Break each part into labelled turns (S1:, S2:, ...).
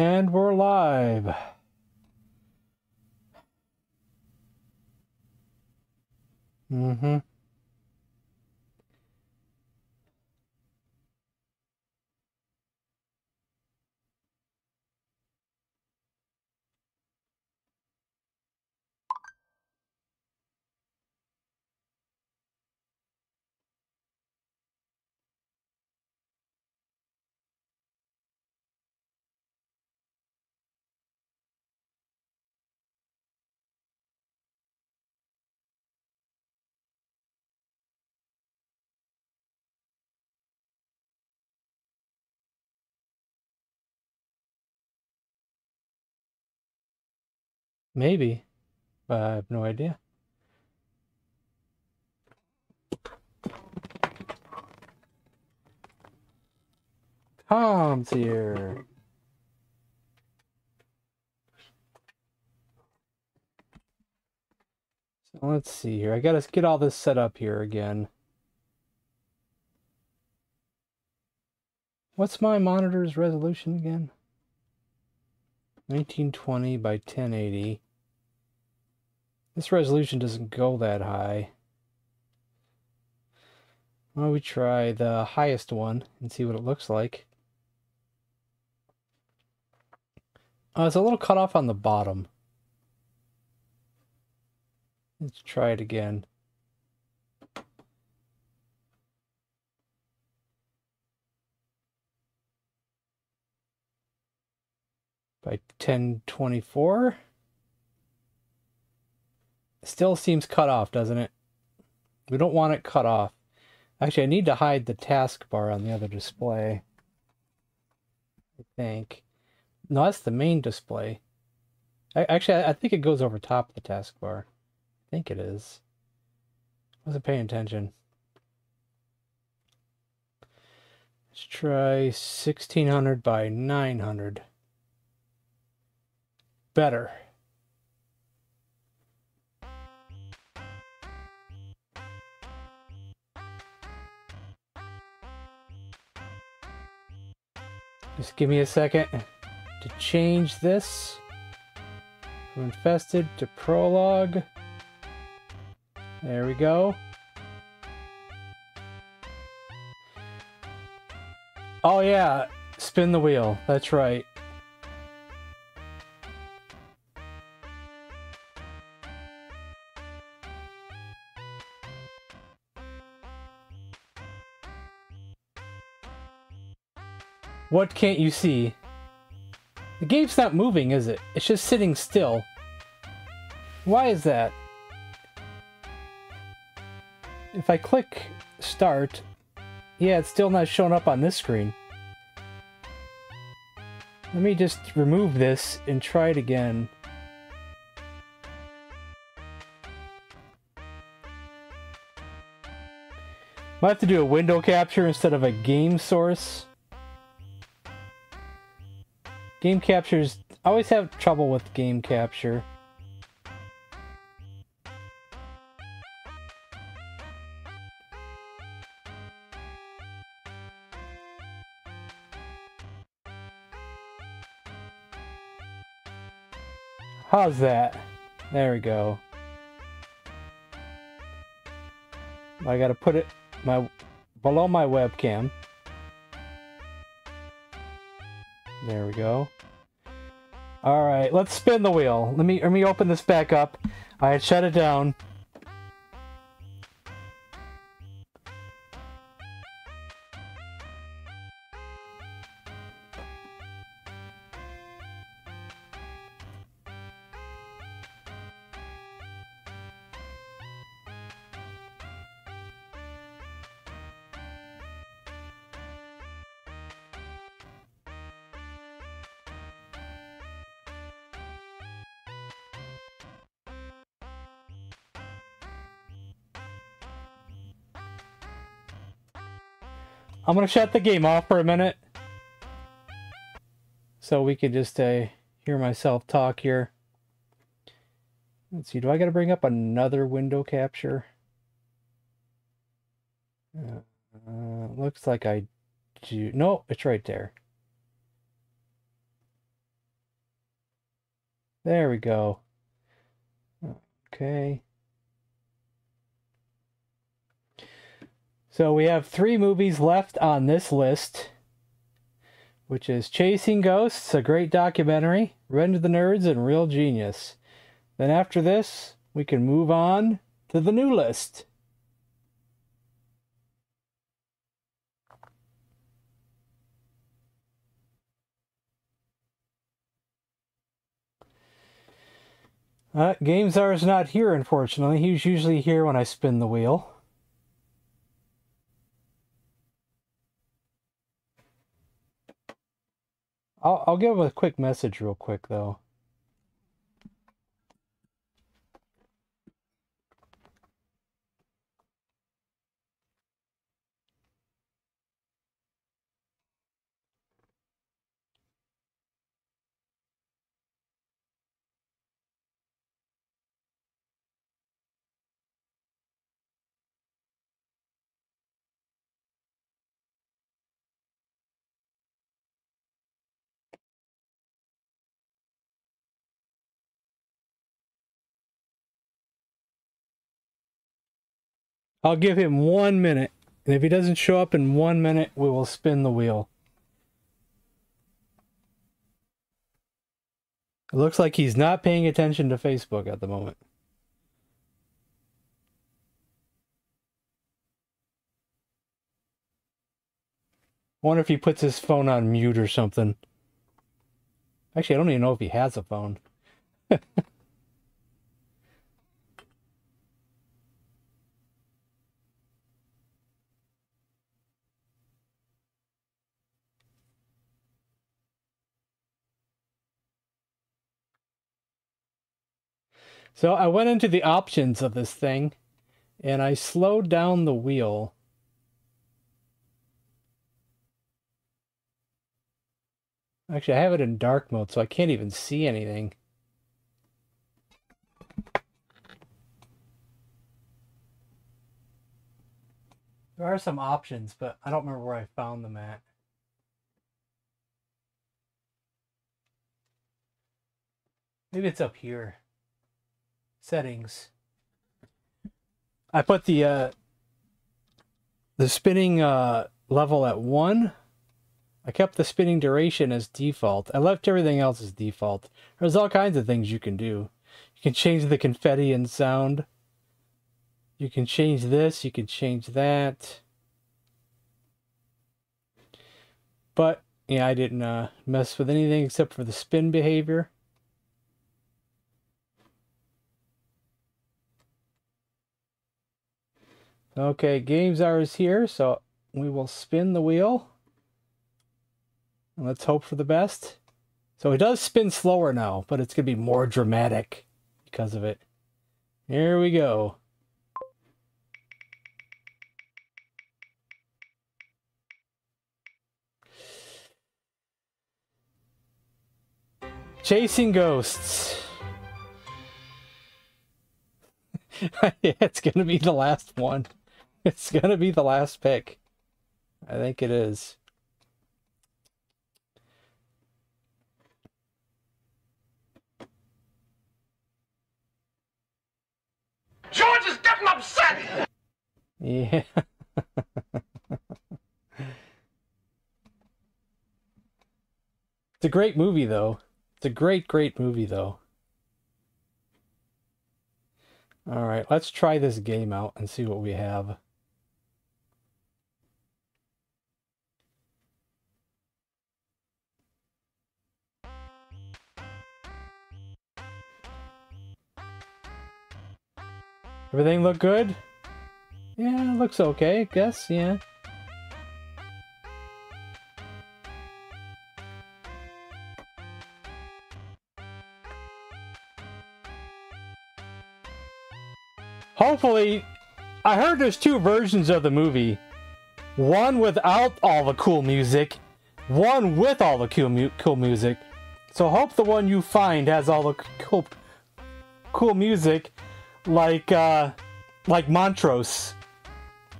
S1: And we're live. Mm-hmm. Maybe. But I have no idea. Tom's here. So let's see here. I gotta get all this set up here again. What's my monitor's resolution again? 1920 by 1080. This resolution doesn't go that high. Why don't we try the highest one and see what it looks like. Oh, it's a little cut off on the bottom. Let's try it again. By 1024. Still seems cut off, doesn't it? We don't want it cut off. Actually, I need to hide the taskbar on the other display. I think. No, that's the main display. I, actually, I think it goes over top of the taskbar. I think it is. Wasn't paying attention. Let's try 1600 by 900. Better. Just give me a second to change this from infested to prologue. There we go. Oh yeah, spin the wheel. That's right. What can't you see? The game's not moving, is it? It's just sitting still. Why is that? If I click start, yeah, it's still not showing up on this screen. Let me just remove this and try it again. Might have to do a window capture instead of a game source. Game captures... I always have trouble with game capture. How's that? There we go. I gotta put it my below my webcam. There we go. All right, let's spin the wheel. Let me let me open this back up. I had shut it down. I'm gonna shut the game off for a minute. So we can just uh, hear myself talk here. Let's see, do I gotta bring up another window capture? Uh, uh, looks like I do. No, it's right there. There we go. Okay. So we have three movies left on this list, which is Chasing Ghosts, a great documentary, of the Nerds, and Real Genius. Then after this, we can move on to the new list. Uh, is not here, unfortunately. He's usually here when I spin the wheel. I'll, I'll give him a quick message real quick, though. I'll give him one minute. And if he doesn't show up in one minute, we will spin the wheel. It looks like he's not paying attention to Facebook at the moment. I wonder if he puts his phone on mute or something. Actually, I don't even know if he has a phone. So I went into the options of this thing and I slowed down the wheel. Actually, I have it in dark mode, so I can't even see anything. There are some options, but I don't remember where I found them at. Maybe it's up here settings. I put the uh, the spinning uh, level at one. I kept the spinning duration as default. I left everything else as default. There's all kinds of things you can do. You can change the confetti and sound. You can change this. You can change that. But yeah, I didn't uh, mess with anything except for the spin behavior. Okay, GameZar is here, so we will spin the wheel. And let's hope for the best. So it does spin slower now, but it's going to be more dramatic because of it. Here we go. Chasing Ghosts. it's going to be the last one. It's gonna be the last pick. I think it is.
S2: George is getting upset!
S1: Yeah. it's a great movie, though. It's a great, great movie, though. All right, let's try this game out and see what we have. Everything look good? Yeah, looks okay, I guess, yeah. Hopefully, I heard there's two versions of the movie. One without all the cool music, one with all the cool, mu cool music. So hope the one you find has all the cool, cool music like uh, like Montrose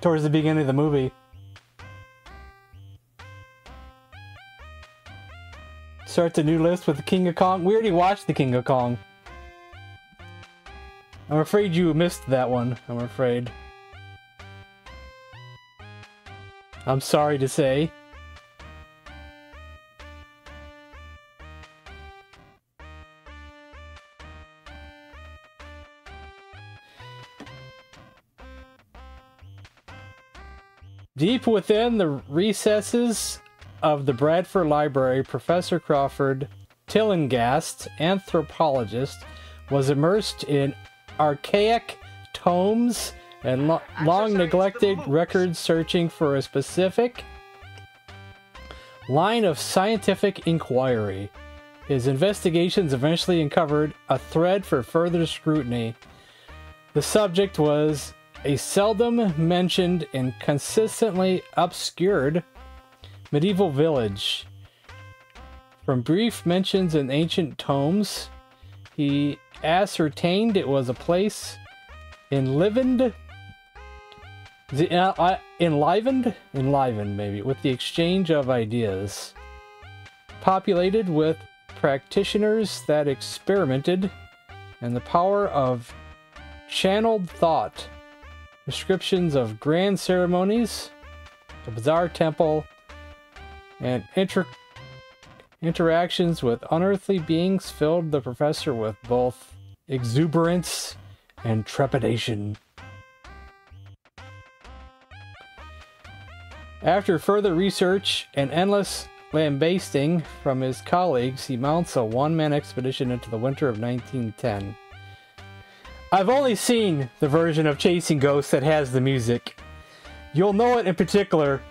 S1: towards the beginning of the movie. Starts a new list with the King of Kong. We already watched the King of Kong. I'm afraid you missed that one. I'm afraid. I'm sorry to say. Deep within the recesses of the Bradford Library, Professor Crawford Tillinghast, anthropologist, was immersed in archaic tomes and lo- long neglected records searching for a specific line of scientific inquiry. His investigations eventually uncovered a thread for further scrutiny. The subject was a seldom mentioned and consistently obscured medieval village. From brief mentions in ancient tomes, he ascertained it was a place enlivened uh, enlivened enlivened maybe with the exchange of ideas populated with practitioners that experimented and the power of channeled thought descriptions of grand ceremonies a bizarre temple and inter- interactions with unearthly beings filled the professor with both exuberance and trepidation. After further research and endless lambasting from his colleagues, he mounts a one man expedition into the winter of 1910. I've only seen the version of Chasing Ghosts that has the music. You'll know it in particular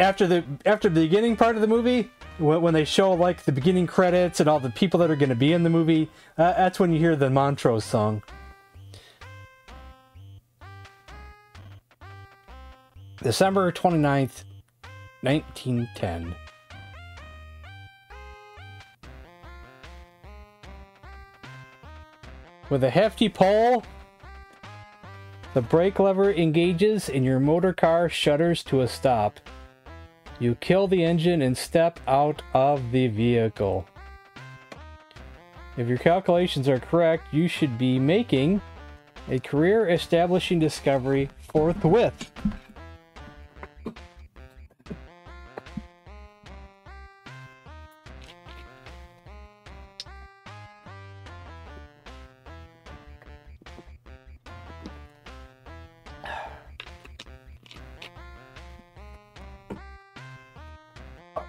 S1: after the after the beginning part of the movie when, they show like the beginning credits and all the people that are going to be in the movie. Uh, that's when you hear the Montrose song. December 29th, 1910. With a hefty pull, the brake lever engages and your motor car shudders to a stop. You kill the engine and step out of the vehicle. If your calculations are correct, you should be making a career establishing discovery forthwith.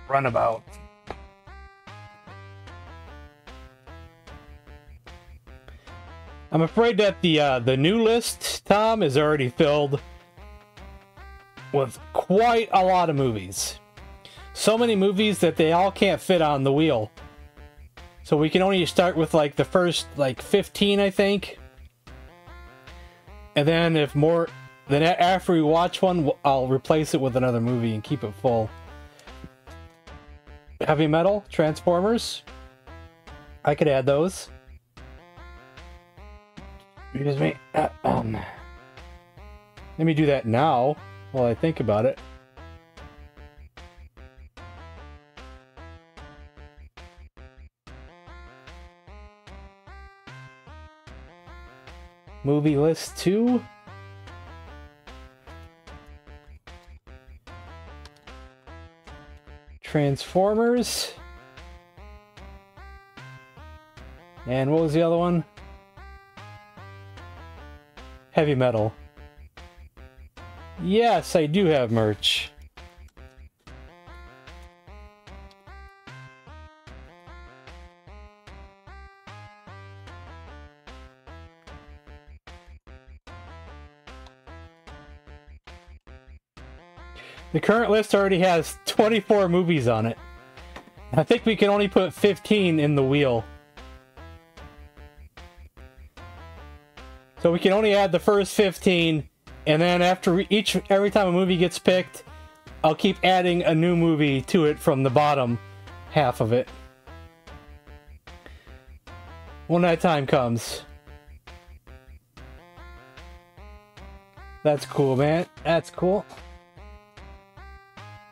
S1: Runabout. I'm afraid that the uh, the new list, Tom, is already filled with quite a lot of movies. So many movies that they all can't fit on the wheel. So we can only start with like the first like 15, I think. And then if more, then after we watch one, I'll replace it with another movie and keep it full. Heavy metal, Transformers. I could add those. Excuse me. Uh, um, let me do that now while I think about it. Movie list two. Transformers. And what was the other one? Heavy metal. Yes, I do have merch. The current list already has 24 movies on it. I think we can only put 15 in the wheel. So we can only add the first 15, and then after each every time a movie gets picked, I'll keep adding a new movie to it from the bottom half of it. When that time comes. That's cool, man. That's cool.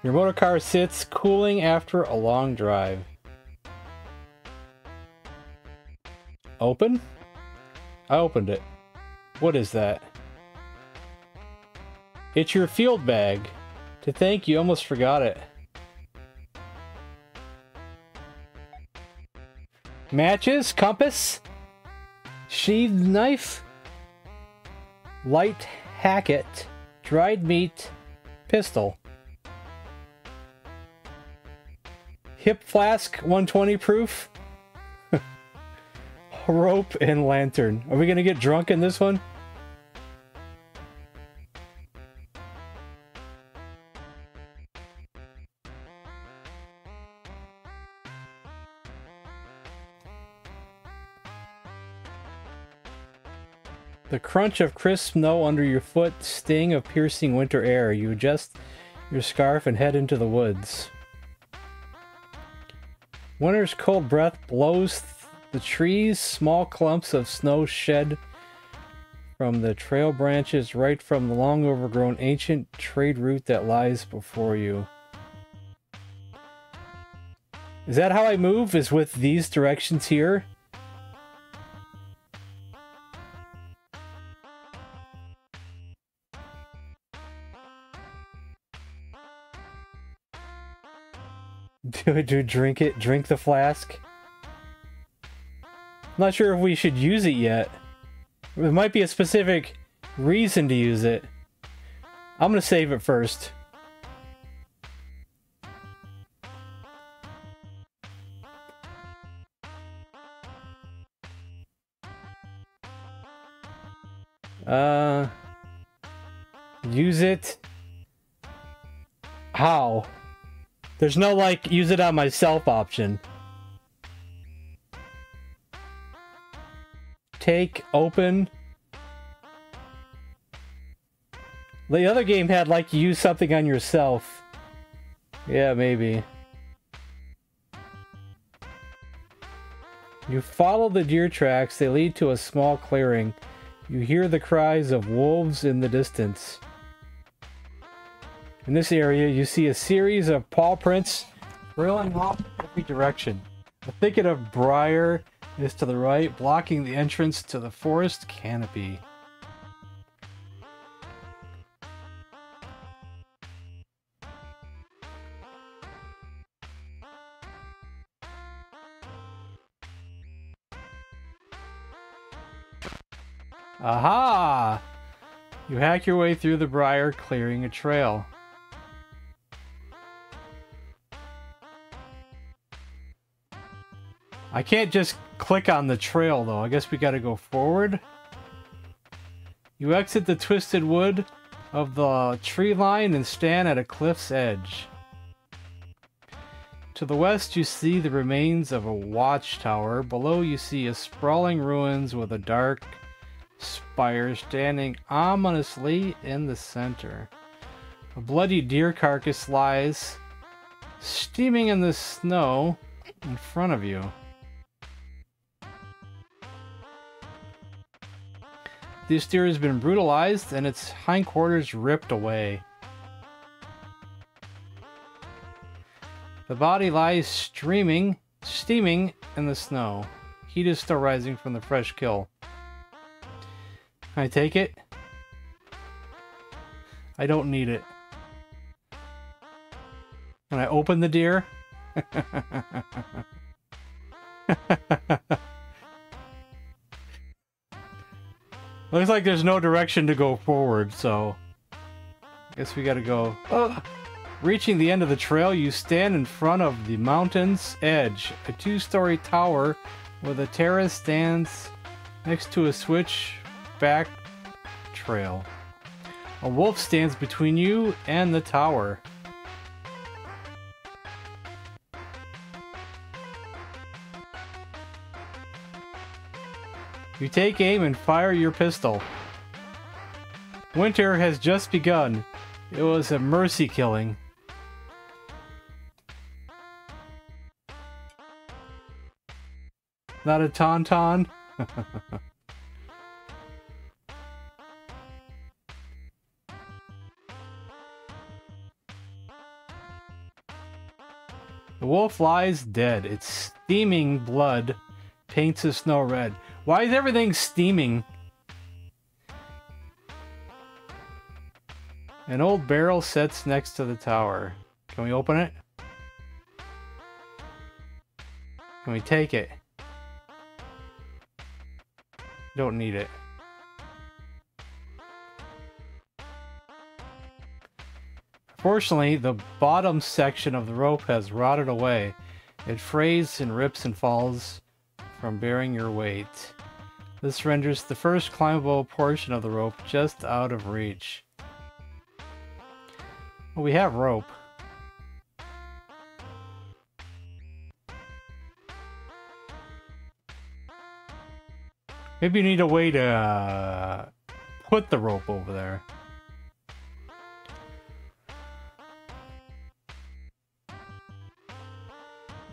S1: Your motor car sits cooling after a long drive. Open? I opened it. What is that? It's your field bag. To thank you, almost forgot it. Matches, compass, sheathed knife, light hacket, dried meat, pistol. Hip flask, 120 proof. Rope and lantern. Are we gonna get drunk in this one? The crunch of crisp snow under your foot, sting of piercing winter air. You adjust your scarf and head into the woods. Winter's cold breath blows th- the trees, small clumps of snow shed from the trail branches right from the long overgrown ancient trade route that lies before you. Is that how I move? Is with these directions here? Do do drink it? Drink the flask? I'm not sure if we should use it yet. There might be a specific reason to use it. I'm gonna save it first. Uh, use it. How? There's no like use it on myself option. Take, open. The other game had like use something on yourself. Yeah, maybe. You follow the deer tracks, they lead to a small clearing. You hear the cries of wolves in the distance. In this area, you see a series of paw prints trailing off every direction. A thicket of briar is to the right, blocking the entrance to the forest canopy. Aha! You hack your way through the briar, clearing a trail. I can't just click on the trail though. I guess we gotta go forward. You exit the twisted wood of the tree line and stand at a cliff's edge. To the west, you see the remains of a watchtower. Below, you see a sprawling ruins with a dark spire standing ominously in the center. A bloody deer carcass lies steaming in the snow in front of you. This deer has been brutalized and its hindquarters ripped away. The body lies streaming, steaming in the snow. Heat is still rising from the fresh kill. I take it? I don't need it. Can I open the deer? Looks like there's no direction to go forward, so... I guess we gotta go... Ugh. Reaching the end of the trail, you stand in front of the mountain's edge. A two-story tower with a terrace stands next to a switch back trail. A wolf stands between you and the tower. You take aim and fire your pistol. Winter has just begun. It was a mercy killing. Not a tauntaun? the wolf lies dead. Its steaming blood paints the snow red. Why is everything steaming? An old barrel sits next to the tower. Can we open it? Can we take it? Don't need it. Fortunately, the bottom section of the rope has rotted away. It frays and rips and falls from bearing your weight. This renders the first climbable portion of the rope just out of reach. Well, we have rope. Maybe you need a way to uh, put the rope over there.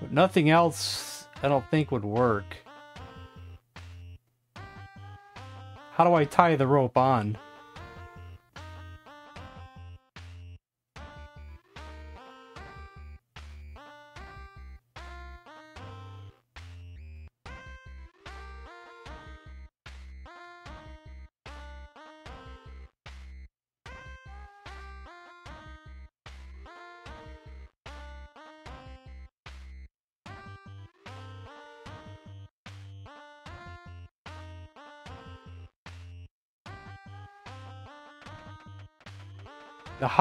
S1: But nothing else I don't think would work. How do I tie the rope on?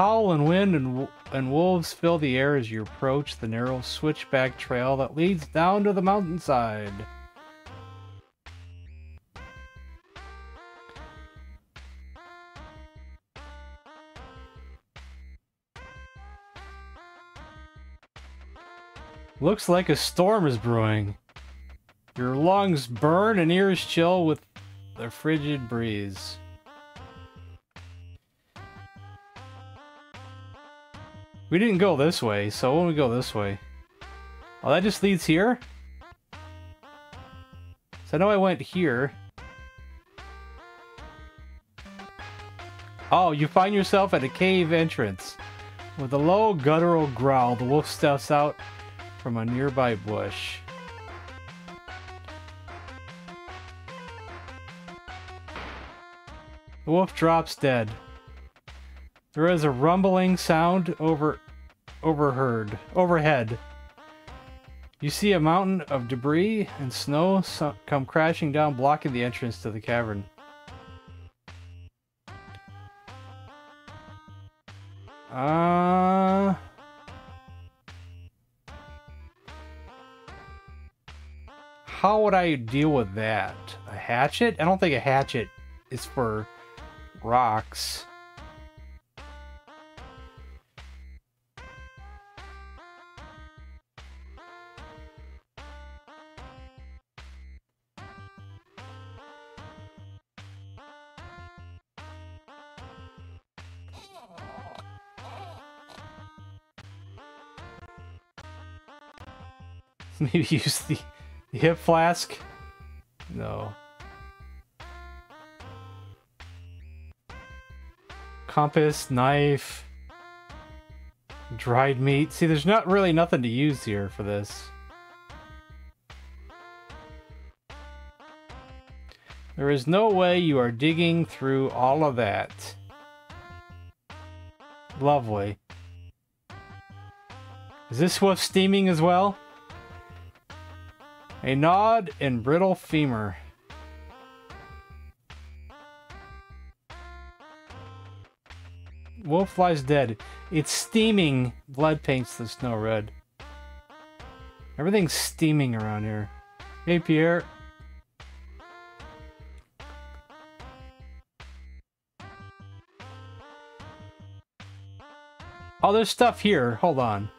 S1: Howl and wind and, and wolves fill the air as you approach the narrow switchback trail that leads down to the mountainside. Looks like a storm is brewing. Your lungs burn and ears chill with the frigid breeze. We didn't go this way, so when we go this way? Oh, that just leads here? So I know I went here. Oh, you find yourself at a cave entrance. With a low guttural growl, the wolf steps out from a nearby bush. The wolf drops dead. There is a rumbling sound over overheard overhead. You see a mountain of debris and snow come crashing down, blocking the entrance to the cavern. Uh How would I deal with that? A hatchet? I don't think a hatchet is for rocks. Maybe use the, the hip flask? No. Compass, knife, dried meat. See, there's not really nothing to use here for this. There is no way you are digging through all of that. Lovely. Is this wolf steaming as well? A nod and brittle femur. Wolf lies dead. It's steaming. Blood paints the snow red. Everything's steaming around here. Hey, Pierre. Oh, there's stuff here. Hold on.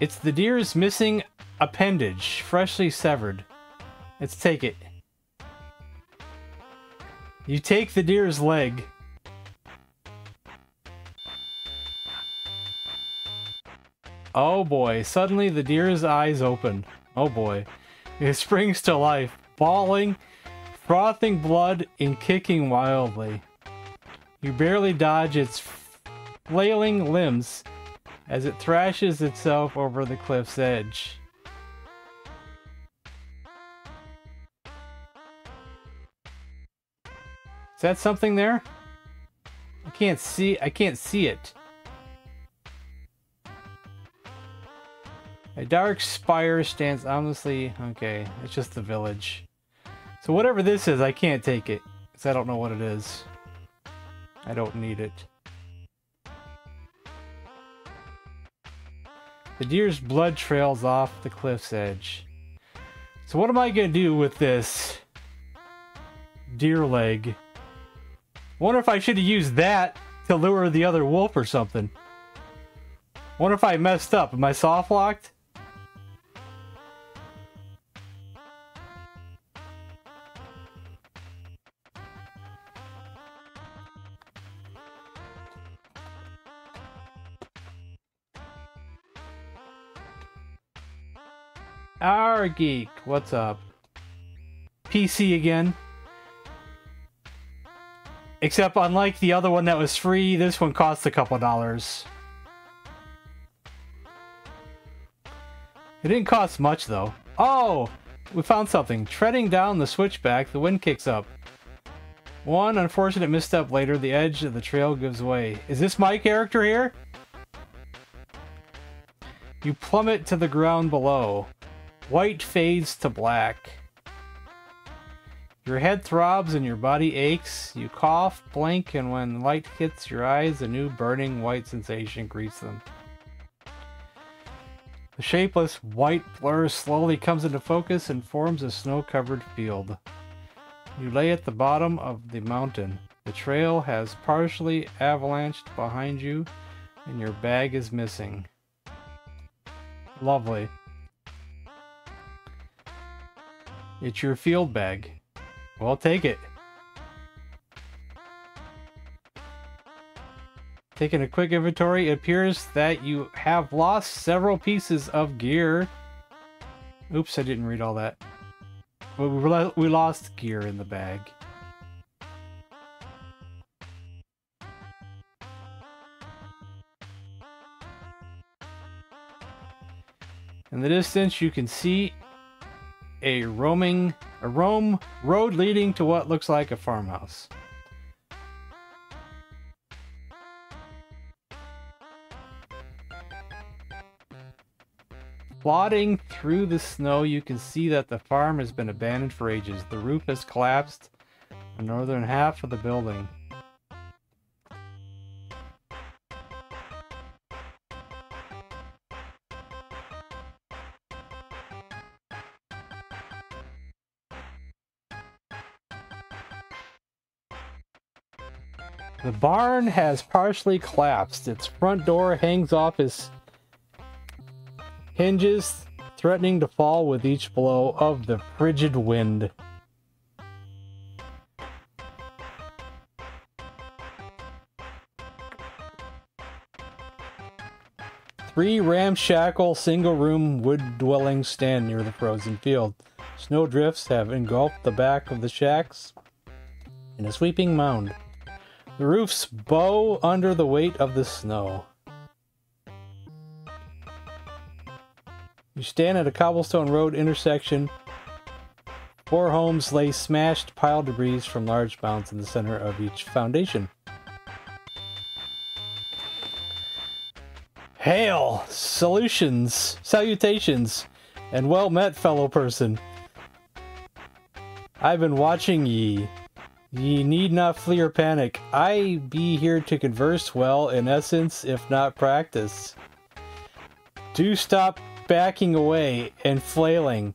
S1: It's the deer's missing appendage, freshly severed. Let's take it. You take the deer's leg. Oh boy, suddenly the deer's eyes open. Oh boy. It springs to life, bawling, frothing blood, and kicking wildly. You barely dodge its flailing limbs as it thrashes itself over the cliff's edge. Is that something there? I can't see I can't see it. A dark spire stands ominously. Okay, it's just the village. So whatever this is, I can't take it. Because I don't know what it is. I don't need it. The deer's blood trails off the cliff's edge. So what am I going to do with this deer leg? Wonder if I should have used that to lure the other wolf or something. Wonder if I messed up. Am I soft locked? Our geek, what's up? PC again. Except unlike the other one that was free, this one cost a couple dollars. It didn't cost much though. Oh! We found something. Treading down the switchback, the wind kicks up. One unfortunate misstep later, the edge of the trail gives way. Is this my character here? You plummet to the ground below. White fades to black. Your head throbs and your body aches. You cough, blink, and when light hits your eyes, a new burning white sensation greets them. The shapeless white blur slowly comes into focus and forms a snow covered field. You lay at the bottom of the mountain. The trail has partially avalanched behind you, and your bag is missing. Lovely. It's your field bag. Well, take it. Taking a quick inventory, it appears that you have lost several pieces of gear. Oops, I didn't read all that. we, we lost gear in the bag. In the distance, you can see a roaming a roam road leading to what looks like a farmhouse. Plodding through the snow, you can see that the farm has been abandoned for ages. The roof has collapsed, the northern half of the building. The barn has partially collapsed. Its front door hangs off its hinges, threatening to fall with each blow of the frigid wind. Three ramshackle single-room wood dwellings stand near the frozen field. Snow drifts have engulfed the back of the shacks in a sweeping mound. The roofs bow under the weight of the snow. You stand at a cobblestone road intersection. Four homes lay smashed pile debris from large mounds in the center of each foundation. Hail! Solutions! Salutations! And well met, fellow person. I've been watching ye. Ye need not flee or panic. I be here to converse well, in essence, if not practice. Do stop backing away and flailing.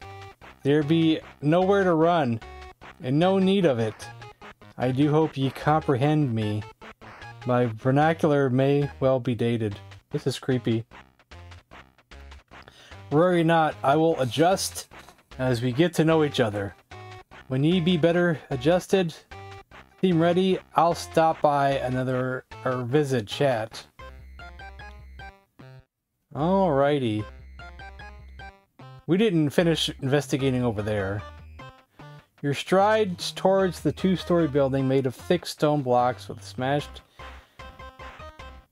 S1: There be nowhere to run, and no need of it. I do hope ye comprehend me. My vernacular may well be dated. This is creepy. Worry not, I will adjust as we get to know each other. When ye be better adjusted, Team ready? I'll stop by another or visit chat. Alrighty. We didn't finish investigating over there. Your strides towards the two-story building made of thick stone blocks with smashed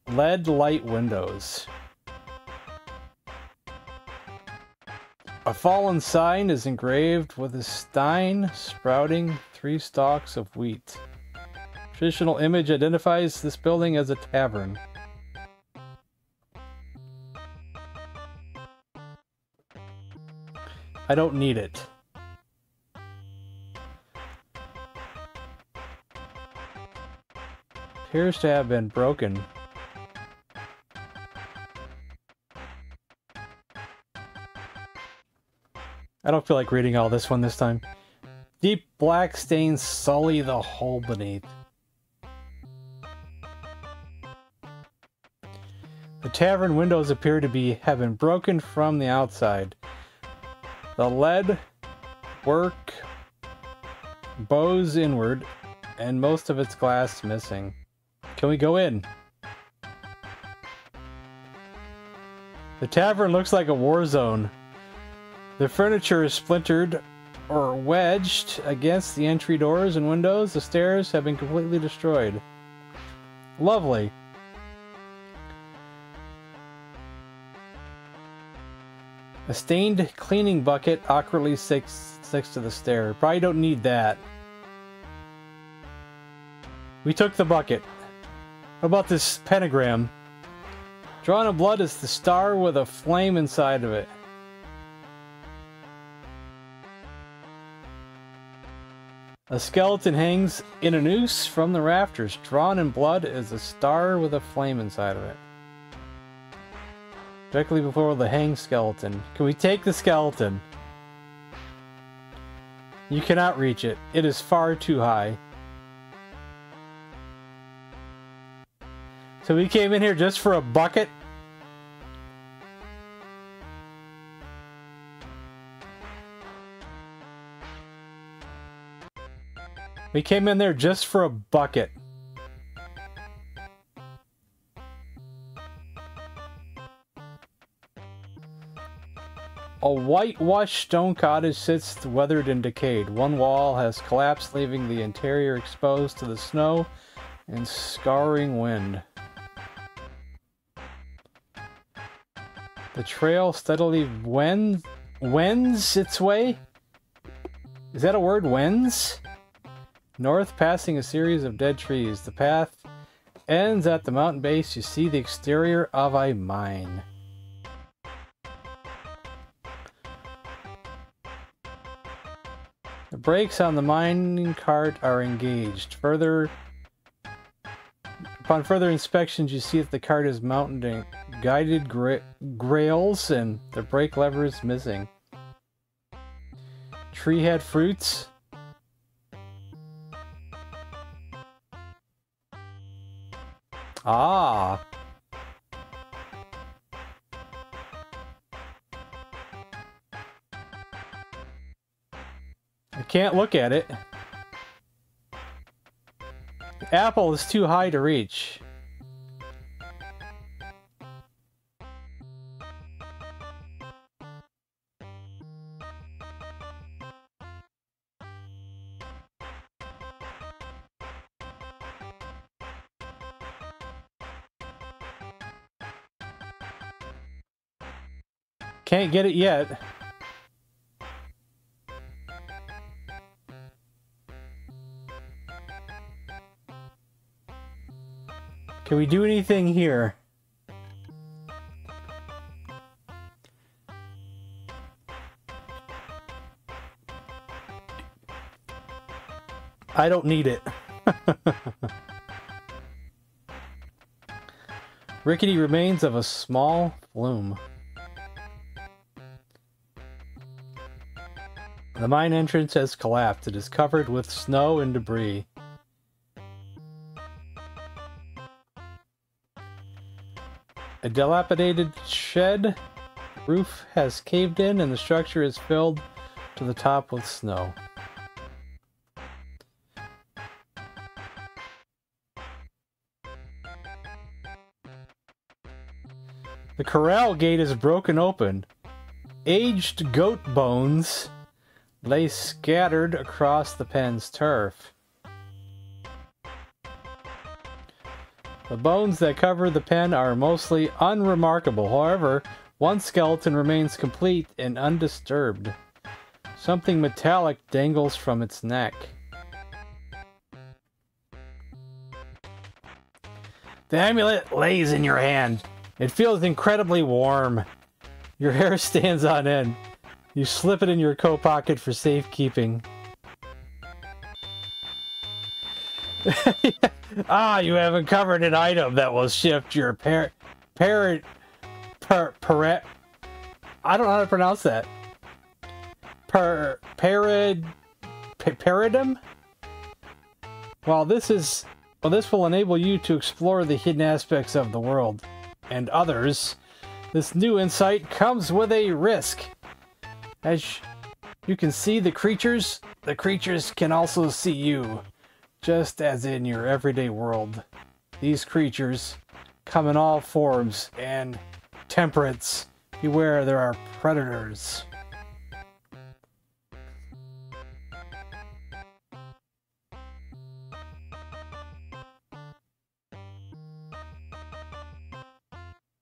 S1: lead light windows. A fallen sign is engraved with a stein sprouting three stalks of wheat. Traditional image identifies this building as a tavern. I don't need it. Appears to have been broken. I don't feel like reading all this one this time. Deep black stains sully the hole beneath. The tavern windows appear to be have been broken from the outside. The lead work bows inward, and most of its glass missing. Can we go in? The tavern looks like a war zone. The furniture is splintered or wedged against the entry doors and windows. The stairs have been completely destroyed. Lovely. A stained cleaning bucket awkwardly sits next to the stair. Probably don't need that. We took the bucket. What about this pentagram? Drawn in blood is the star with a flame inside of it. A skeleton hangs in a noose from the rafters. Drawn in blood is a star with a flame inside of it. Directly before the hang skeleton. Can we take the skeleton? You cannot reach it. It is far too high. So we came in here just for a bucket? We came in there just for a bucket. A whitewashed stone cottage sits weathered and decayed. One wall has collapsed, leaving the interior exposed to the snow and scouring wind. The trail steadily wends, wends its way? Is that a word? Wends? North, passing a series of dead trees. The path ends at the mountain base. You see the exterior of a mine. The brakes on the mining cart are engaged. Further, upon further inspections, you see that the cart is mounted guided gra grails and the brake lever is missing. Tree head fruits. Ah. I can't look at it. Apple is too high to reach. Can't get it yet. Can we do anything here? I don't need it. Rickety remains of a small flume. The mine entrance has collapsed. It is covered with snow and debris. A dilapidated shed roof has caved in and the structure is filled to the top with snow. The corral gate is broken open. Aged goat bones lay scattered across the pen's turf. The bones that cover the pen are mostly unremarkable. However, one skeleton remains complete and undisturbed. Something metallic dangles from its neck. The amulet lays in your hand. It feels incredibly warm. Your hair stands on end. You slip it in your coat pocket for safekeeping. ah, you have uncovered an item that will shift your par par par par I don't know how to pronounce that. Per parad paradigm. While this is well, this will enable you to explore the hidden aspects of the world and others. This new insight comes with a risk. As you can see the creatures, the creatures can also see you, just as in your everyday world. These creatures come in all forms and temperance. Beware, there are predators.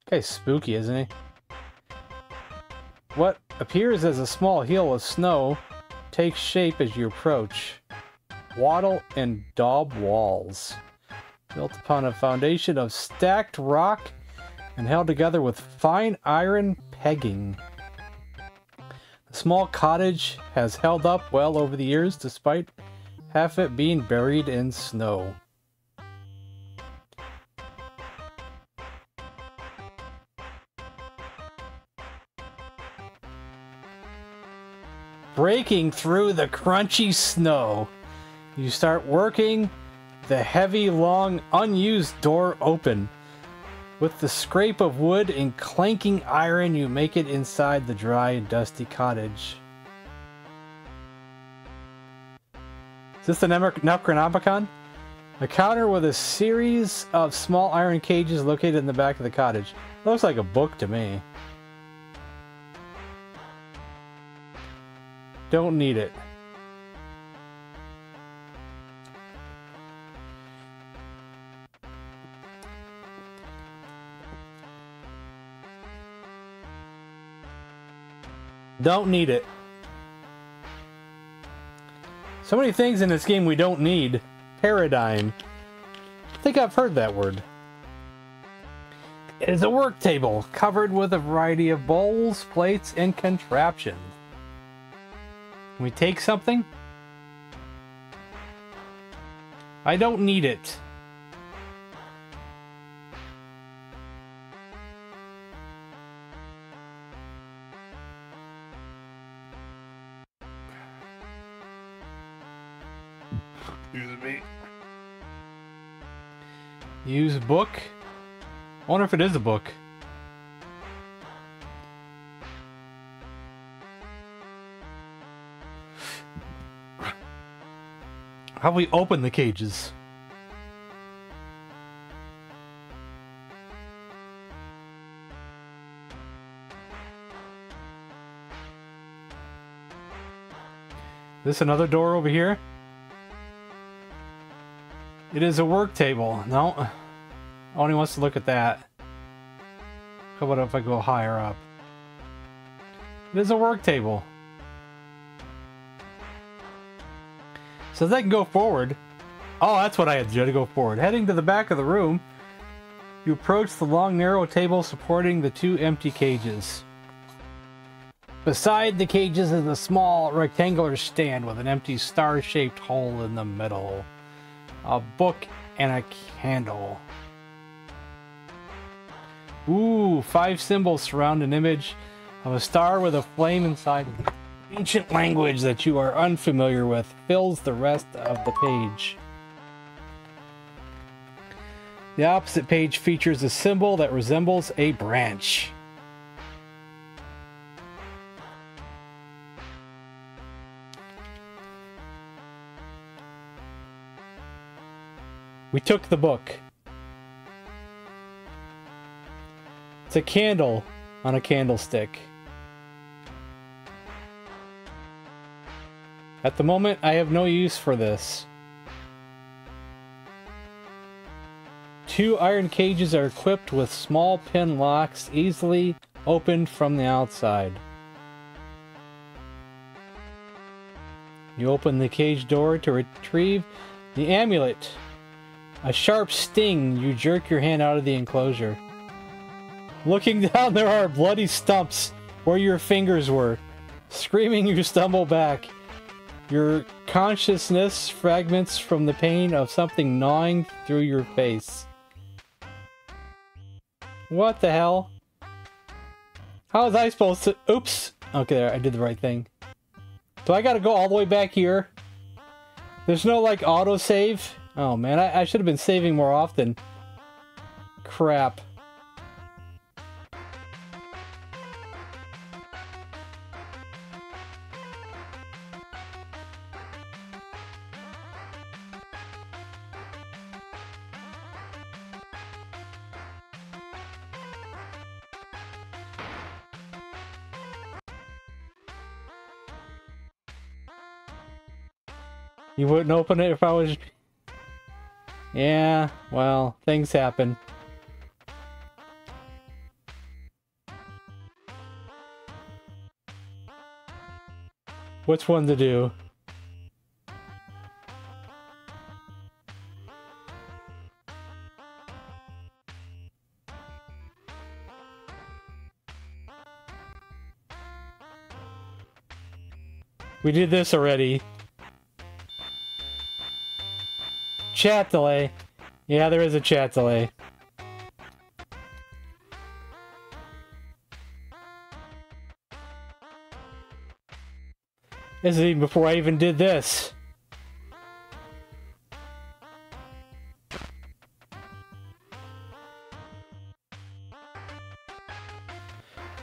S1: Guy's spooky, isn't he? What appears as a small hill of snow takes shape as you approach. Wattle and daub walls, built upon a foundation of stacked rock and held together with fine iron pegging. The small cottage has held up well over the years despite half it being buried in snow. breaking through the crunchy snow. You start working the heavy, long, unused door open. With the scrape of wood and clanking iron, you make it inside the dry and dusty cottage. Is this the Necronomicon? A counter with a series of small iron cages located in the back of the cottage. Looks like a book to me. Don't need it. Don't need it. So many things in this game we don't need. Paradigm. I think I've heard that word. It is a work table covered with a variety of bowls, plates, and contraptions. Can we take something? I don't need it. Use a book. I wonder if it is a book. How we open the cages? This another door over here? It is a work table. No. Oh, Only wants to look at that. How about if I go higher up? Is a work table. So they can go forward. Oh, that's what I had to do to go forward. Heading to the back of the room, you approach the long, narrow table supporting the two empty cages. Beside the cages is a small rectangular stand with an empty star-shaped hole in the middle. A book and a candle. Ooh, five symbols surround an image of a star with a flame inside ancient language that you are unfamiliar with fills the rest of the page. The opposite page features a symbol that resembles a branch. We took the book. It's a candle on a candlestick. At the moment, I have no use for this. Two iron cages are equipped with small pin locks easily opened from the outside. You open the cage door to retrieve the amulet. A sharp sting, you jerk your hand out of the enclosure. Looking down, there are bloody stumps where your fingers were. Screaming, you stumble back. Your consciousness fragments from the pain of something gnawing through your face. What the hell? How was I supposed to- Oops! Okay, there, I did the right thing. Do I gotta go all the way back here? There's no, like, autosave? Oh, man, I, I should have been saving more often. Crap. You wouldn't open it if I was... Yeah, well, things happen. Which one to do? We did this already. Chat delay. Yeah, there is a chat delay. This is even before I even did this.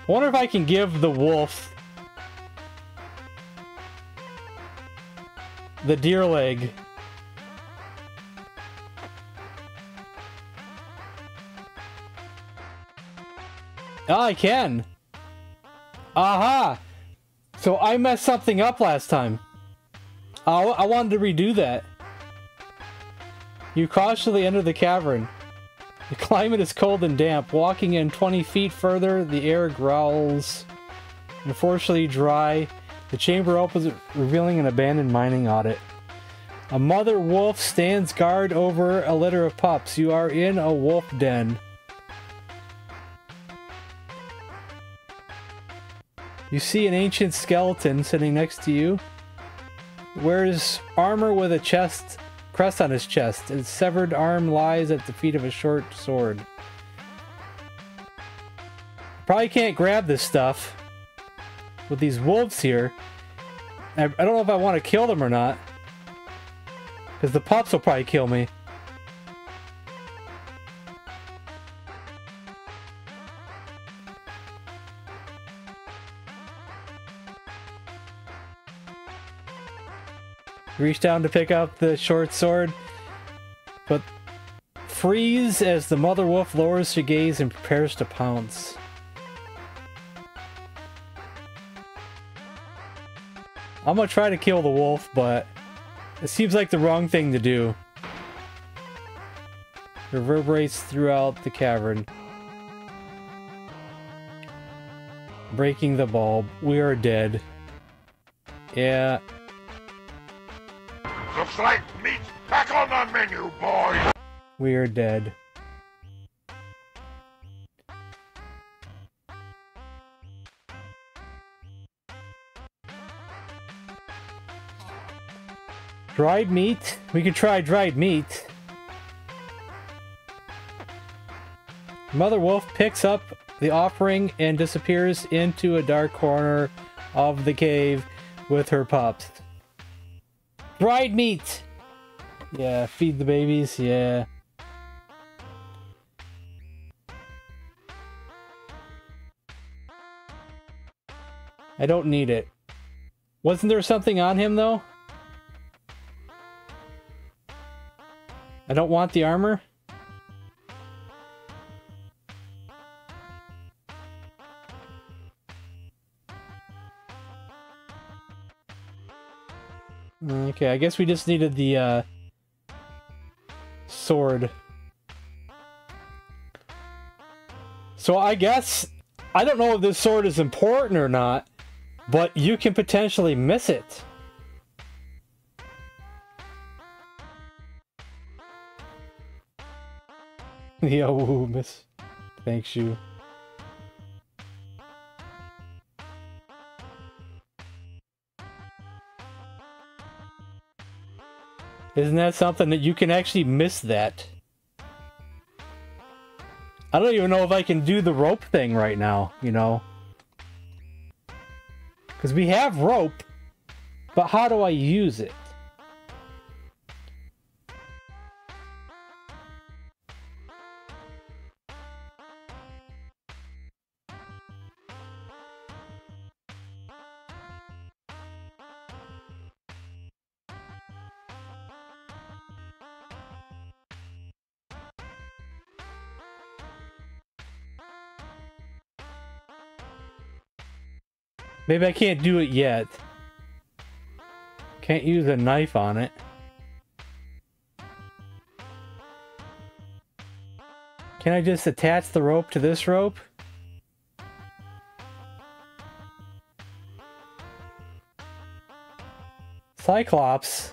S1: Wonder if I can give the wolf the deer leg. Oh, I can. Aha! So I messed something up last time. I, I wanted to redo that. You cautiously enter the cavern. The climate is cold and damp. Walking in 20 feet further, the air growls. Unfortunately dry. The chamber opens, revealing an abandoned mining adit. A mother wolf stands guard over a litter of pups. You are in a wolf den. You see an ancient skeleton sitting next to you. Wears armor with a chest crest on his chest. His severed arm lies at the feet of a short sword. Probably can't grab this stuff with these wolves here. I, I don't know if I want to kill them or not. Because the pups will probably kill me. Reach down to pick up the short sword, but freeze as the mother wolf lowers her gaze and prepares to pounce. I'm gonna try to kill the wolf, but it seems like the wrong thing to do. Reverberates throughout the cavern. Breaking the bulb. We are dead. Yeah,
S2: Looks like back on the menu, boy.
S1: We are dead. Dried meat? We could try dried meat. Mother Wolf picks up the offering and disappears into a dark corner of the cave with her pups. Dried meat! Yeah, feed the babies, yeah. I don't need it. Wasn't there something on him, though? I don't want the armor? Okay, I guess we just needed the, uh, sword. So I guess, I don't know if this sword is important or not, but you can potentially miss it. Yo, miss. Thanks you. Isn't that something that you can actually miss that? I don't even know if I can do the rope thing right now, you know? Because we have rope, but how do I use it? Maybe I can't do it yet. Can't use a knife on it. Can I just attach the rope to this rope? Cyclops.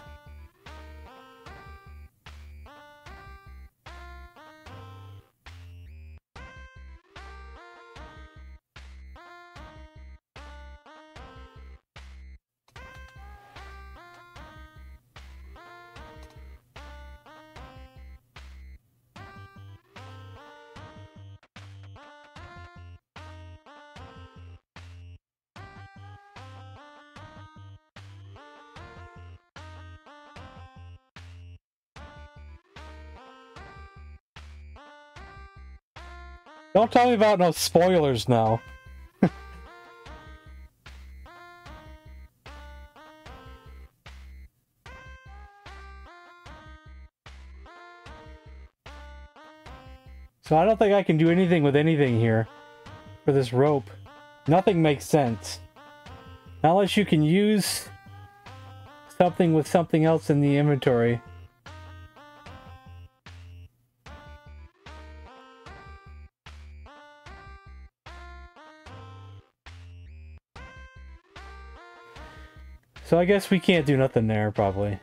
S1: Don't tell me about no spoilers now. so I don't think I can do anything with anything here for this rope. Nothing makes sense. Not unless you can use something with something else in the inventory. So I guess we can't do nothing there, probably.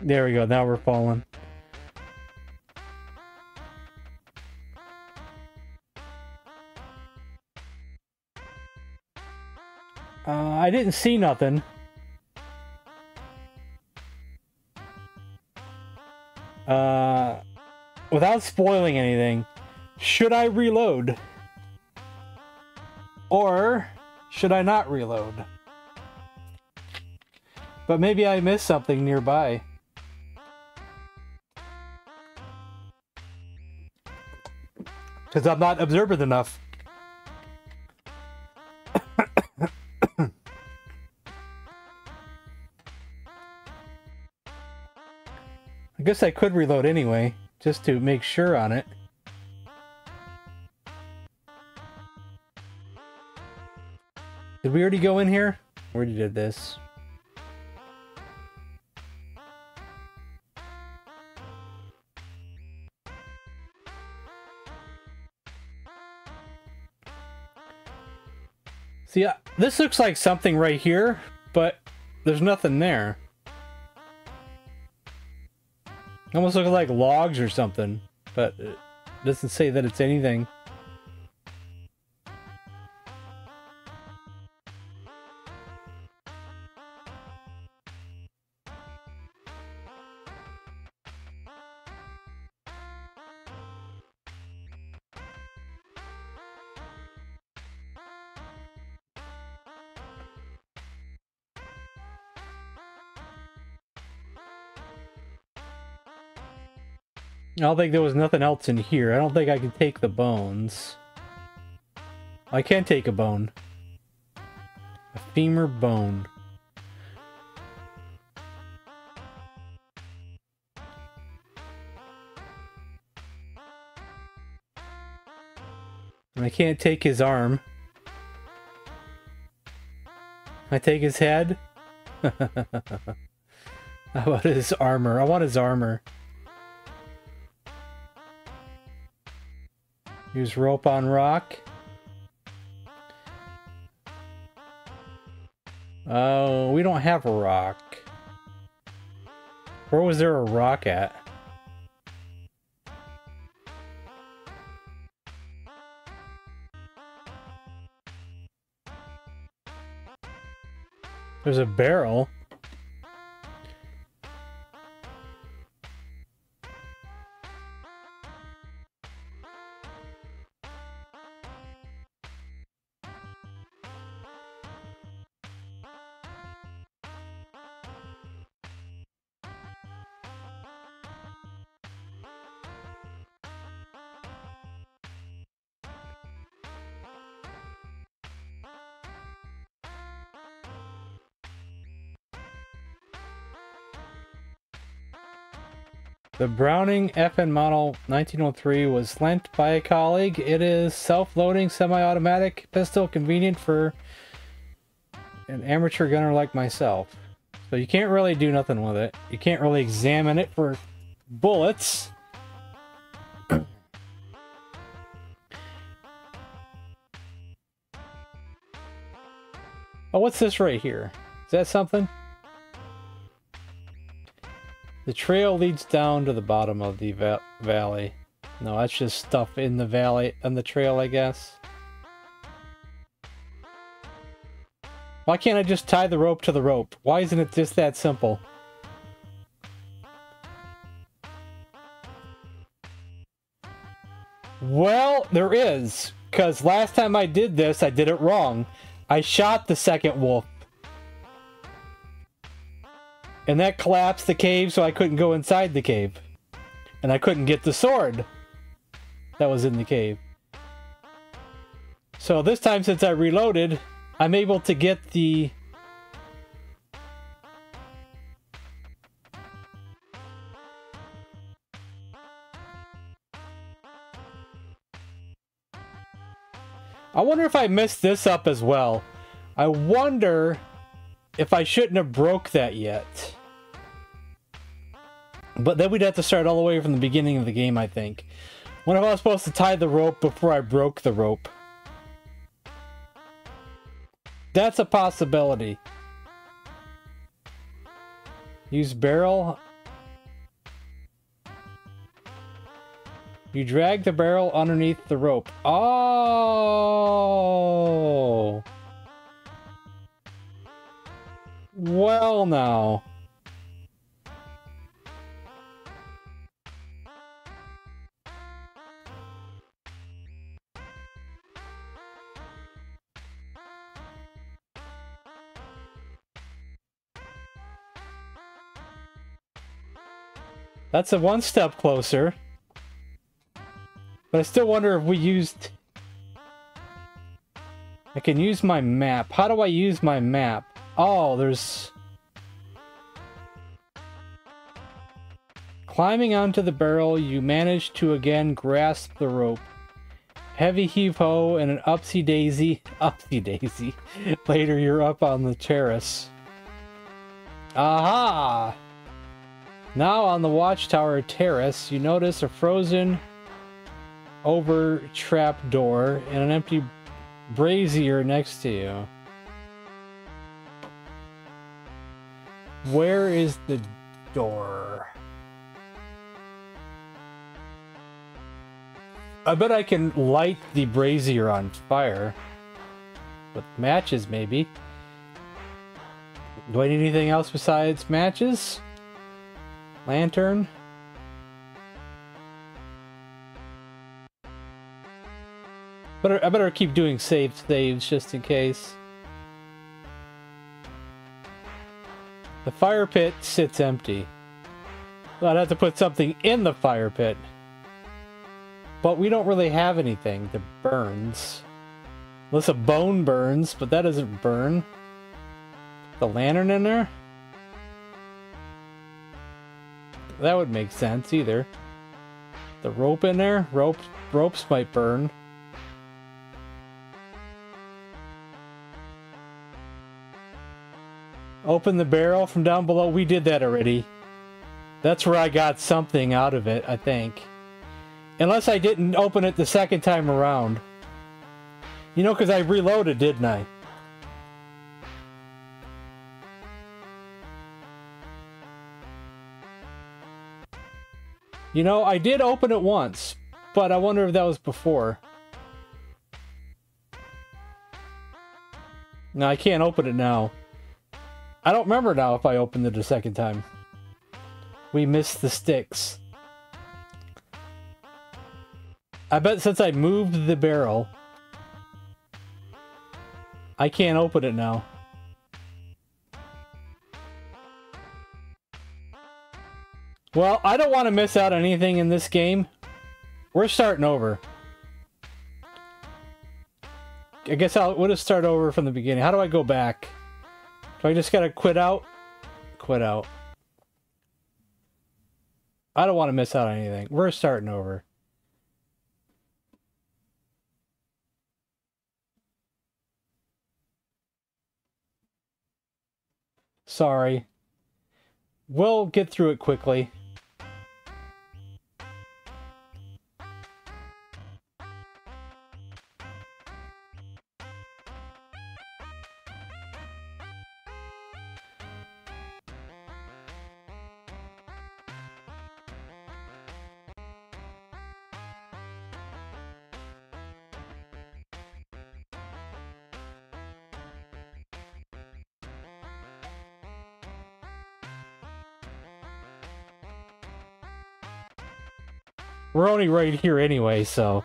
S1: There we go, now we're falling. I didn't see nothing. Uh, without spoiling anything, should I reload? Or should I not reload? But maybe I missed something nearby. Because I'm not observant enough. Guess I could reload anyway, just to make sure on it. Did we already go in here? We already did this. See, uh, this looks like something right here, but there's nothing there. Almost looks like logs or something, but it doesn't say that it's anything. I don't think there was nothing else in here. I don't think I can take the bones. I can take a bone. A femur bone. I can't take his arm. I take his head. How about his armor? I want his armor. Use rope on rock. Oh, we don't have a rock. Where was there a rock at? There's a barrel. The Browning FN model 1903 was lent by a colleague. It is self-loading semi-automatic pistol convenient for an amateur gunner like myself. So you can't really do nothing with it. You can't really examine it for bullets. oh, what's this right here? Is that something? The trail leads down to the bottom of the va valley. No, that's just stuff in the valley, and the trail, I guess. Why can't I just tie the rope to the rope? Why isn't it just that simple? Well, there is. Because last time I did this, I did it wrong. I shot the second wolf. And that collapsed the cave so I couldn't go inside the cave. And I couldn't get the sword that was in the cave. So this time since I reloaded, I'm able to get the... I wonder if I messed this up as well. I wonder if I shouldn't have broke that yet. But then we'd have to start all the way from the beginning of the game, I think. When if I was supposed to tie the rope before I broke the rope? That's a possibility. Use barrel. You drag the barrel underneath the rope. Oh! Well now. That's a one step closer. But I still wonder if we used... I can use my map. How do I use my map? Oh, there's... Climbing onto the barrel, you manage to again grasp the rope. Heavy heave-ho and an upsy-daisy... Upsy-daisy. Later, you're up on the terrace. Aha! Now on the watchtower terrace, you notice a frozen over trap door and an empty brazier next to you. Where is the door? I bet I can light the brazier on fire. With matches, maybe. Do I need anything else besides matches? Lantern? Better, I better keep doing save saves just in case. The fire pit sits empty. I'd have to put something in the fire pit. But we don't really have anything that burns. Unless a bone burns, but that doesn't burn. The lantern in there? That would make sense either. The rope in there? Rope, ropes might burn. Open the barrel from down below. We did that already. That's where I got something out of it, I think. Unless I didn't open it the second time around. You know, because I reloaded, didn't I? You know, I did open it once, but I wonder if that was before. No, I can't open it now. I don't remember now if I opened it a second time. We missed the sticks. I bet since I moved the barrel, I can't open it now. Well, I don't want to miss out on anything in this game. We're starting over. I guess I'll we'll just start over from the beginning. How do I go back? Do I just gotta quit out? Quit out. I don't want to miss out on anything. We're starting over. Sorry. We'll get through it quickly. We're right here anyway, so...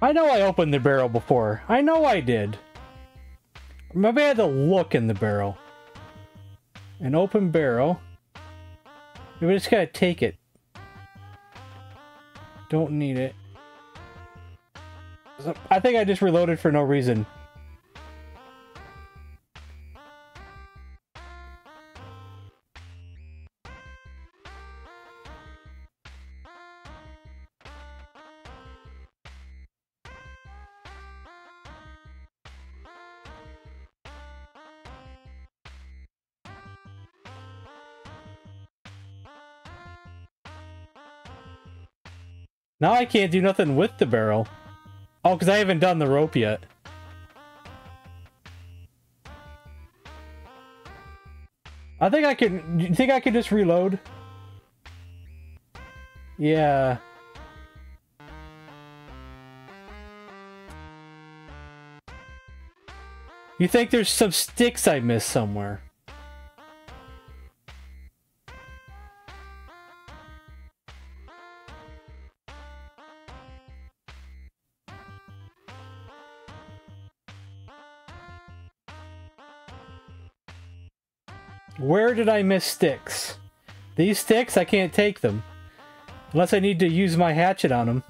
S1: I know I opened the barrel before. I know I did. Maybe I had to look in the barrel. An open barrel. Maybe I just gotta take it. Don't need it. I think I just reloaded for no reason. Now I can't do nothing with the barrel. Oh, because I haven't done the rope yet. I think I can... You think I can just reload? Yeah. You think there's some sticks I missed somewhere? Where did I miss sticks? These sticks, I can't take them. Unless I need to use my hatchet on them.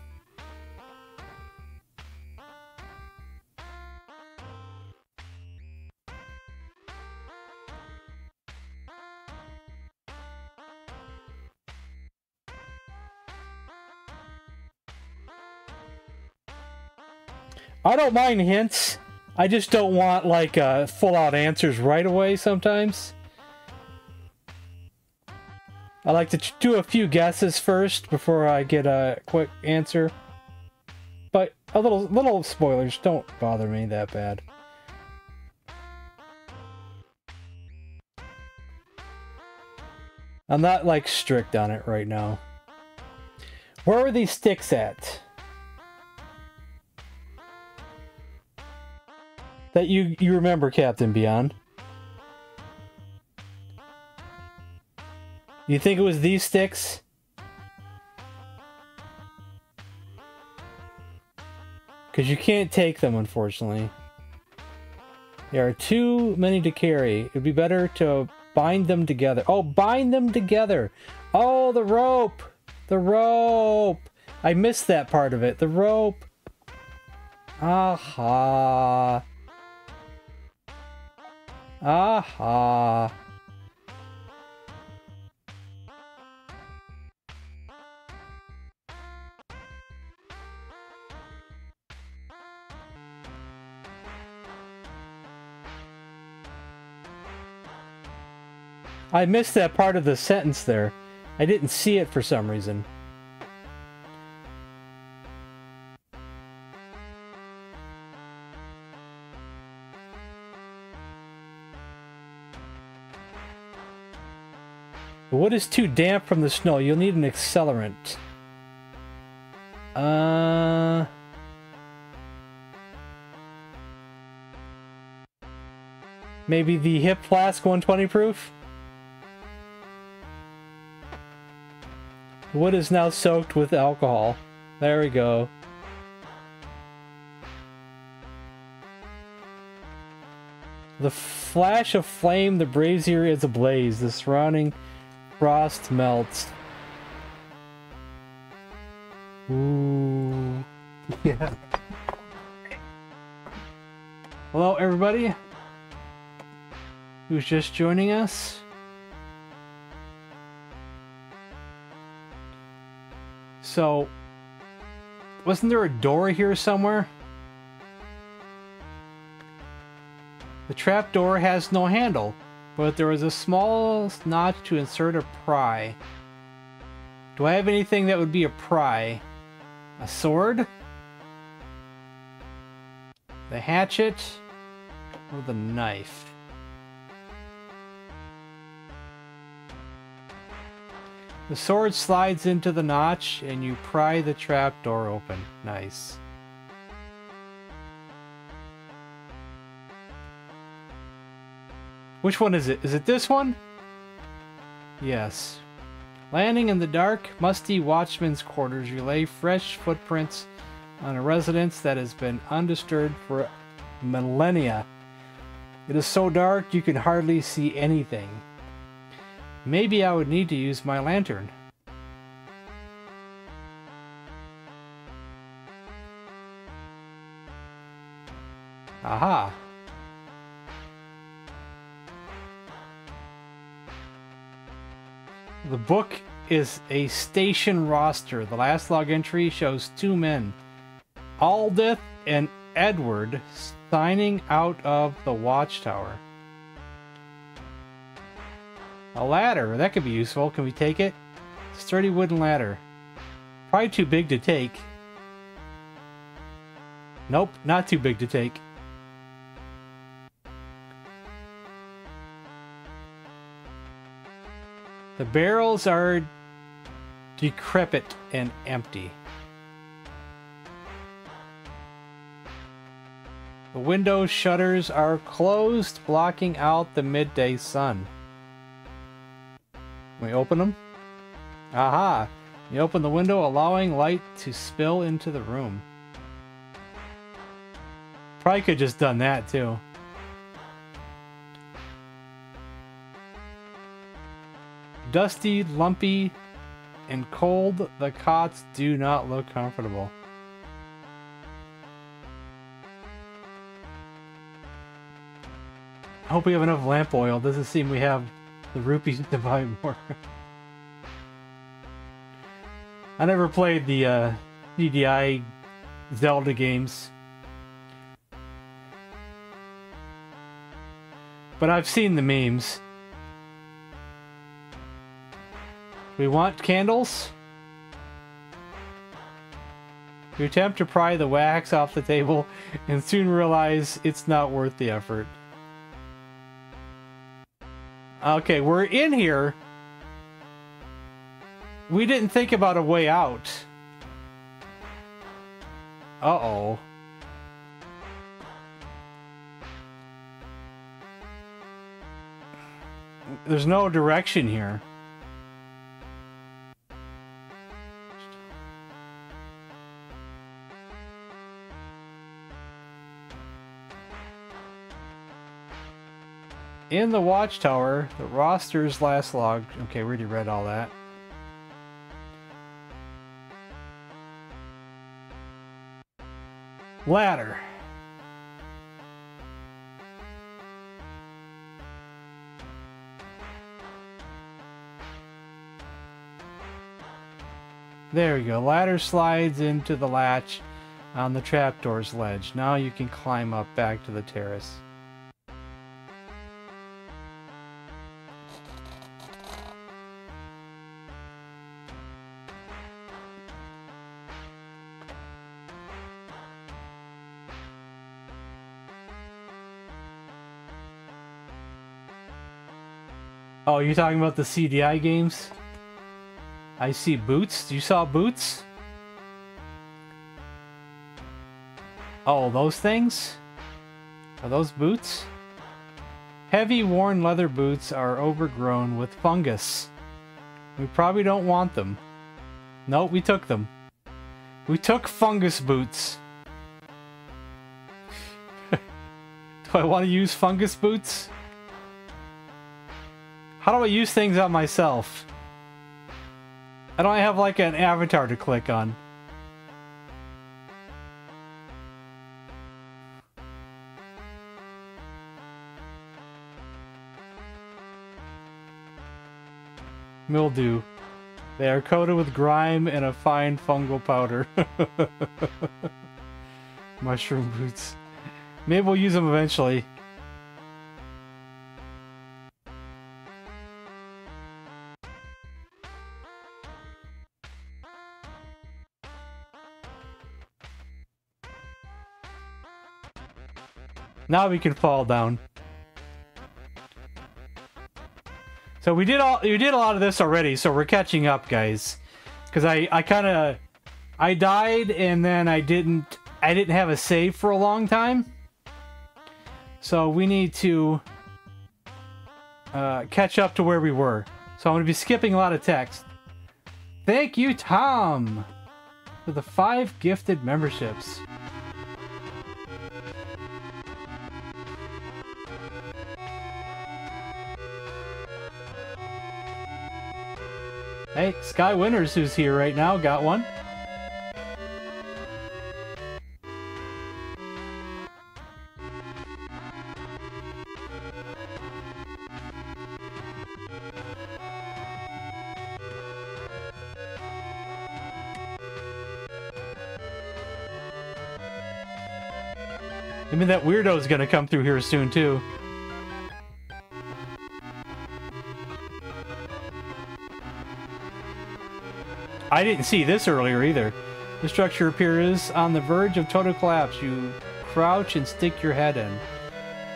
S1: I don't mind hints. I just don't want like uh, full out answers right away sometimes. I like to do a few guesses first before I get a quick answer. But a little little spoilers don't bother me that bad. I'm not like strict on it right now. Where are these sticks at? that you you remember Captain Beyond. You think it was these sticks? Because you can't take them, unfortunately. There are too many to carry. It'd be better to bind them together. Oh, bind them together! Oh, the rope! The rope! I missed that part of it. The rope. Aha. Aha. I missed that part of the sentence there. I didn't see it for some reason. The wood is too damp from the snow. You'll need an accelerant. Uh... Maybe the hip flask 120 proof? Wood is now soaked with alcohol. There we go. The flash of flame, the brazier is ablaze. The surrounding frost melts. Ooh. Yeah. Hello, everybody who's just joining us. So, wasn't there a door here somewhere? The trap door has no handle, but there is a small notch to insert a pry. Do I have anything that would be a pry? A sword? The hatchet? Or the knife? The sword slides into the notch and you pry the trap door open. Nice. Which one is it? Is it this one? Yes. Landing in the dark, musty watchman's quarters, you lay fresh footprints on a residence that has been undisturbed for millennia. It is so dark you can hardly see anything. Maybe I would need to use my lantern. Aha. The book is a station roster. The last log entry shows two men, Aldith and Edward, signing out of the watchtower. A ladder. That could be useful. Can we take it? Sturdy wooden ladder. Probably too big to take. Nope, not too big to take. The barrels are decrepit and empty. The window shutters are closed, blocking out the midday sun. We open them? Aha! You open the window, allowing light to spill into the room. Probably could just done that too. Dusty, lumpy, and cold, the cots do not look comfortable. I hope we have enough lamp oil. Doesn't seem we have the rupees to buy more. I never played the uh, CDI Zelda games. But I've seen the memes. We want candles? We attempt to pry the wax off the table and soon realize it's not worth the effort. Okay, we're in here. We didn't think about a way out. Uh-oh. There's no direction here. In the watchtower, the roster's last log. Okay, we already read all that. Ladder. There we go. Ladder slides into the latch on the trapdoor's ledge. Now you can climb up back to the terrace. You're talking about the CDI games? I see boots. You saw boots? Oh, those things? Are those boots? Heavy worn leather boots are overgrown with fungus. We probably don't want them. No, we took them. We took fungus boots. Do I want to use fungus boots? How do I use things on myself? I don't have like an avatar to click on. Mildew. They are coated with grime and a fine fungal powder. Mushroom boots. Maybe we'll use them eventually. Now we can fall down. So we did all we did a lot of this already, so we're catching up, guys. Cause I I kind of I died and then I didn't I didn't have a save for a long time. So we need to uh, catch up to where we were. So I'm going to be skipping a lot of text. Thank you, Tom, for the five gifted memberships. Hey, Sky Winters, who's here right now, got one. I mean, that weirdo's gonna come through here soon, too. I didn't see this earlier either. The structure appears on the verge of total collapse. You crouch and stick your head in.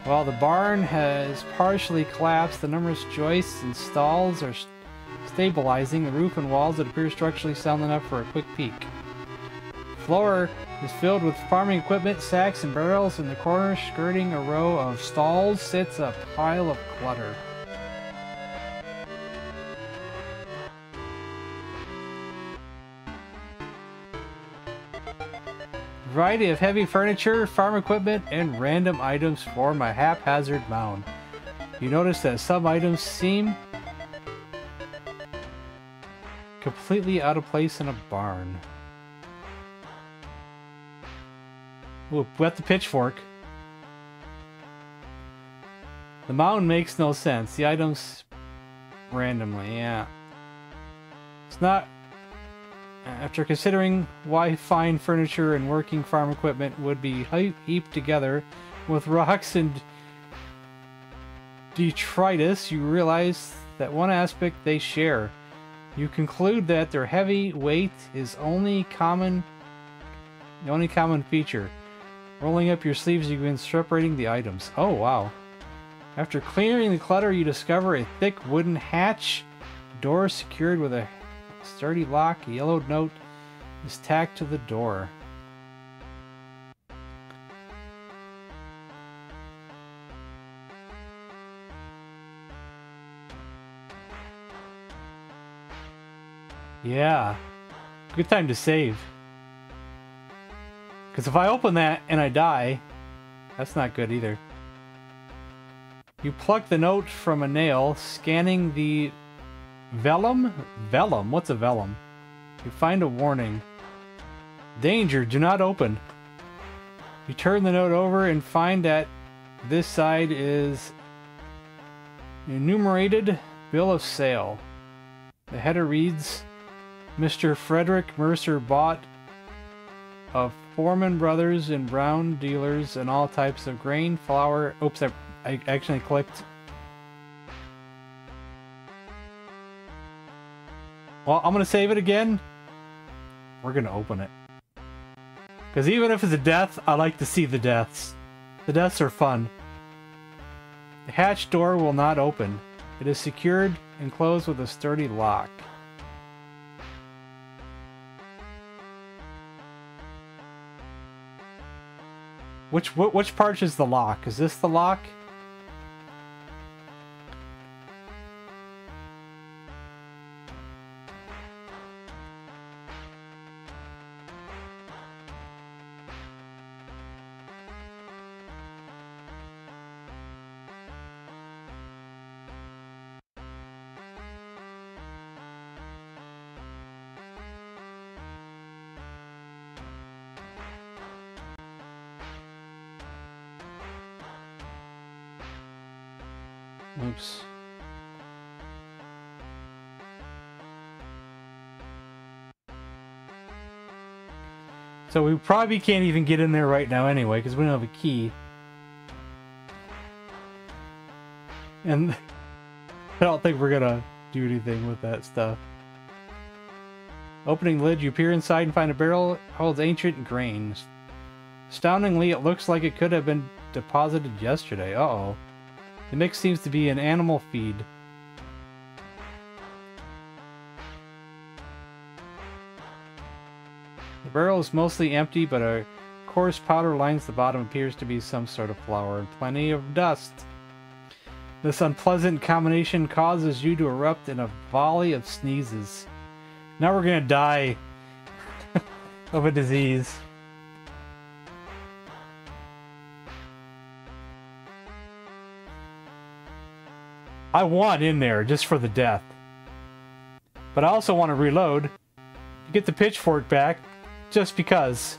S1: While the barn has partially collapsed, the numerous joists and stalls are stabilizing the roof and walls that appear structurally sound enough for a quick peek. Floor is filled with farming equipment, sacks, and barrels. In the corner, skirting a row of stalls, sits a pile of clutter. Variety of heavy furniture, farm equipment, and random items form a haphazard mound. You notice that some items seem completely out of place in a barn. Ooh, wet the pitchfork. The mound makes no sense. The items randomly, yeah. It's not after considering why fine furniture and working farm equipment would be heaped together with rocks and detritus, you realize that one aspect they share. You conclude that their heavy weight is only common the only common feature. Rolling up your sleeves, you begin separating the items. Oh, wow. After clearing the clutter, you discover a thick wooden hatch, door secured with a sturdy lock, a yellowed note is tacked to the door. Yeah. Good time to save. Because if I open that and I die, that's not good either. You pluck the note from a nail, scanning the Vellum? Vellum? What's a vellum? You find a warning. Danger, do not open. You turn the note over and find that this side is enumerated bill of sale. The header reads Mr. Frederick Mercer bought of Foreman Brothers and Brown dealers and all types of grain, flour. Oops, I, I actually clicked. Well, I'm to save it again. We're to open it. Because even if it's a death, I like to see the deaths. The deaths are fun. The hatch door will not open. It is secured and closed with a sturdy lock. Which which part is the lock? Is this the lock? So we probably can't even get in there right now anyway, because we don't have a key. And I don't think we're gonna do anything with that stuff. Opening lid, you peer inside and find a barrel holds ancient grains. Astoundingly, it looks like it could have been deposited yesterday. Uh-oh. The mix seems to be an animal feed. The barrel is mostly empty, but a coarse powder lines the bottom appears to be some sort of flour and plenty of dust. This unpleasant combination causes you to erupt in a volley of sneezes. Now we're gonna die of a disease. I want in there just for the death. But I also want to reload, get the pitchfork back, just because.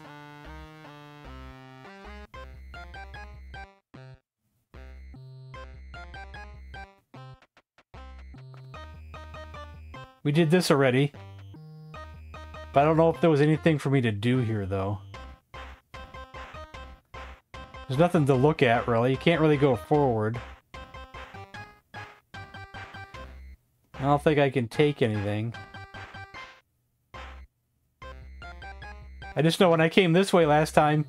S1: We did this already. But I don't know if there was anything for me to do here, though. There's nothing to look at, really. You can't really go forward. I don't think I can take anything. I just know when I came this way last time,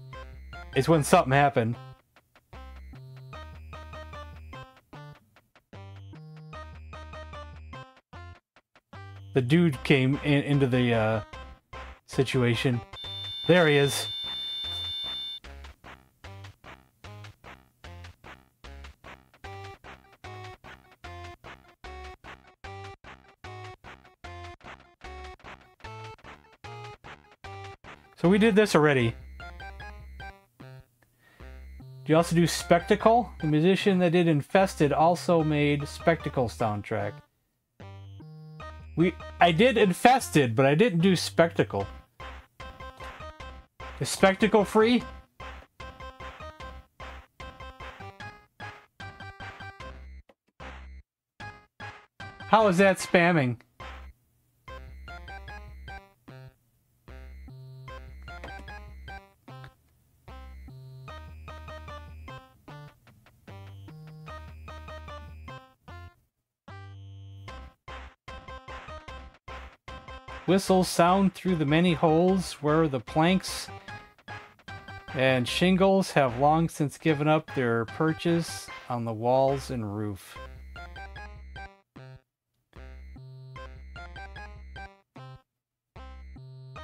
S1: it's when something happened. The dude came in, into the uh, situation. There he is. We did this already. Do you also do Spectacle? The musician that did Infested also made Spectacle soundtrack. We I did Infested, but I didn't do Spectacle. Is Spectacle free? How is that spamming? Whistles sound through the many holes where the planks and shingles have long since given up their perches on the walls and roof.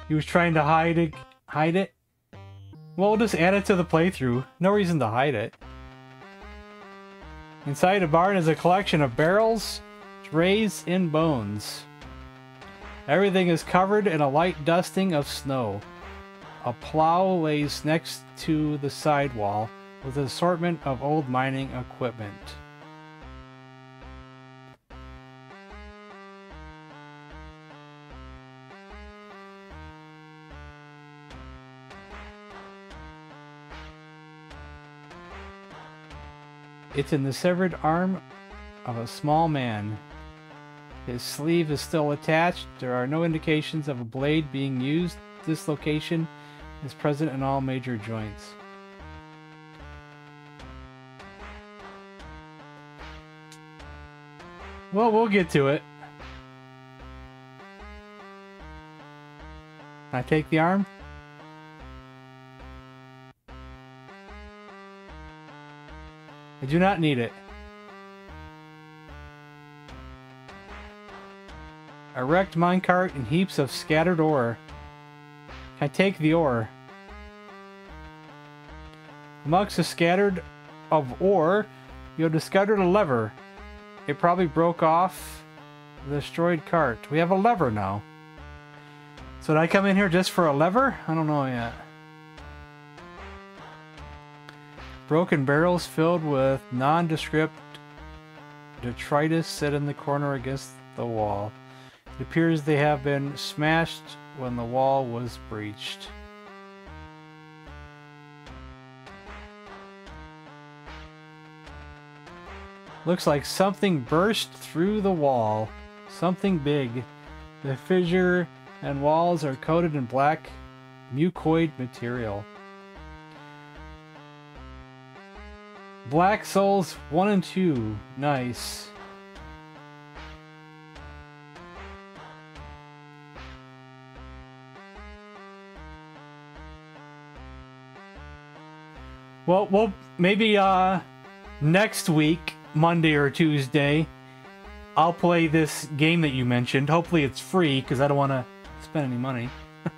S1: He was trying to hide it. Hide it? Well, we'll just add it to the playthrough. No reason to hide it. Inside a barn is a collection of barrels, trays, and bones. Everything is covered in a light dusting of snow. A plow lays next to the sidewall with an assortment of old mining equipment. It's in the severed arm of a small man his sleeve is still attached. There are no indications of a blade being used. Dislocation is present in all major joints. Well, we'll get to it. I take the arm? I do not need it. A wrecked minecart and heaps of scattered ore. Can I take the ore? Amongst the scattered of ore, you have discovered a lever. It probably broke off the destroyed cart. We have a lever now. So did I come in here just for a lever? I don't know yet. Broken barrels filled with nondescript detritus sit in the corner against the wall. It appears they have been smashed when the wall was breached. Looks like something burst through the wall. Something big. The fissure and walls are coated in black mucoid material. Black Souls 1 and 2. Nice. Well, well, maybe uh, next week, Monday or Tuesday, I'll play this game that you mentioned. Hopefully it's free, because I don't want to spend any money.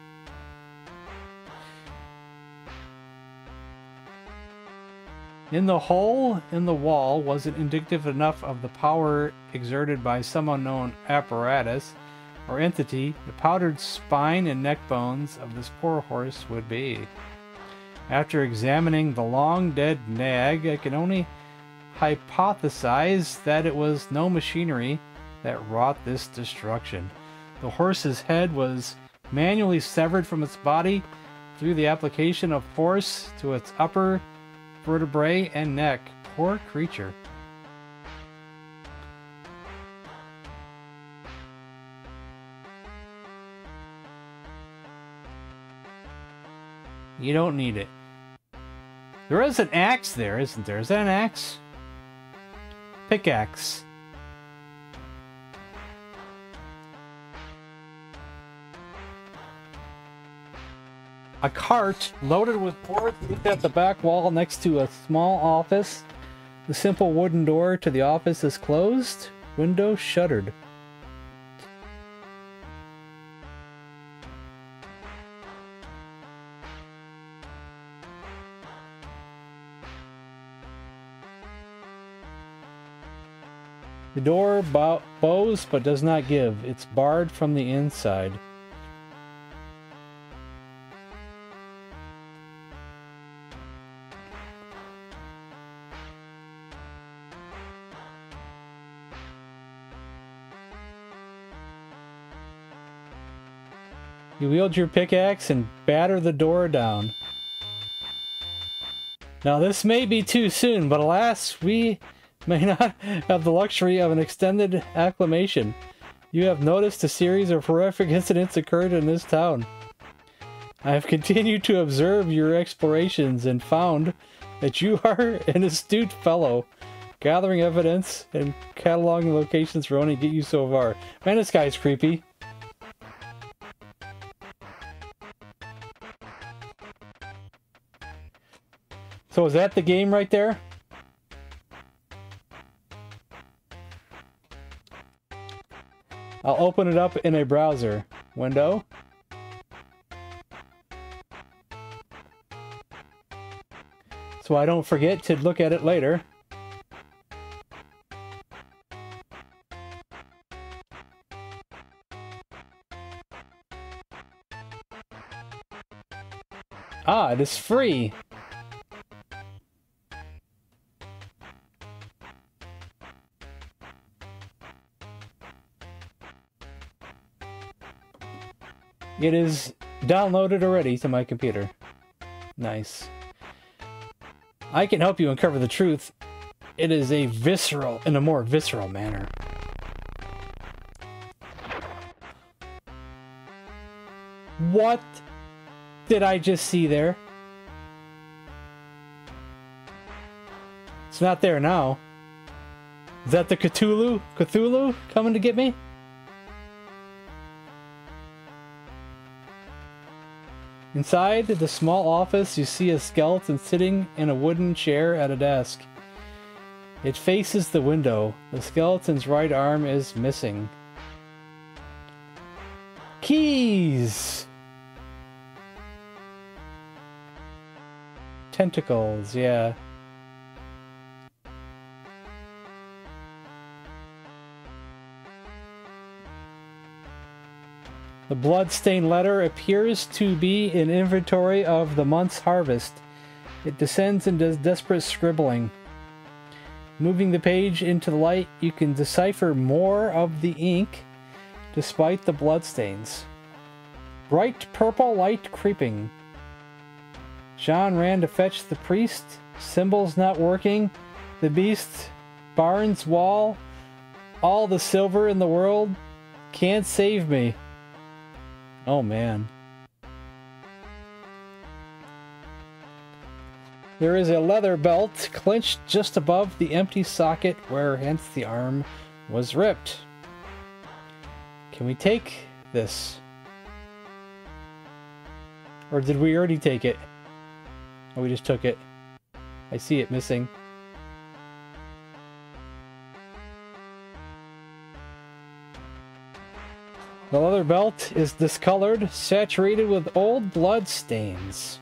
S1: in the hole in the wall wasn't indicative enough of the power exerted by some unknown apparatus or entity, the powdered spine and neck bones of this poor horse would be. After examining the long dead nag, I can only hypothesize that it was no machinery that wrought this destruction. The horse's head was manually severed from its body through the application of force to its upper vertebrae and neck. Poor creature. You don't need it. There is an axe there, isn't there? Is that an axe? Pickaxe. A cart loaded with boards at the back wall next to a small office. The simple wooden door to the office is closed. Window shuttered. The door bow bows but does not give. It's barred from the inside. You wield your pickaxe and batter the door down. Now this may be too soon, but alas, we may not have the luxury of an extended acclamation. You have noticed a series of horrific incidents occurred in this town. I have continued to observe your explorations and found that you are an astute fellow. Gathering evidence and cataloging locations for only get you so far. Man, this guy's creepy. So is that the game right there? I'll open it up in a browser window. So I don't forget to look at it later. Ah, it is free. It is downloaded already to my computer. Nice. I can help you uncover the truth. it is a visceral, in a more visceral manner. What did I just see there? It's not there now. Is that the Cthulhu? Cthulhu coming to get me? Inside the small office, you see a skeleton sitting in a wooden chair at a desk. It faces the window. The skeleton's right arm is missing. Keys! Tentacles, yeah. The blood-stained letter appears to be an inventory of the month's harvest. It descends does desperate scribbling. Moving the page into the light, you can decipher more of the ink despite the bloodstains. Bright purple light creeping. John ran to fetch the priest. Symbols not working. The beast. Barnes wall. All the silver in the world. Can't save me. Oh man. There is a leather belt clinched just above the empty socket where hence the arm was ripped. Can we take this? Or did we already take it? Oh, we just took it. I see it missing. The leather belt is discolored, saturated with old blood stains.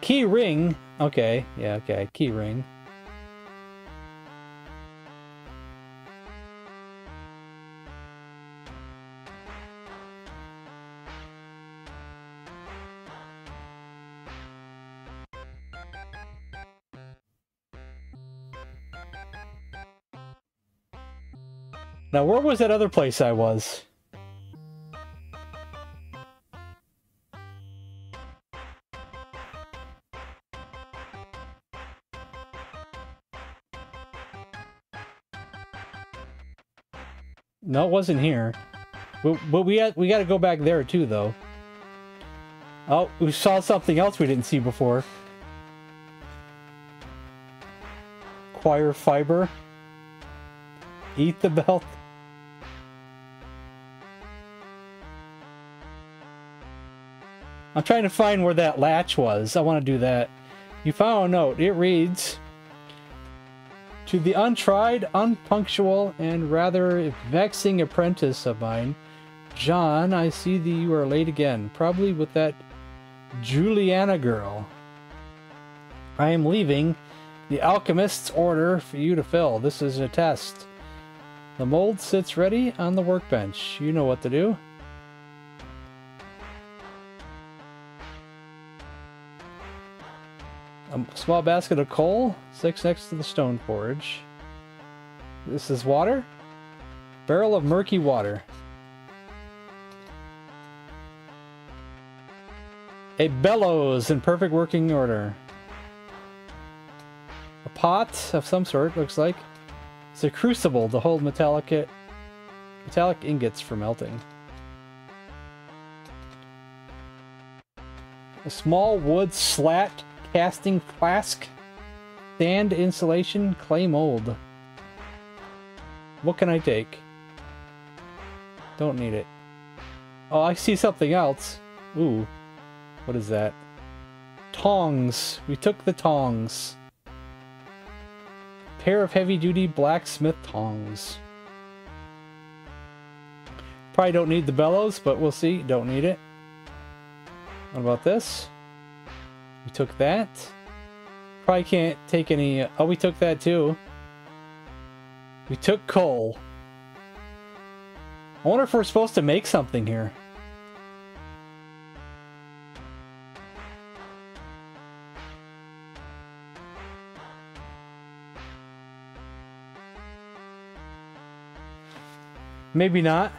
S1: Key ring. Okay, yeah, okay, key ring. Now, where was that other place I was? No, it wasn't here. But, but we we got to go back there too, though. Oh, we saw something else we didn't see before. Choir fiber. Eat the belt. I'm trying to find where that latch was. I want to do that. You found a note. It reads, To the untried, unpunctual, and rather vexing apprentice of mine, John, I see that you are late again, probably with that Juliana girl. I am leaving the alchemist's order for you to fill. This is a test. The mold sits ready on the workbench. You know what to do. A small basket of coal, six next to the stone forge. This is water. Barrel of murky water. A bellows in perfect working order. A pot of some sort, looks like. It's a crucible to hold metallic, metallic ingots for melting. A small wood slat casting flask, sand insulation, clay mold. What can I take? Don't need it. Oh, I see something else. Ooh. What is that? Tongs. We took the tongs. Pair of heavy-duty blacksmith tongs. Probably don't need the bellows, but we'll see. Don't need it. What about this? We took that. Probably can't take any... Oh, we took that too. We took coal. I wonder if we're supposed to make something here. Maybe not.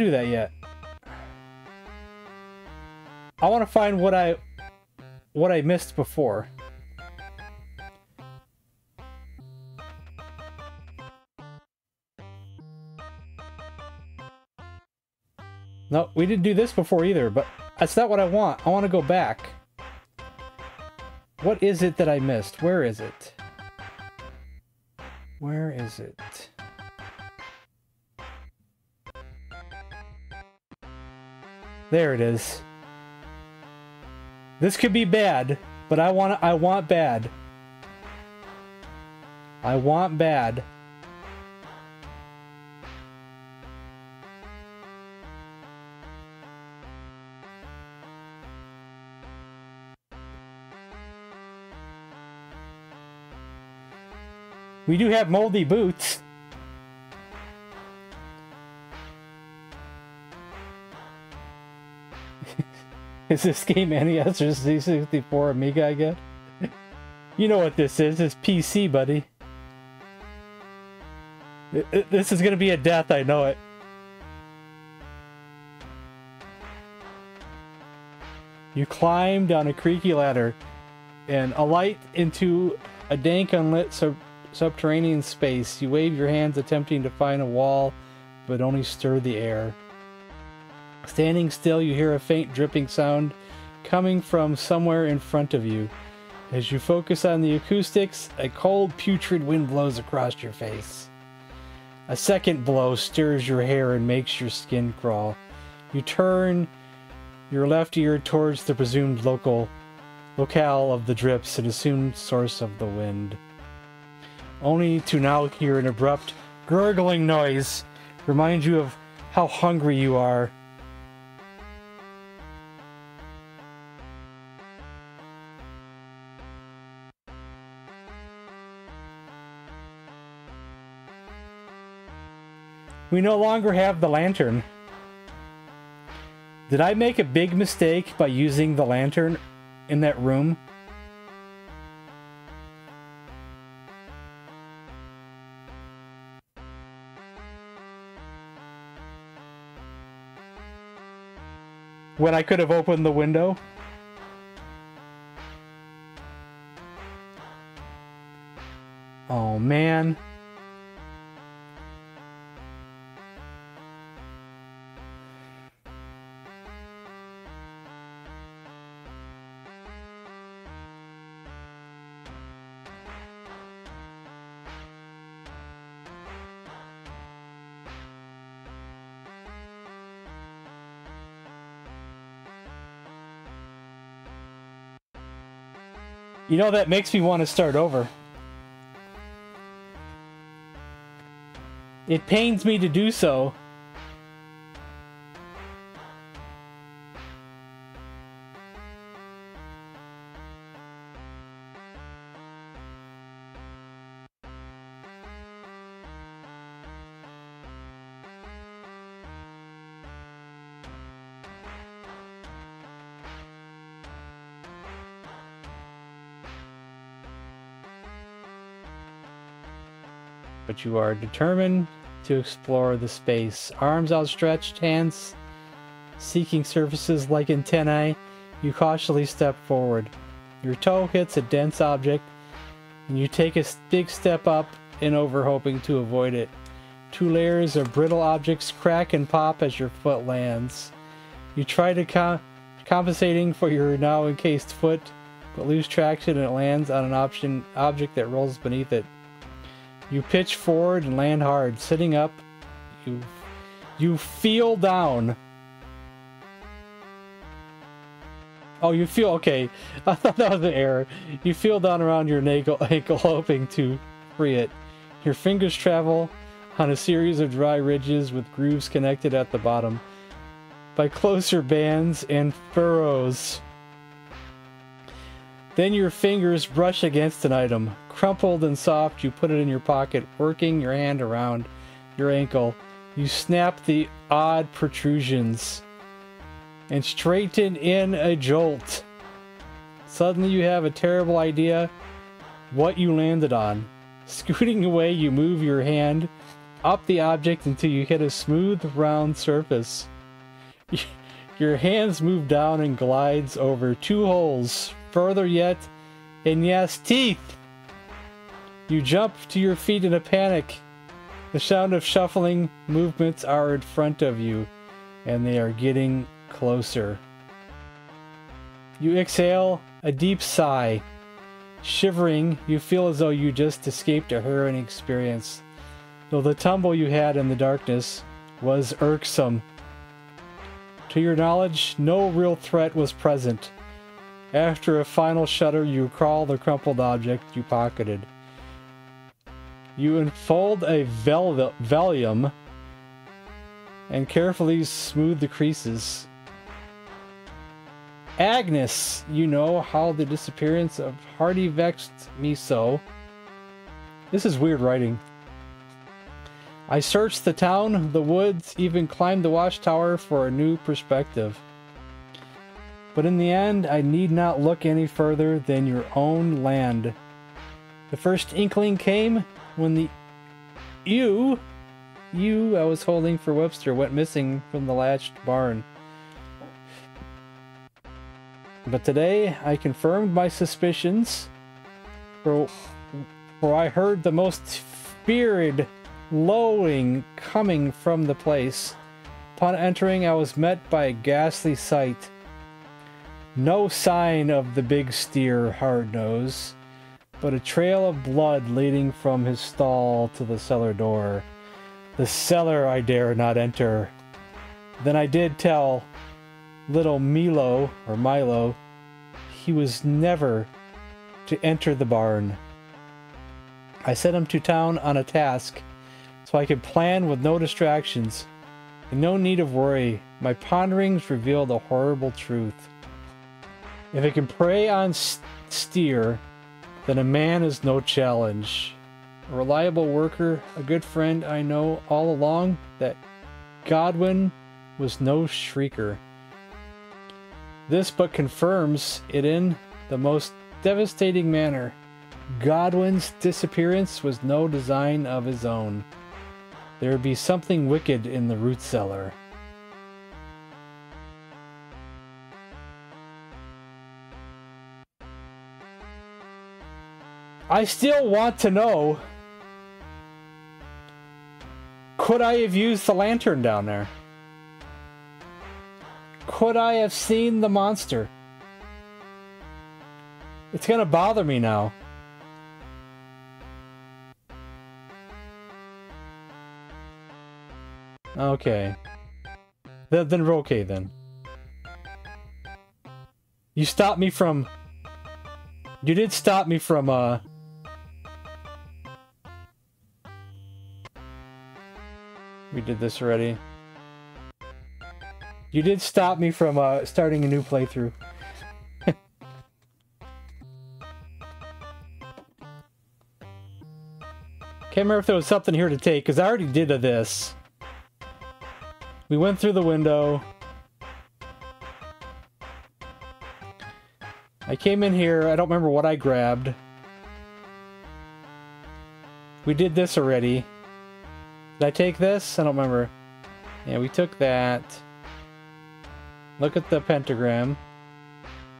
S1: Do that yet. I want to find what I what I missed before. No, we didn't do this before either, but that's not what I want. I want to go back. What is it that I missed? Where is it? Where is it? There it is. This could be bad, but I want I want bad. I want bad. We do have moldy boots. Is this game NES or C64 Amiga I guess? you know what this is. It's PC, buddy. This is gonna be a death, I know it. You climb down a creaky ladder and alight into a dank unlit sub subterranean space. You wave your hands attempting to find a wall, but only stir the air. Standing still, you hear a faint dripping sound coming from somewhere in front of you. As you focus on the acoustics, a cold, putrid wind blows across your face. A second blow stirs your hair and makes your skin crawl. You turn your left ear towards the presumed local locale of the drips and assumed source of the wind. Only to now hear an abrupt, gurgling noise remind you of how hungry you are We no longer have the lantern. Did I make a big mistake by using the lantern in that room? When I could have opened the window? Oh man. You know, that makes me want to start over. It pains me to do so. You are determined to explore the space. Arms outstretched, hands seeking surfaces like antennae, you cautiously step forward. Your toe hits a dense object, and you take a big step up and over, hoping to avoid it. Two layers of brittle objects crack and pop as your foot lands. You try to com compensating for your now encased foot, but lose traction and it lands on an option object that rolls beneath it. You pitch forward and land hard. Sitting up, you you feel down. Oh, you feel okay. I thought that was an error. You feel down around your ankle, ankle hoping to free it. Your fingers travel on a series of dry ridges with grooves connected at the bottom by closer bands and furrows. Then your fingers brush against an item. Crumpled and soft, you put it in your pocket, working your hand around your ankle. You snap the odd protrusions and straighten in a jolt. Suddenly you have a terrible idea what you landed on. Scooting away, you move your hand up the object until you hit a smooth, round surface. Your hands move down and glides over two holes, further yet, and yes, teeth! You jump to your feet in a panic. The sound of shuffling movements are in front of you, and they are getting closer. You exhale a deep sigh. Shivering, you feel as though you just escaped a harrowing experience. Though the tumble you had in the darkness was irksome. To your knowledge, no real threat was present. After a final shudder, you crawl the crumpled object you pocketed. You unfold a vel- vellum and carefully smooth the creases. Agnes, you know how the disappearance of Hardy vexed me so. This is weird writing. I searched the town, the woods, even climbed the watchtower for a new perspective. But in the end, I need not look any further than your own land. The first inkling came when the you, you I was holding for Webster went missing from the latched barn. But today I confirmed my suspicions, for, for I heard the most feared lowing coming from the place. Upon entering, I was met by a ghastly sight. No sign of the big steer, hard nose, but a trail of blood leading from his stall to the cellar door. The cellar I dare not enter. Then I did tell little Milo, or Milo, he was never to enter the barn. I sent him to town on a task so I could plan with no distractions and no need of worry. My ponderings reveal the horrible truth. If it can prey on steer, then a man is no challenge. A reliable worker, a good friend, I know all along that Godwin was no shrieker. This but confirms it in the most devastating manner. Godwin's disappearance was no design of his own. There would be something wicked in the root cellar. I still want to know could I have used the lantern down there? Could I have seen the monster? It's gonna bother me now. Okay. Then, then we're okay then. You stopped me from... You did stop me from, uh... We did this already. You did stop me from, uh, starting a new playthrough. Can't remember if there was something here to take, because I already did this. We went through the window. I came in here. I don't remember what I grabbed. We did this already. Did I take this? I don't remember. Yeah, we took that. Look at the pentagram.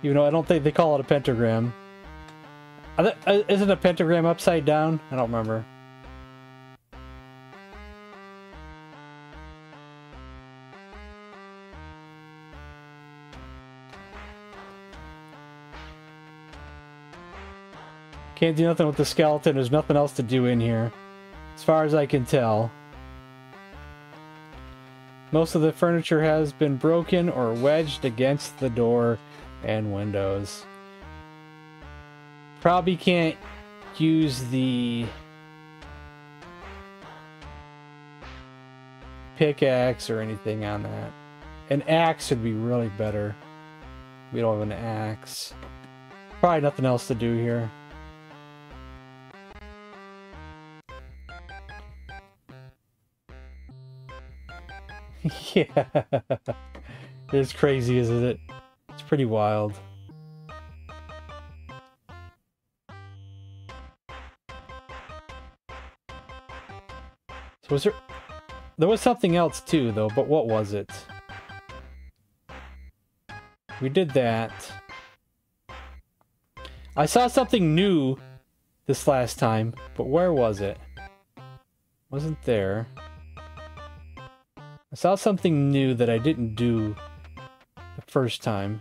S1: Even though I don't think they call it a pentagram. Uh, isn't a pentagram upside down? I don't remember. Can't do nothing with the skeleton. There's nothing else to do in here. As far as I can tell. Most of the furniture has been broken or wedged against the door and windows. Probably can't use the pickaxe or anything on that. An axe would be really better. We don't have an axe. Probably nothing else to do here. yeah. It's crazy, isn't it? It's pretty wild. So was there... There was something else too, though, but what was it? We did that. I saw something new this last time, but where was it? Wasn't there. I saw something new that I didn't do the first time.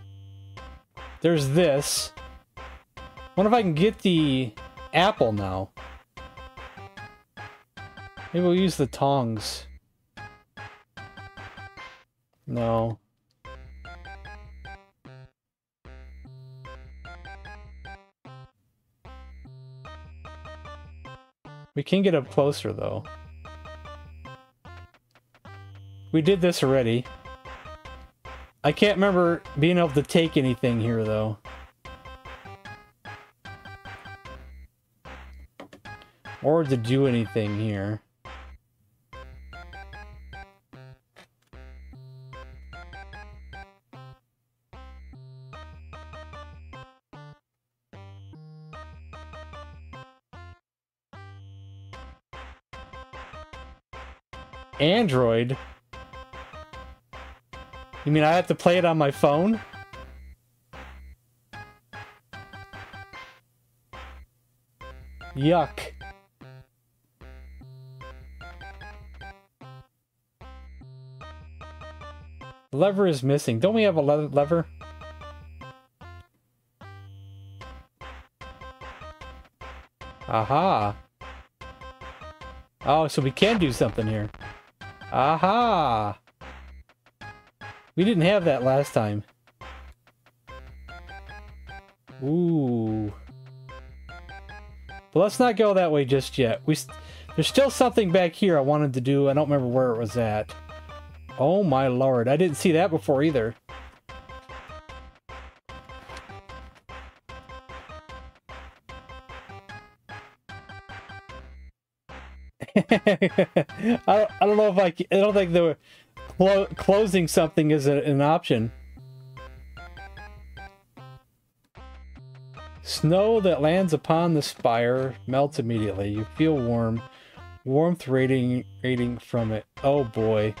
S1: There's this. wonder if I can get the apple now. Maybe we'll use the tongs. No. We can get up closer, though. We did this already. I can't remember being able to take anything here, though. Or to do anything here. Android? You mean I have to play it on my phone? Yuck. Lever is missing. Don't we have a le lever? Aha. Oh, so we can do something here. Aha! We didn't have that last time. Ooh. But let's not go that way just yet. We There's still something back here I wanted to do. I don't remember where it was at. Oh my lord. I didn't see that before either. I, don't, I don't know if I, I don't think the clo closing something is a, an option. Snow that lands upon the spire melts immediately. You feel warm. Warmth rating, rating from it. Oh boy.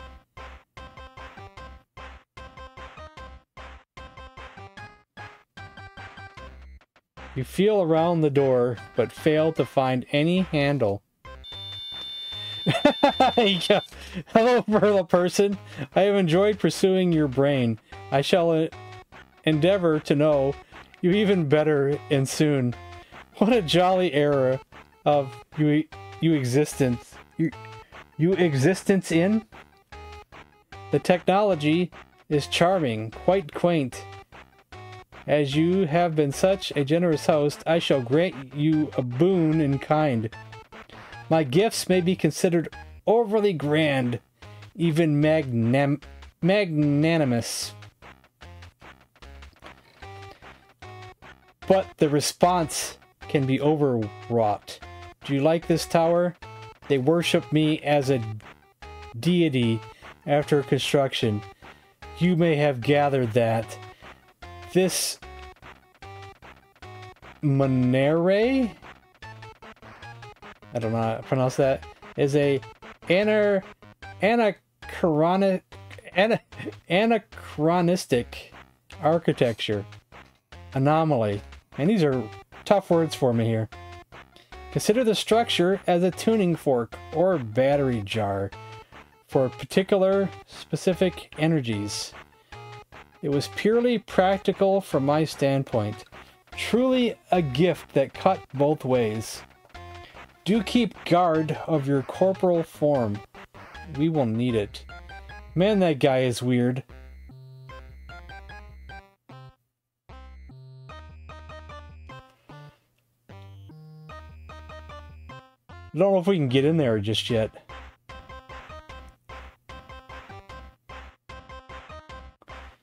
S1: You feel around the door, but fail to find any handle. Hello, Perla person. I have enjoyed pursuing your brain. I shall uh, endeavor to know you even better and soon. What a jolly era of you, you existence. You, you existence in? The technology is charming, quite quaint. As you have been such a generous host, I shall grant you a boon in kind. My gifts may be considered overly grand, even magnam magnanimous. But the response can be overwrought. Do you like this tower? They worship me as a deity after construction. You may have gathered that. This Monere I don't know how to pronounce that, is a anar, anachronic, ana, anachronistic architecture anomaly. And these are tough words for me here. Consider the structure as a tuning fork or battery jar for particular specific energies. It was purely practical from my standpoint. Truly a gift that cut both ways. Do keep guard of your corporal form. We will need it. Man, that guy is weird. I don't know if we can get in there just yet.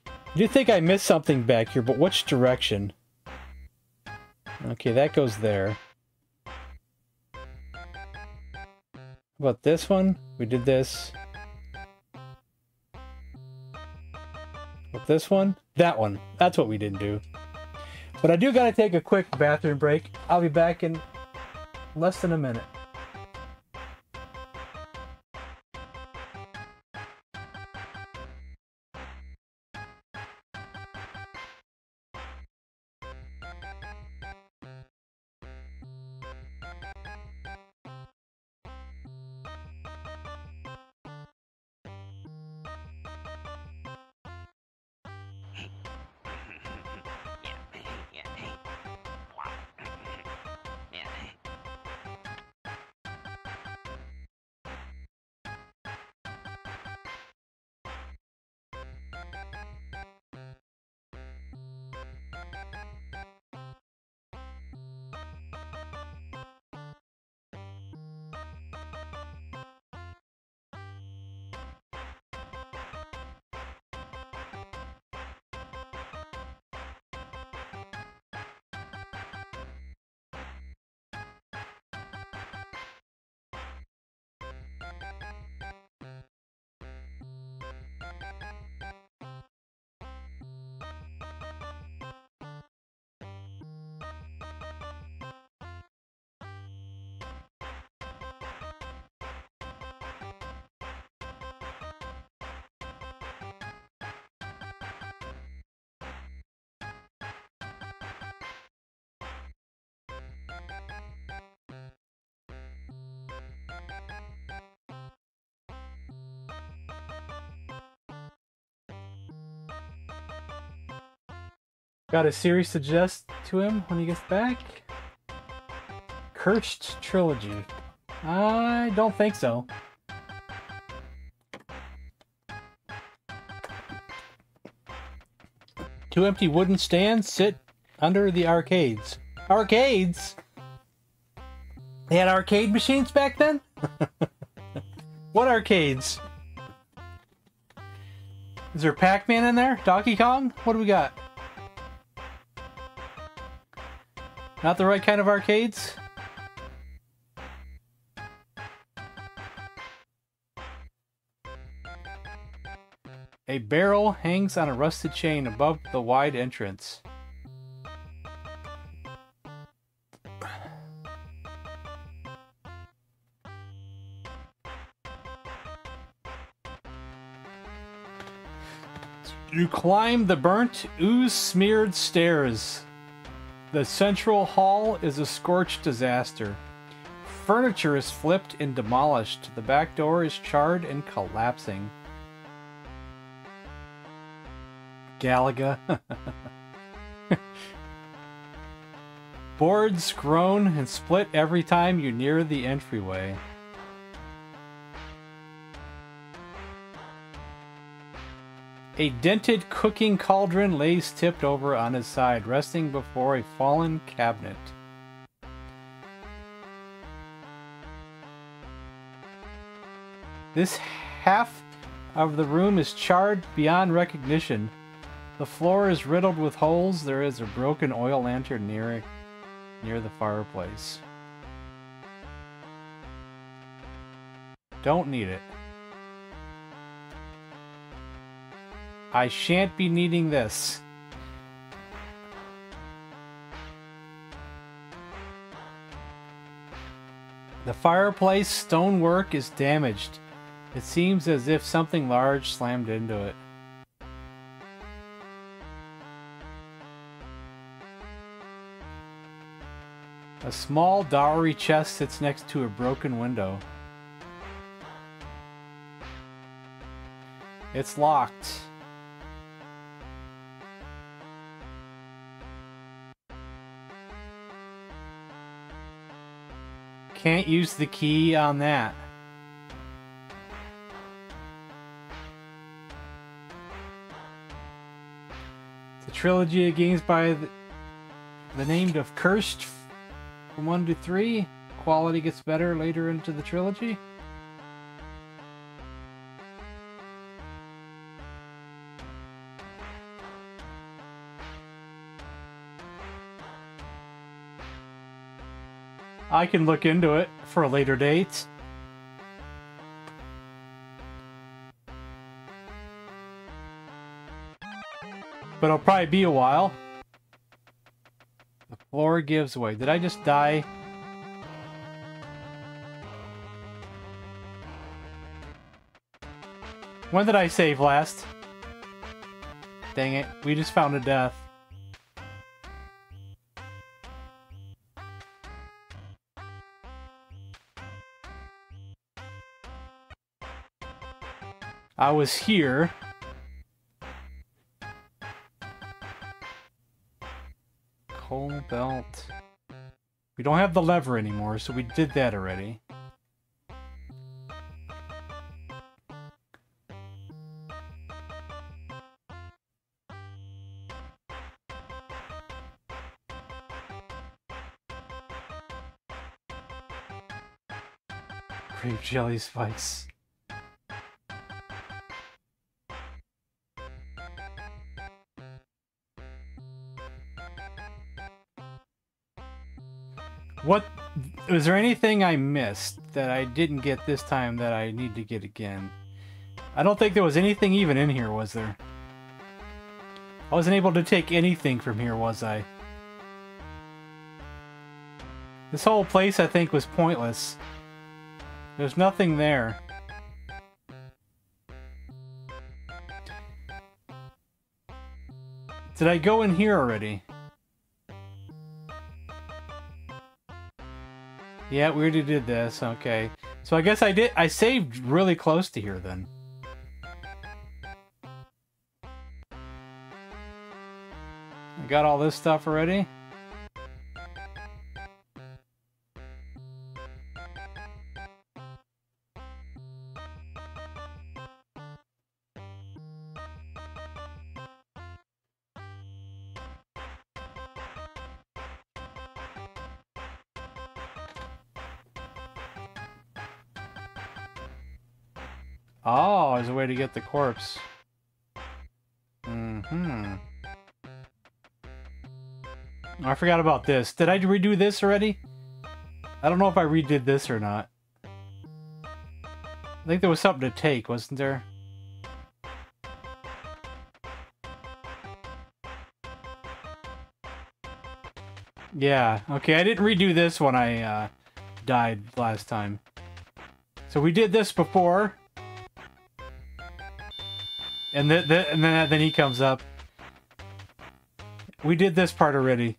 S1: I do think I missed something back here, but which direction? Okay, that goes there. About this one? We did this. With this one? That one. That's what we didn't do. But I do gotta take a quick bathroom break. I'll be back in less than a minute. Got a series to suggest to him when he gets back? Cursed Trilogy. I don't think so. Two empty wooden stands sit under the arcades. Arcades? They had arcade machines back then? what arcades? Is there Pac-Man in there? Donkey Kong? What do we got? Not the right kind of arcades? A barrel hangs on a rusted chain above the wide entrance. You climb the burnt, ooze-smeared stairs. The central hall is a scorched disaster. Furniture is flipped and demolished. The back door is charred and collapsing. Galaga. Boards groan and split every time you near the entryway. A dented cooking cauldron lays tipped over on his side, resting before a fallen cabinet. This half of the room is charred beyond recognition. The floor is riddled with holes. There is a broken oil lantern near, near the fireplace. Don't need it. I shan't be needing this. The fireplace stonework is damaged. It seems as if something large slammed into it. A small dowry chest sits next to a broken window. It's locked. Can't use the key on that. The trilogy of games by the, the name of Cursed from 1 to 3. Quality gets better later into the trilogy. I can look into it for a later date. But it'll probably be a while. The floor gives way. Did I just die? When did I save last? Dang it, we just found a death. I was here. Coal belt. We don't have the lever anymore, so we did that already. Grape jelly spice. What is there anything I missed that I didn't get this time that I need to get again? I don't think there was anything even in here, was there? I wasn't able to take anything from here, was I? This whole place, I think, was pointless. There's nothing there. Did I go in here already? Yeah, we already did this. Okay. So I guess I did. I saved really close to here then. I got all this stuff already. Get the corpse. Mm-hmm. I forgot about this. Did I redo this already? I don't know if I redid this or not. I think there was something to take, wasn't there? Yeah, okay, I didn't redo this when I uh, died last time. So we did this before. And, th and then, then he comes up. We did this part already.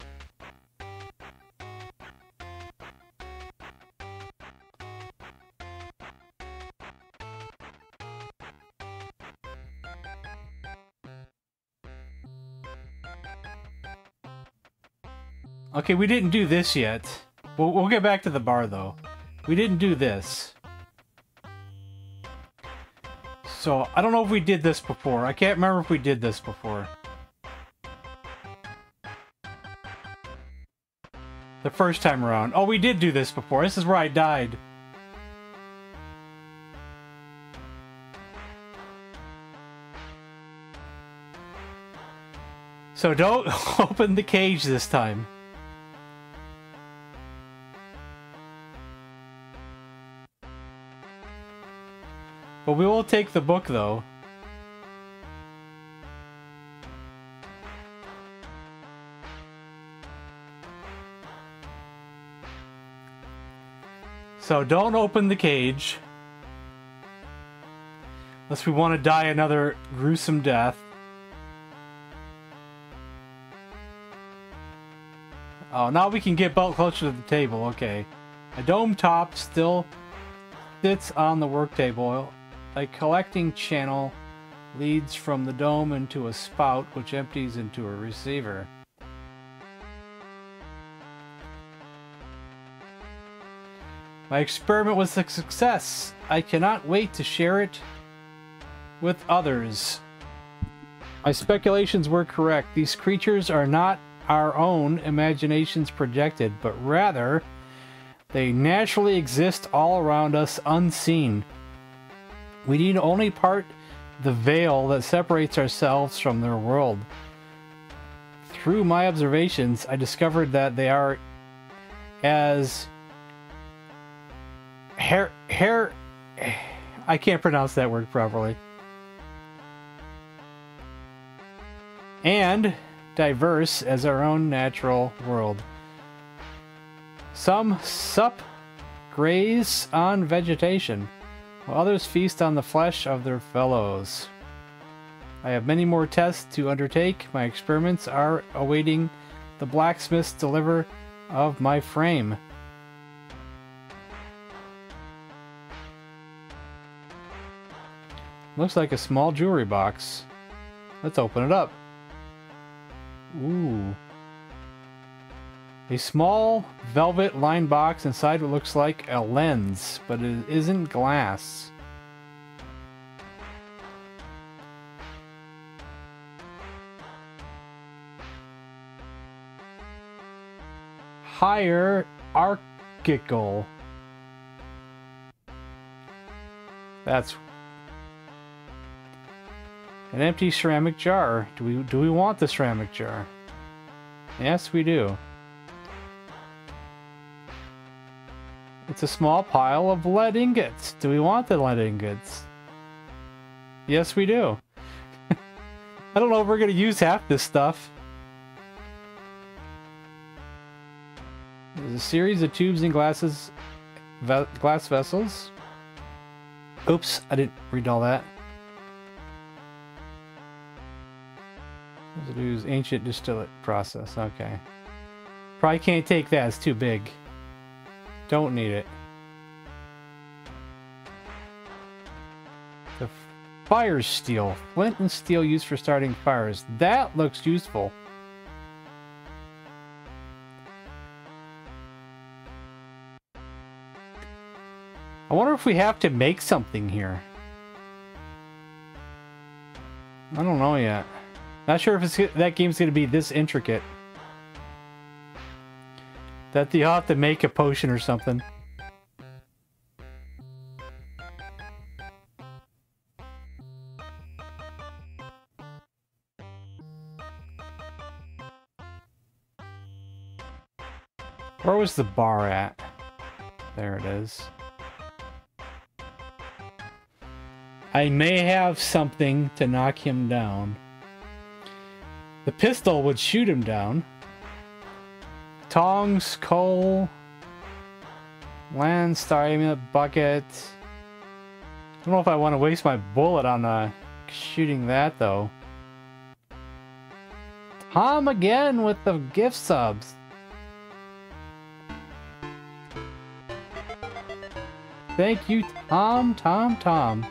S1: Okay, we didn't do this yet. We'll, we'll get back to the bar, though. We didn't do this. So, I don't know if we did this before. I can't remember if we did this before. The first time around. Oh, we did do this before. This is where I died. So don't open the cage this time. But we will take the book, though. So don't open the cage. Unless we want to die another gruesome death. Oh, now we can get about closer to the table. Okay. A dome top still sits on the work table a collecting channel leads from the dome into a spout which empties into a receiver. My experiment was a success. I cannot wait to share it with others. My speculations were correct. These creatures are not our own imaginations projected, but rather they naturally exist all around us unseen. We need only part the veil that separates ourselves from their world. Through my observations, I discovered that they are as hair hair I can't pronounce that word properly. And diverse as our own natural world. Some sup graze on vegetation while others feast on the flesh of their fellows. I have many more tests to undertake. My experiments are awaiting the blacksmith's deliver of my frame. Looks like a small jewelry box. Let's open it up. Ooh. A small velvet lined box inside what looks like a lens, but it isn't glass. Higher Hierarchical. That's an empty ceramic jar. Do we do we want the ceramic jar? Yes, we do. It's a small pile of lead ingots. Do we want the lead ingots? Yes, we do. I don't know if we're going to use half this stuff. There's a series of tubes and glasses, ve glass vessels. Oops, I didn't read all that. Residues, ancient distillate process. Okay. Probably can't take that, it's too big. Don't need it. The fire steel. Flint and steel used for starting fires. That looks useful. I wonder if we have to make something here. I don't know yet. Not sure if that game's going to be this intricate. That you have to make a potion or something. Where was the bar at? There it is. I may have something to knock him down. The pistol would shoot him down. Tongs, coal, land, star bucket. I don't know if I want to waste my bullet on uh, shooting that though. Tom again with the gift subs. Thank you, Tom, Tom, Tom.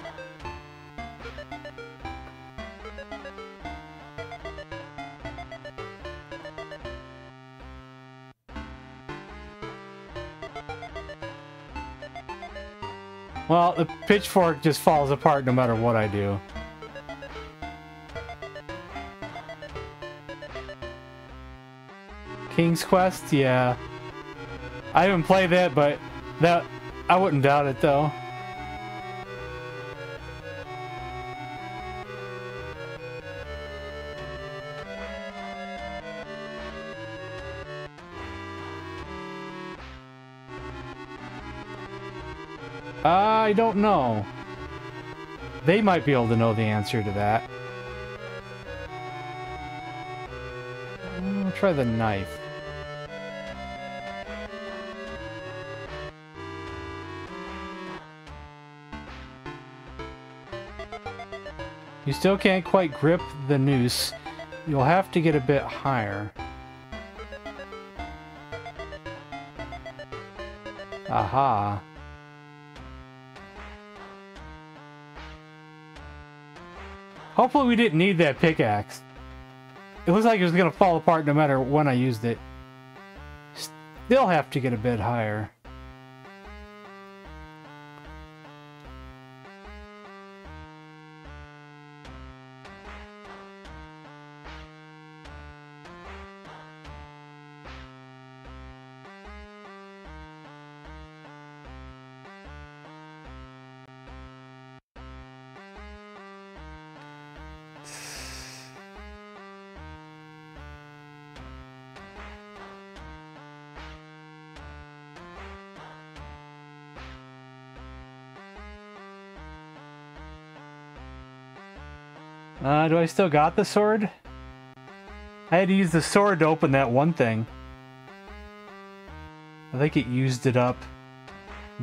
S1: Well, the pitchfork just falls apart no matter what I do. King's Quest? Yeah. I haven't played that, but that I wouldn't doubt it though. I don't know. They might be able to know the answer to that. I'll try the knife. You still can't quite grip the noose. You'll have to get a bit higher. Aha. Hopefully we didn't need that pickaxe. It looks like it was going to fall apart no matter when I used it. Still have to get a bit higher. Do I still got the sword? I had to use the sword to open that one thing. I think it used it up.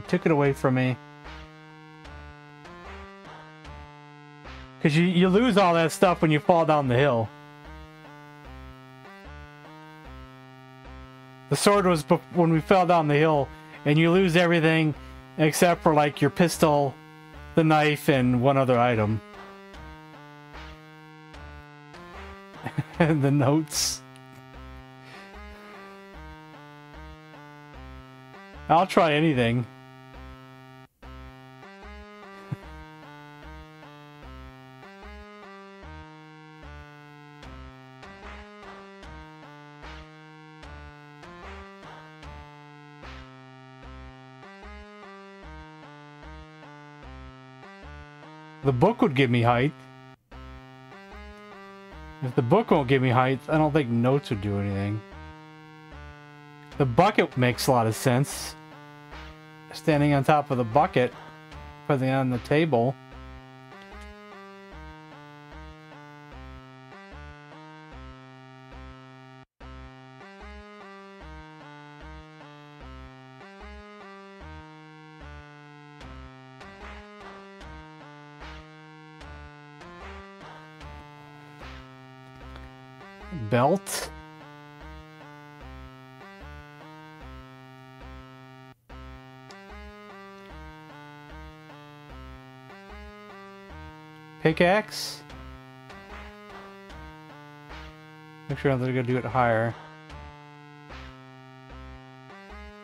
S1: Took it away from me. Because you, you lose all that stuff when you fall down the hill. The sword was when we fell down the hill, and you lose everything except for like your pistol, the knife, and one other item. And the notes. I'll try anything. the book would give me height. If the book won't give me height, I don't think notes would do anything. The bucket makes a lot of sense. Standing on top of the bucket, putting it on the table. pickaxe? Make sure I'm gonna do it higher.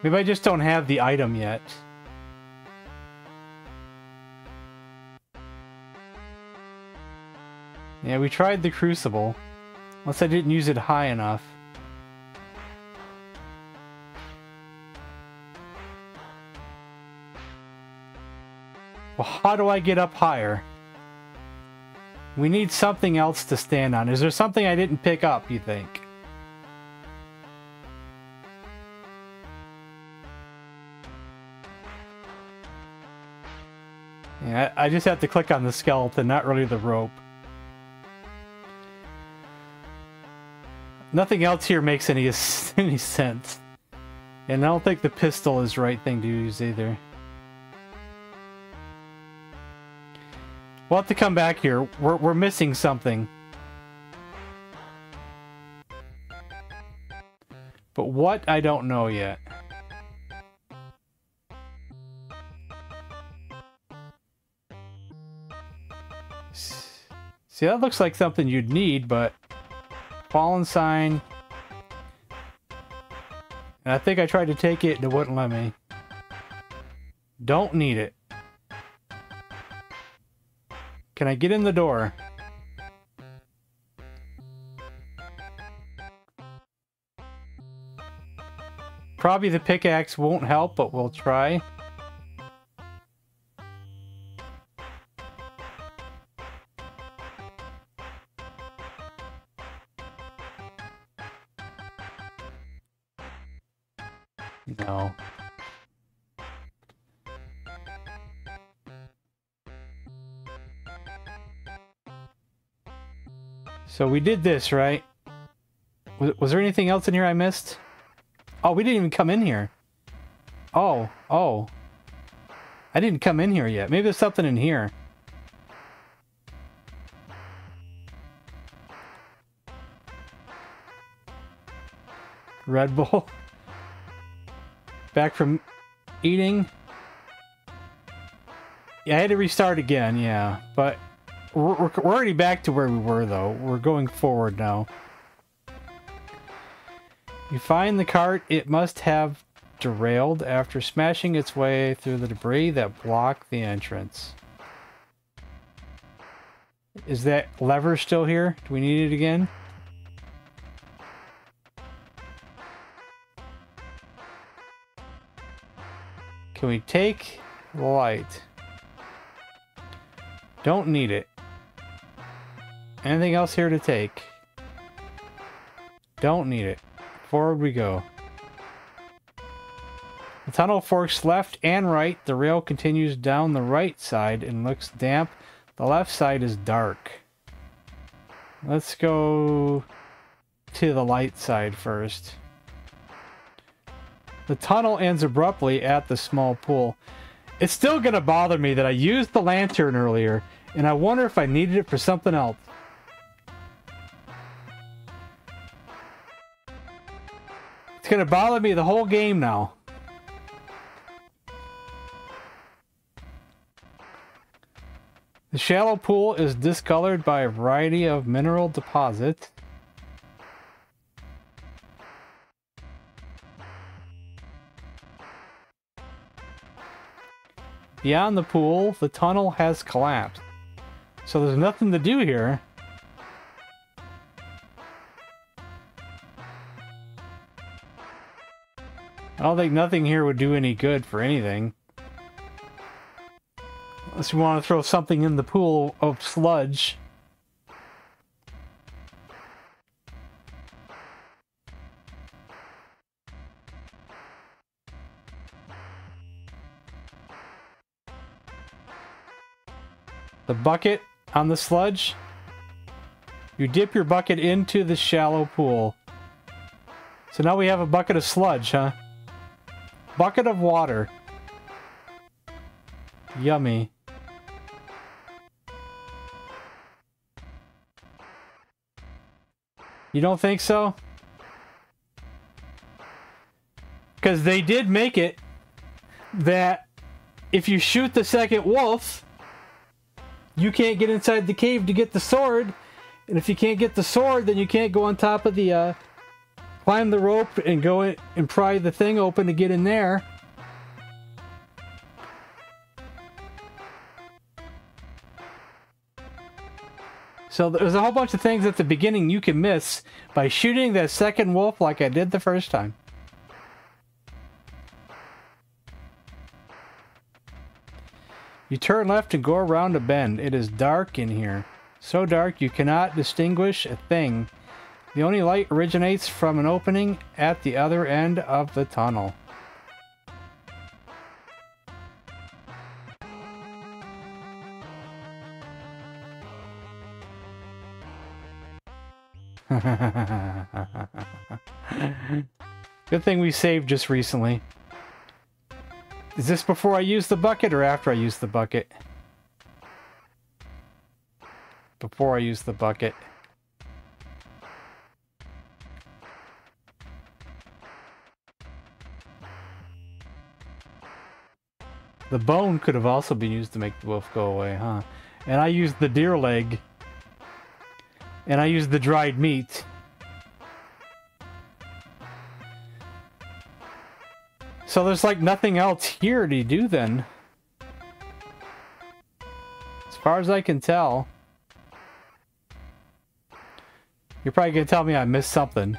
S1: Maybe I just don't have the item yet. Yeah, we tried the crucible. Unless I didn't use it high enough. Well, how do I get up higher? We need something else to stand on. Is there something I didn't pick up, you think? Yeah, I just have to click on the skeleton, not really the rope. Nothing else here makes any, any sense. And I don't think the pistol is the right thing to use either. We'll have to come back here. We're, we're missing something. But what, I don't know yet. See, that looks like something you'd need, but... Fallen sign. And I think I tried to take it and it wouldn't let me. Don't need it. Can I get in the door? Probably the pickaxe won't help, but we'll try. So we did this, right? Was, was there anything else in here I missed? Oh, we didn't even come in here. Oh, oh. I didn't come in here yet. Maybe there's something in here. Red Bull. Back from eating. Yeah, I had to restart again, yeah. But we're, we're, already back to where we were, though. We're going forward now. You find the cart. It must have derailed after smashing its way through the debris that blocked the entrance. Is that lever still here? Do we need it again? Can we take the light? Don't need it. Anything else here to take? Don't need it. Forward we go. The tunnel forks left and right. The rail continues down the right side and looks damp. The left side is dark. Let's go to the light side first. The tunnel ends abruptly at the small pool. It's still going to bother me that I used the lantern earlier, and I wonder if I needed it for something else. To bother me the whole game now. The shallow pool is discolored by a variety of mineral deposits. Beyond the pool, the tunnel has collapsed. So there's nothing to do here. I don't think nothing here would do any good for anything. Unless you want to throw something in the pool of sludge. the bucket on the sludge. You dip your bucket into the shallow pool. So now we have a bucket of sludge, huh? Bucket of water. Yummy. You don't think so? Because they did make it that if you shoot the second wolf, you can't get inside the cave to get the sword. And if you can't get the sword, then you can't go on top of the, uh, climb the rope and go in and pry the thing open to get in there. So there's a whole bunch of things at the beginning you can miss by shooting that second wolf like I did the first time. You turn left and go around a bend. It is dark in here. So dark you cannot distinguish a thing. The only light originates from an opening at the other end of the tunnel. Good thing we saved just recently. Is this before I use the bucket or after I use the bucket? Before I use the bucket. The bone could have also been used to make the wolf go away, huh? And I used the deer leg. And I used the dried meat. So there's like nothing else here to do then. As far as I can tell. You're probably gonna tell me I missed something.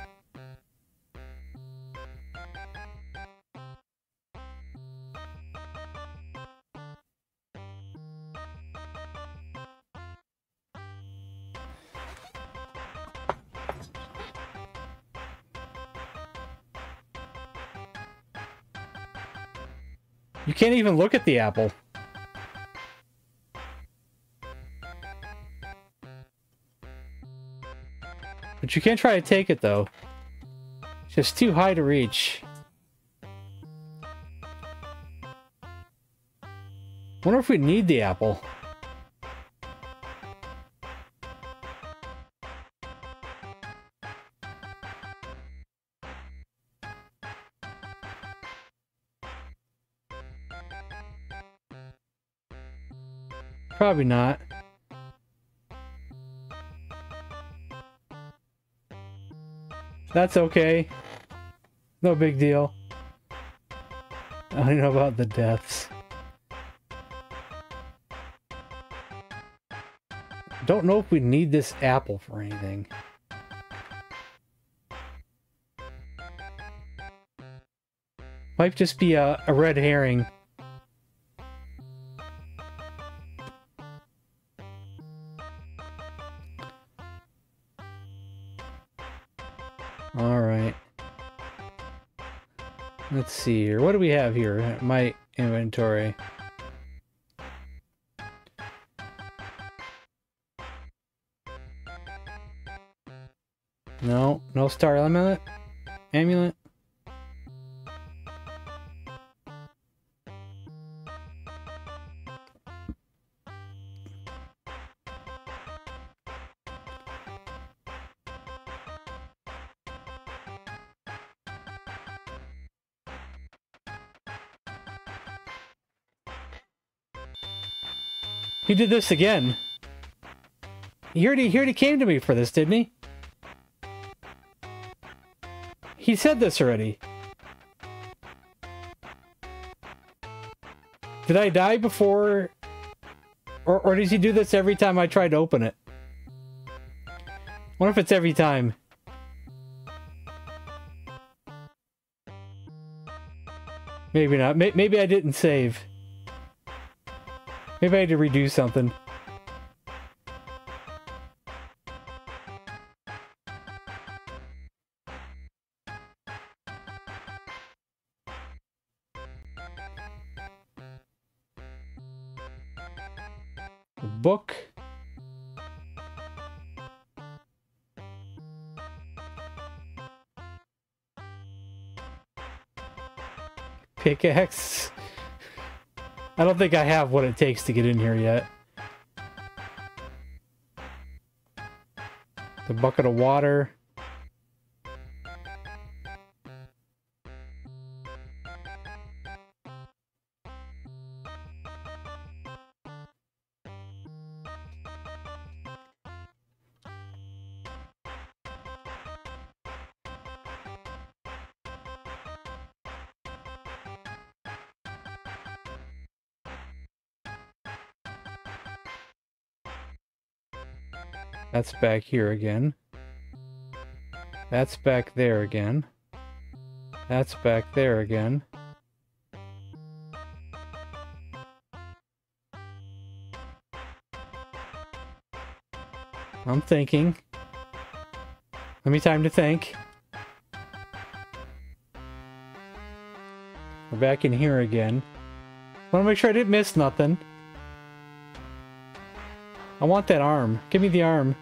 S1: Can't even look at the apple. But you can't try to take it though. It's just too high to reach. Wonder if we need the apple. Probably not. That's okay. No big deal. I don't know about the deaths. Don't know if we need this apple for anything. Might just be a, a red herring. Let's see here. What do we have here? My inventory. No, no star amulet? Amulet? Did this again. He already, he already came to me for this, didn't he? He said this already. Did I die before? Or, or does he do this every time I try to open it? wonder if it's every time. Maybe not. Maybe I didn't save. Maybe I had to redo something. book. Pickaxe. I don't think I have what it takes to get in here yet. The bucket of water. That's back here again. That's back there again. That's back there again. I'm thinking. Give me time to think. We're back in here again. Want to make sure I didn't miss nothing. I want that arm. Give me the arm.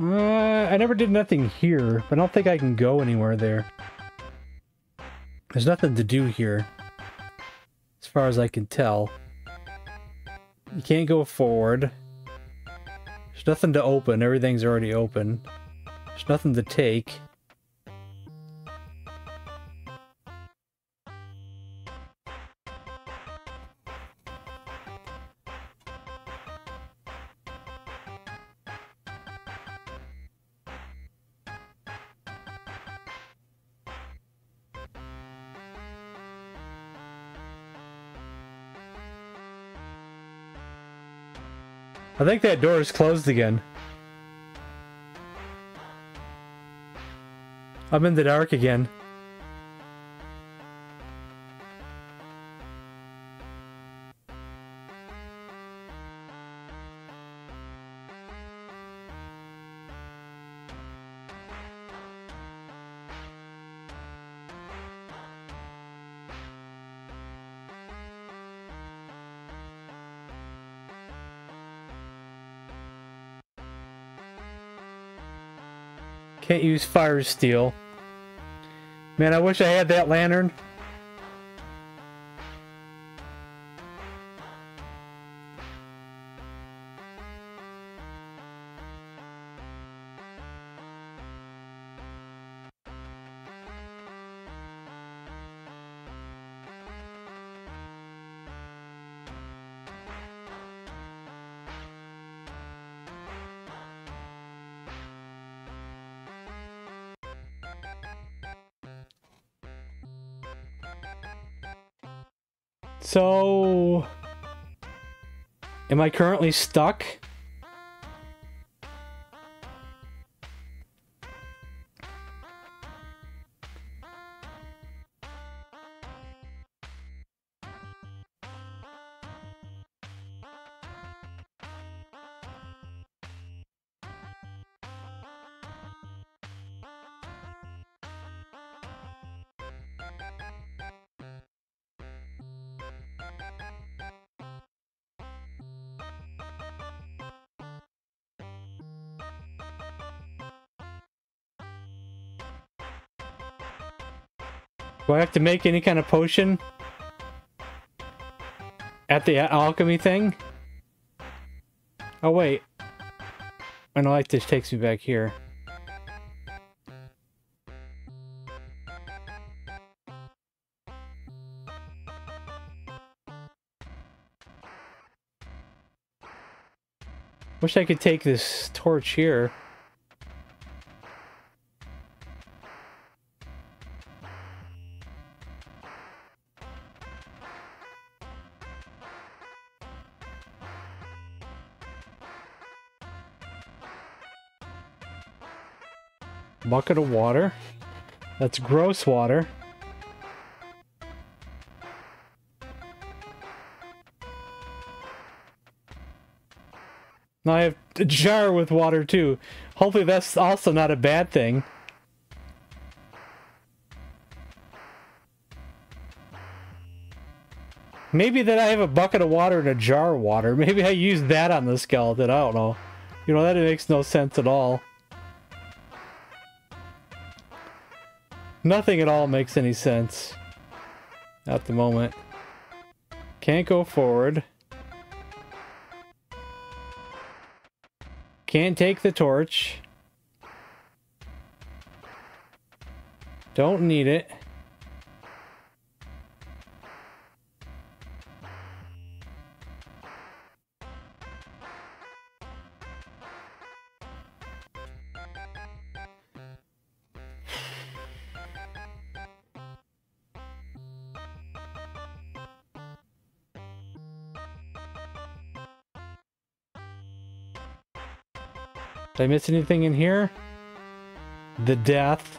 S1: Uh, I never did nothing here, but I don't think I can go anywhere there. There's nothing to do here. As far as I can tell. You can't go forward. There's nothing to open. Everything's already open. There's nothing to take. Think that door is closed again. I'm in the dark again. Fire steel. Man, I wish I had that lantern. Am I currently stuck? Do I have to make any kind of potion? At the alchemy thing? Oh wait. I know like this takes me back here. Wish I could take this torch here. Bucket of water. That's gross water. Now I have a jar with water too. Hopefully that's also not a bad thing. Maybe that I have a bucket of water and a jar of water. Maybe I use that on the skeleton. I don't know. You know, that makes no sense at all. Nothing at all makes any sense. At the moment. Can't go forward. Can't take the torch. Don't need it. Did I miss anything in here? The death.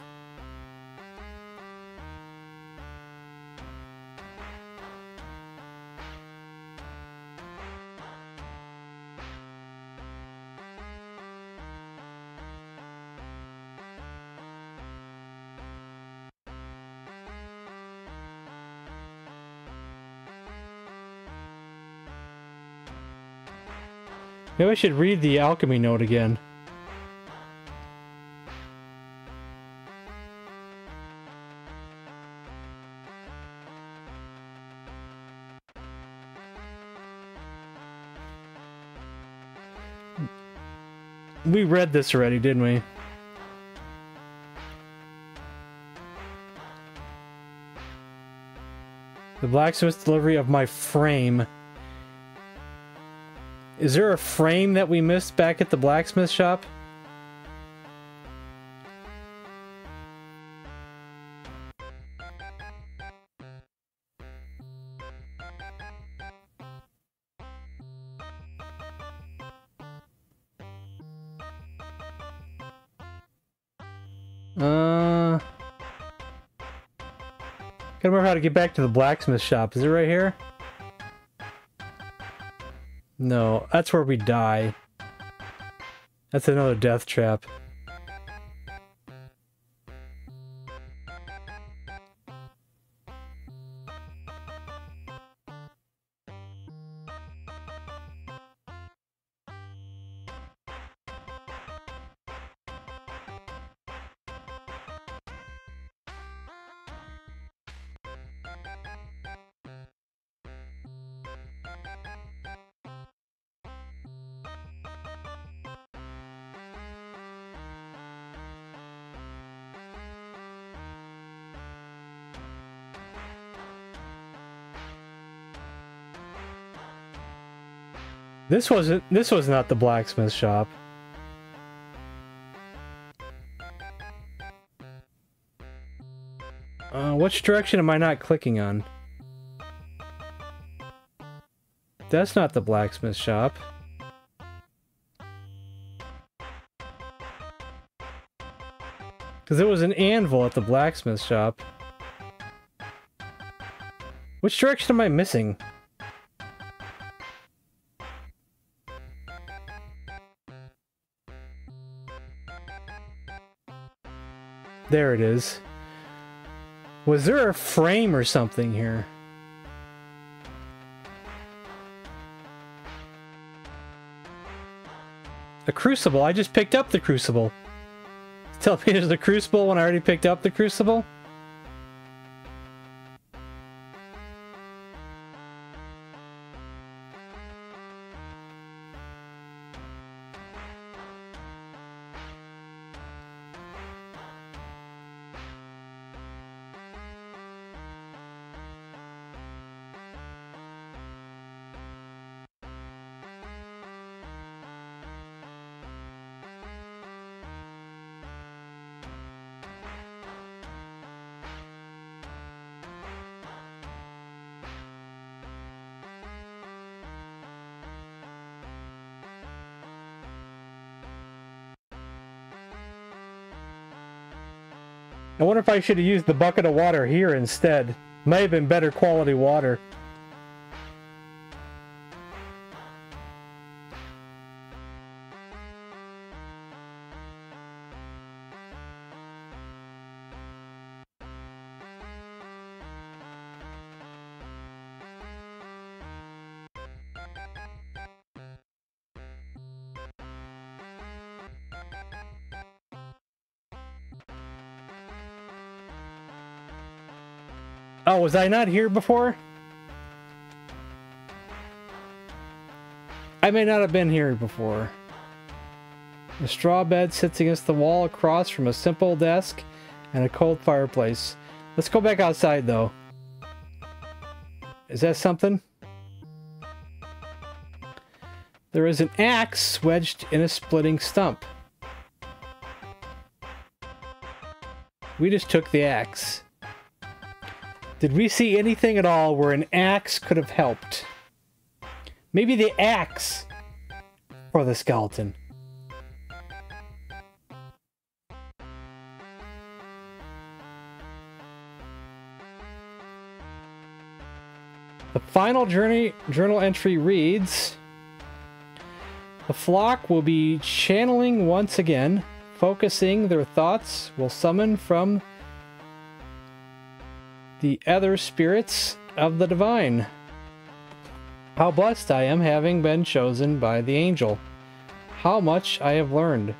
S1: Maybe I should read the alchemy note again. Read this already, didn't we? The blacksmith's delivery of my frame. Is there a frame that we missed back at the blacksmith shop? Uh, gotta remember how to get back to the blacksmith shop. Is it right here? No, that's where we die. That's another death trap. This wasn't this was not the blacksmith shop. Uh, which direction am I not clicking on? That's not the blacksmith shop. Because there was an anvil at the blacksmith shop. Which direction am I missing? There it is. Was there a frame or something here? A crucible. I just picked up the crucible. Tell me there's a crucible when I already picked up the crucible? I wonder if I should have used the bucket of water here instead. Might have been better quality water. Was I not here before? I may not have been here before. The straw bed sits against the wall across from a simple desk and a cold fireplace. Let's go back outside though. Is that something? There is an axe wedged in a splitting stump. We just took the axe. Did we see anything at all where an axe could have helped? Maybe the axe for the skeleton. The final journey journal entry reads The flock will be channeling once again, focusing their thoughts will summon from the other spirits of the divine. How blessed I am having been chosen by the angel. How much I have learned.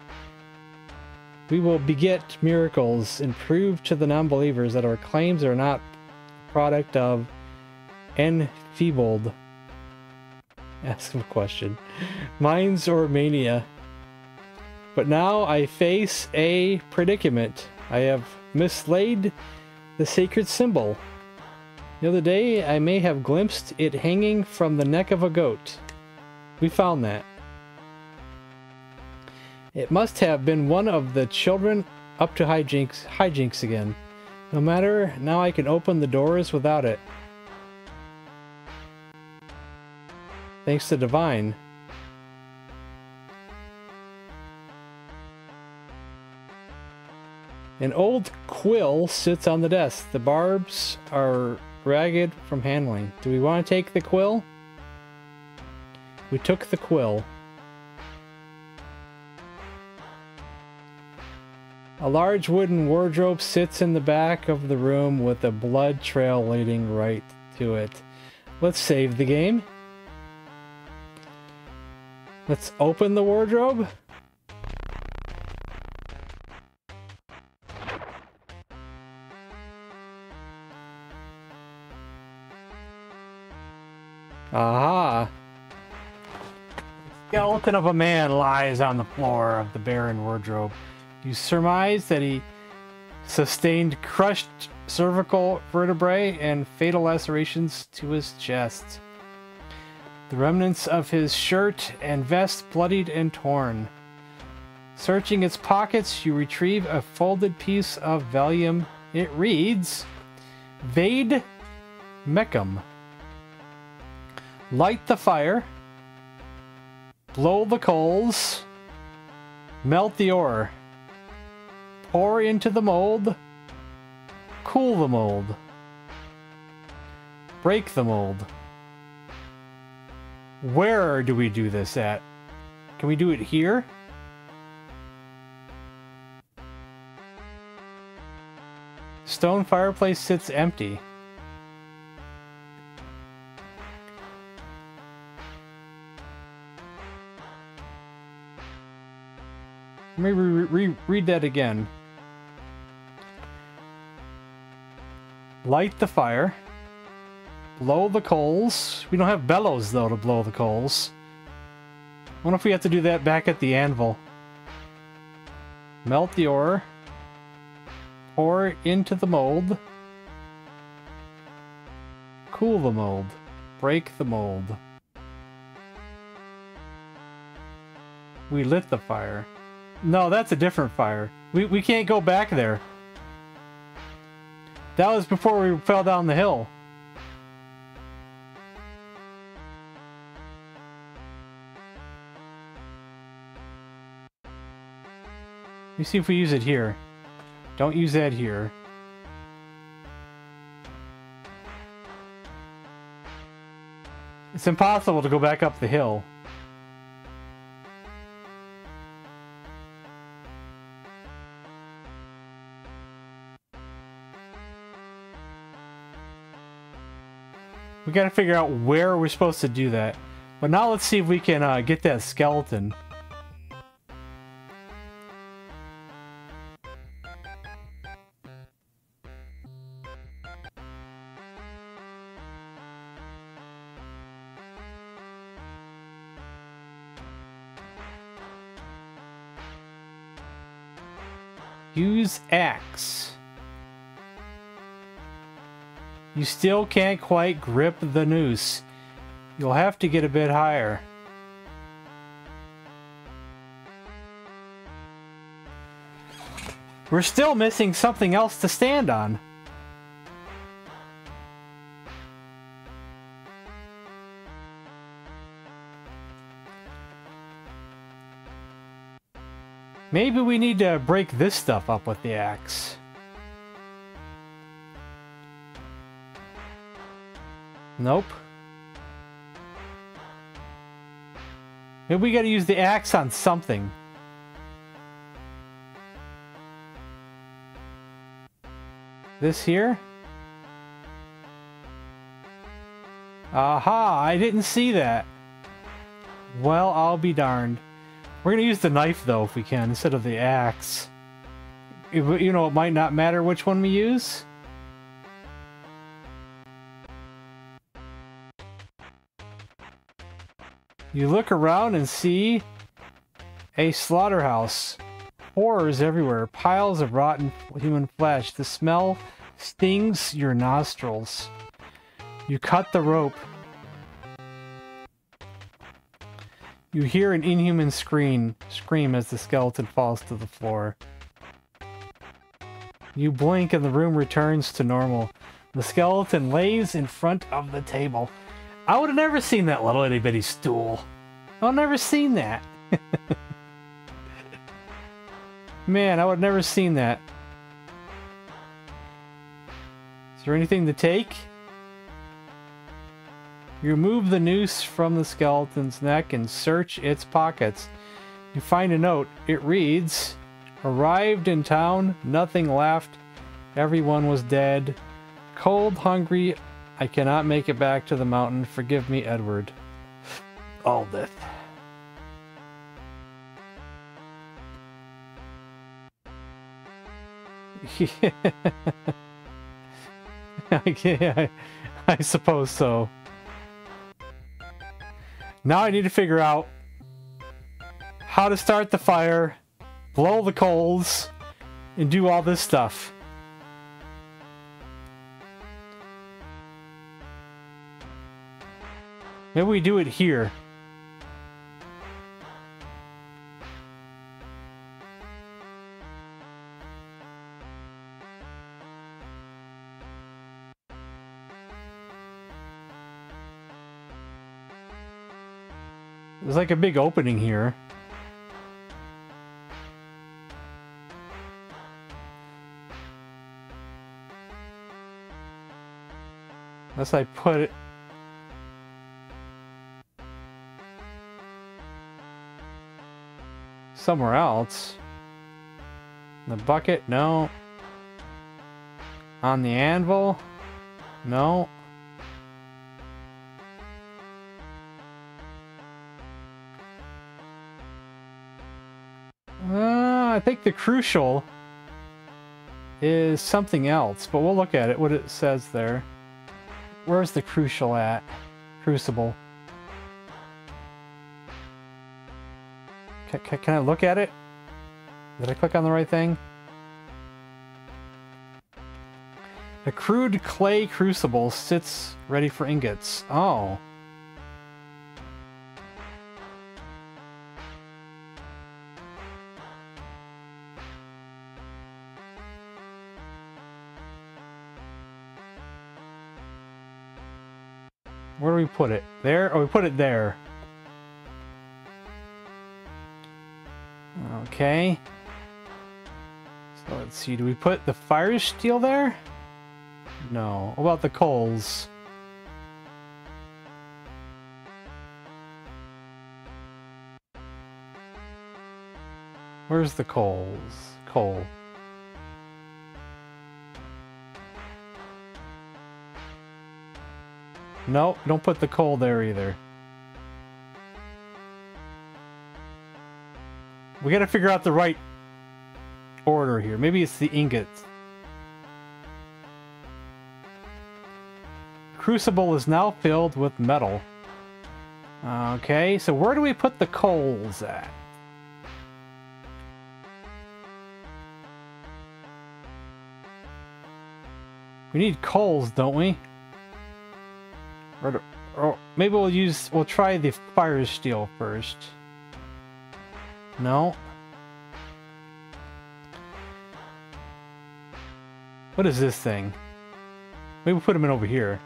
S1: We will beget miracles and prove to the non-believers that our claims are not product of enfeebled. Ask a question. Minds or mania. But now I face a predicament. I have mislaid the sacred symbol. The other day, I may have glimpsed it hanging from the neck of a goat. We found that. It must have been one of the children up to hijinks, hijinks again. No matter, now I can open the doors without it. Thanks to Divine. An old quill sits on the desk. The barbs are ragged from handling. Do we want to take the quill? We took the quill. A large wooden wardrobe sits in the back of the room with a blood trail leading right to it. Let's save the game. Let's open the wardrobe. Aha! Skeleton of a man lies on the floor of the barren wardrobe. You surmise that he sustained crushed cervical vertebrae and fatal lacerations to his chest. The remnants of his shirt and vest bloodied and torn. Searching its pockets, you retrieve a folded piece of vellum. It reads, Vade Mecum. Light the fire. Blow the coals. Melt the ore. Pour into the mold. Cool the mold. Break the mold. Where do we do this at? Can we do it here? Stone fireplace sits empty. Let me re re read that again. Light the fire. Blow the coals. We don't have bellows, though, to blow the coals. I wonder if we have to do that back at the anvil. Melt the ore. Pour into the mold. Cool the mold. Break the mold. We lit the fire. No, that's a different fire. We, we can't go back there. That was before we fell down the hill. Let me see if we use it here. Don't use that here. It's impossible to go back up the hill. We gotta figure out where we're supposed to do that. But now let's see if we can uh, get that skeleton. Use X. You still can't quite grip the noose. You'll have to get a bit higher. We're still missing something else to stand on. Maybe we need to break this stuff up with the axe. Nope. Maybe we gotta use the axe on something. This here? Aha, I didn't see that. Well, I'll be darned. We're gonna use the knife though if we can instead of the axe. You know, it might not matter which one we use. You look around and see a slaughterhouse. Horrors everywhere, piles of rotten human flesh. The smell stings your nostrils. You cut the rope. You hear an inhuman scream, scream as the skeleton falls to the floor. You blink and the room returns to normal. The skeleton lays in front of the table. I would have never seen that little itty bitty stool. I would have never seen that. Man, I would have never seen that. Is there anything to take? You remove the noose from the skeleton's neck and search its pockets. You find a note. It reads, Arrived in town, nothing left. Everyone was dead. Cold, hungry, I cannot make it back to the mountain. Forgive me, Edward. Aldith. I, I suppose so. Now I need to figure out how to start the fire, blow the coals, and do all this stuff. Maybe we do it here. There's like a big opening here. Unless I put it... Somewhere else. The bucket? No. On the anvil? No. Uh, I think the crucial is something else, but we'll look at it, what it says there. Where's the crucial at? Crucible. Can, can I look at it? Did I click on the right thing? The crude clay crucible sits ready for ingots. Oh. Where do we put it? There? Oh, we put it there. Okay. So let's see, do we put the fire steel there? No. What about the coals? Where's the coals? Coal. Nope, don't put the coal there either. We gotta figure out the right order here. Maybe it's the ingots. Crucible is now filled with metal. Okay, so where do we put the coals at? We need coals, don't we? Or, or oh. maybe we'll use, we'll try the fire steel first. No. What is this thing? Maybe we'll put them in over here.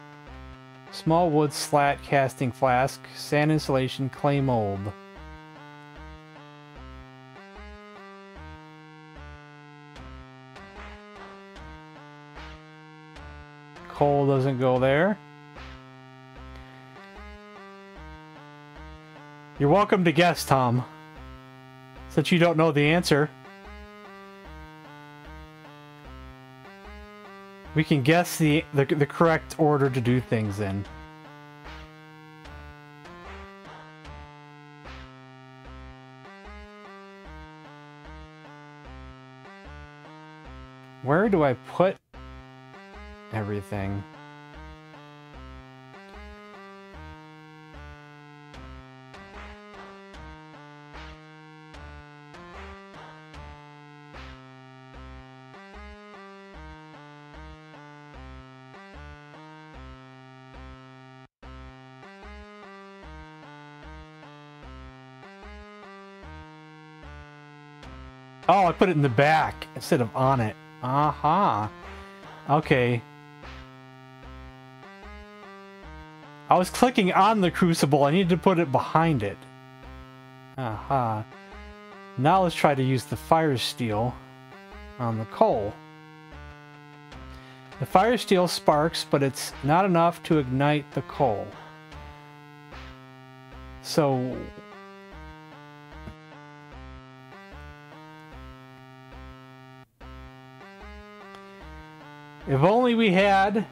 S1: Small wood slat casting flask, sand insulation, clay mold. Coal doesn't go there. You're welcome to guess, Tom. Since you don't know the answer. We can guess the, the, the correct order to do things in. Where do I put everything? Put it in the back instead of on it. Aha. Okay. I was clicking on the crucible. I needed to put it behind it. Aha. Now let's try to use the fire steel on the coal. The fire steel sparks, but it's not enough to ignite the coal. So only we had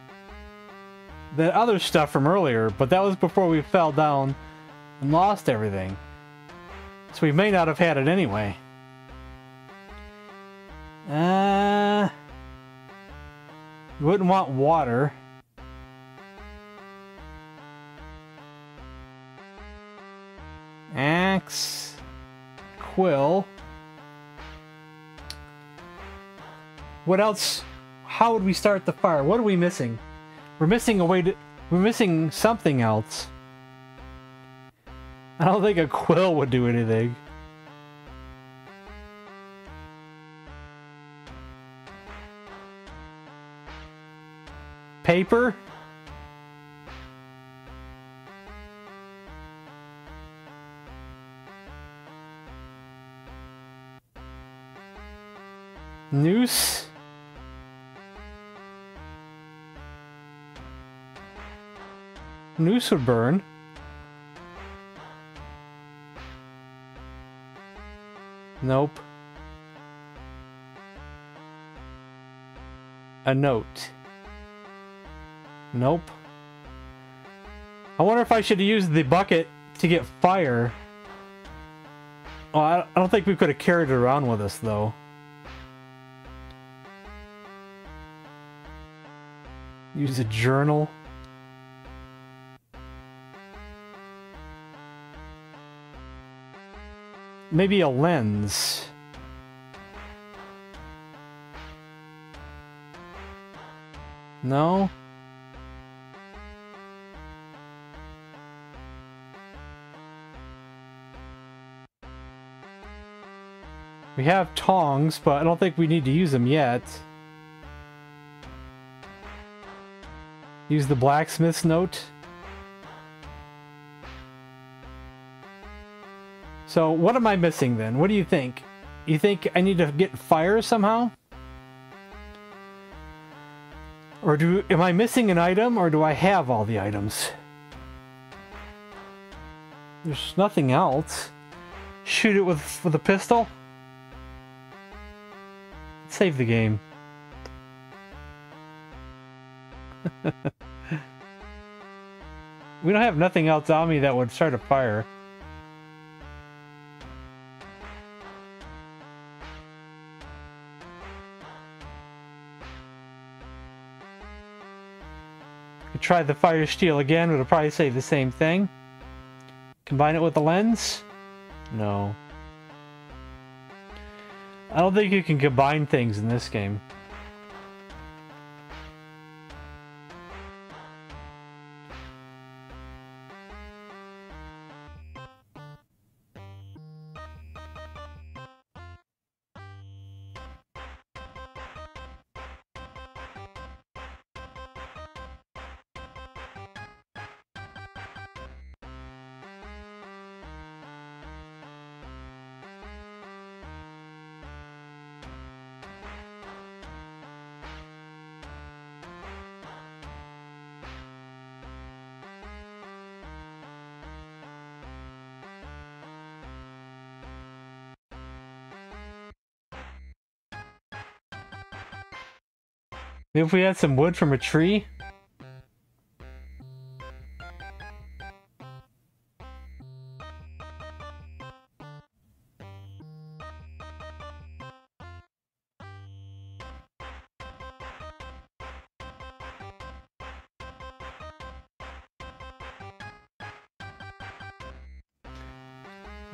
S1: the other stuff from earlier, but that was before we fell down and lost everything. So we may not have had it anyway. Uh, we wouldn't want water. Axe. Quill. What else how would we start the fire? What are we missing? We're missing a way to... We're missing something else. I don't think a quill would do anything. Paper? Noose would burn. Nope. A note. Nope. I wonder if I should use the bucket to get fire. Oh, I don't think we could have carried it around with us, though. Use a journal. Maybe a lens. No? We have tongs, but I don't think we need to use them yet. Use the blacksmith's note. So what am I missing then? What do you think? You think I need to get fire somehow? Or do am I missing an item or do I have all the items? There's nothing else. Shoot it with with a pistol? Save the game. we don't have nothing else on me that would start a fire. Try the fire steel again, it'll probably say the same thing. Combine it with the lens? No. I don't think you can combine things in this game. If we had some wood from a tree?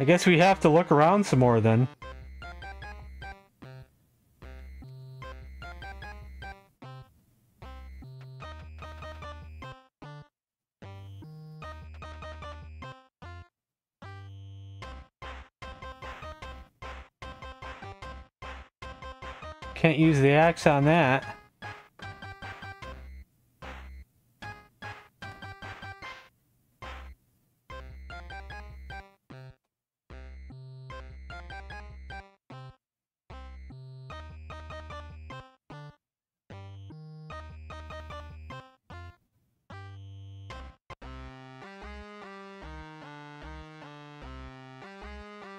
S1: I guess we have to look around some more then. Axe on that.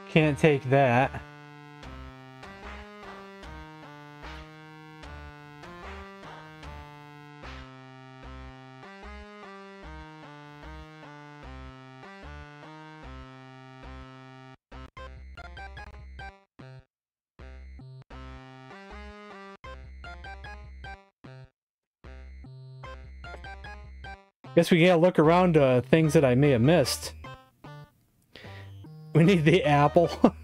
S1: Can't take that. Guess we gotta look around uh, things that I may have missed. We need the apple.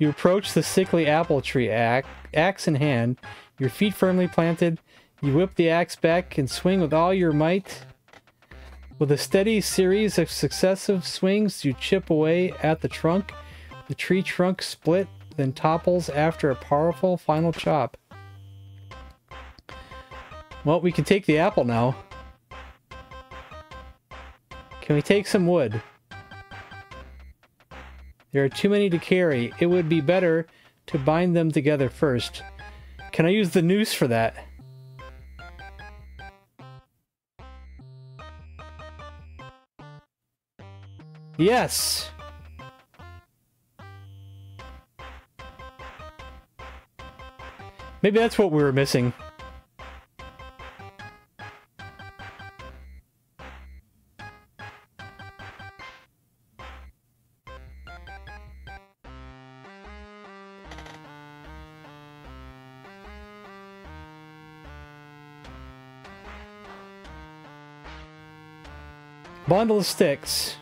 S1: you approach the sickly apple tree, axe in hand, your feet firmly planted. You whip the axe back and swing with all your might. With a steady series of successive swings, you chip away at the trunk. The tree trunk split then topples after a powerful final chop. Well, we can take the apple now. Can we take some wood? There are too many to carry. It would be better to bind them together first. Can I use the noose for that? Yes! Maybe that's what we were missing. Bundle of sticks.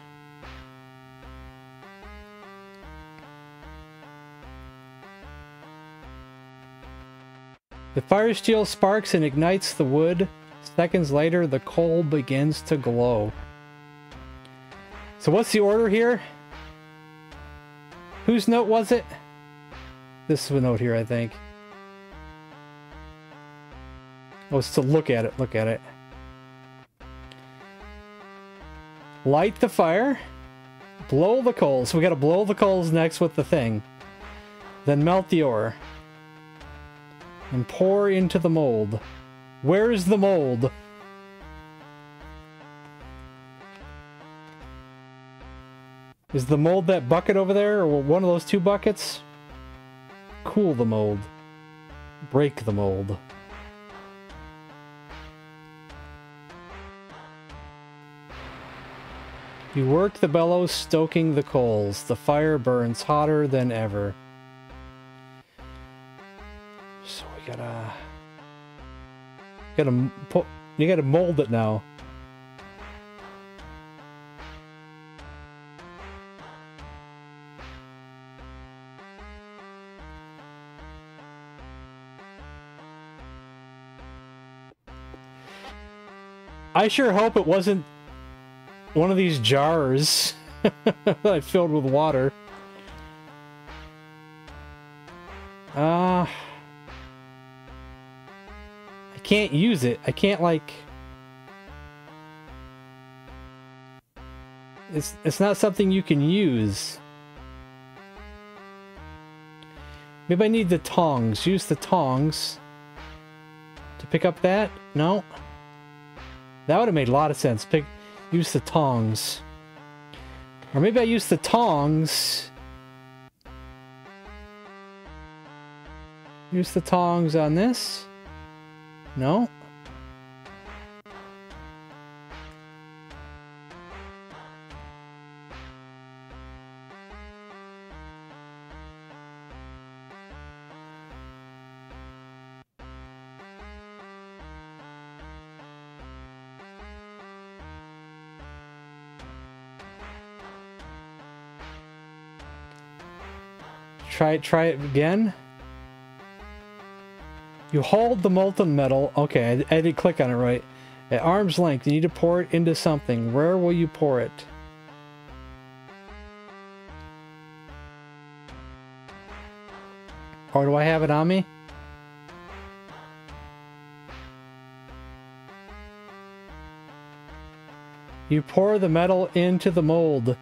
S1: The fire steel sparks and ignites the wood. Seconds later, the coal begins to glow. So what's the order here? Whose note was it? This is a note here, I think. Oh, it's to look at it, look at it. Light the fire. Blow the coals. We gotta blow the coals next with the thing. Then melt the ore. And pour into the mold. Where's the mold? Is the mold that bucket over there, or one of those two buckets? Cool the mold. Break the mold. You work the bellows, stoking the coals. The fire burns hotter than ever. Gotta... Gotta put... You gotta mold it now. I sure hope it wasn't one of these jars that I filled with water. Can't use it. I can't like It's it's not something you can use. Maybe I need the tongs. Use the tongs to pick up that? No. That would have made a lot of sense. Pick use the tongs. Or maybe I use the tongs. Use the tongs on this? No? Try it, try it again. You hold the molten metal. Okay, I, I did click on it right. At arm's length, you need to pour it into something. Where will you pour it? Or do I have it on me? You pour the metal into the mold.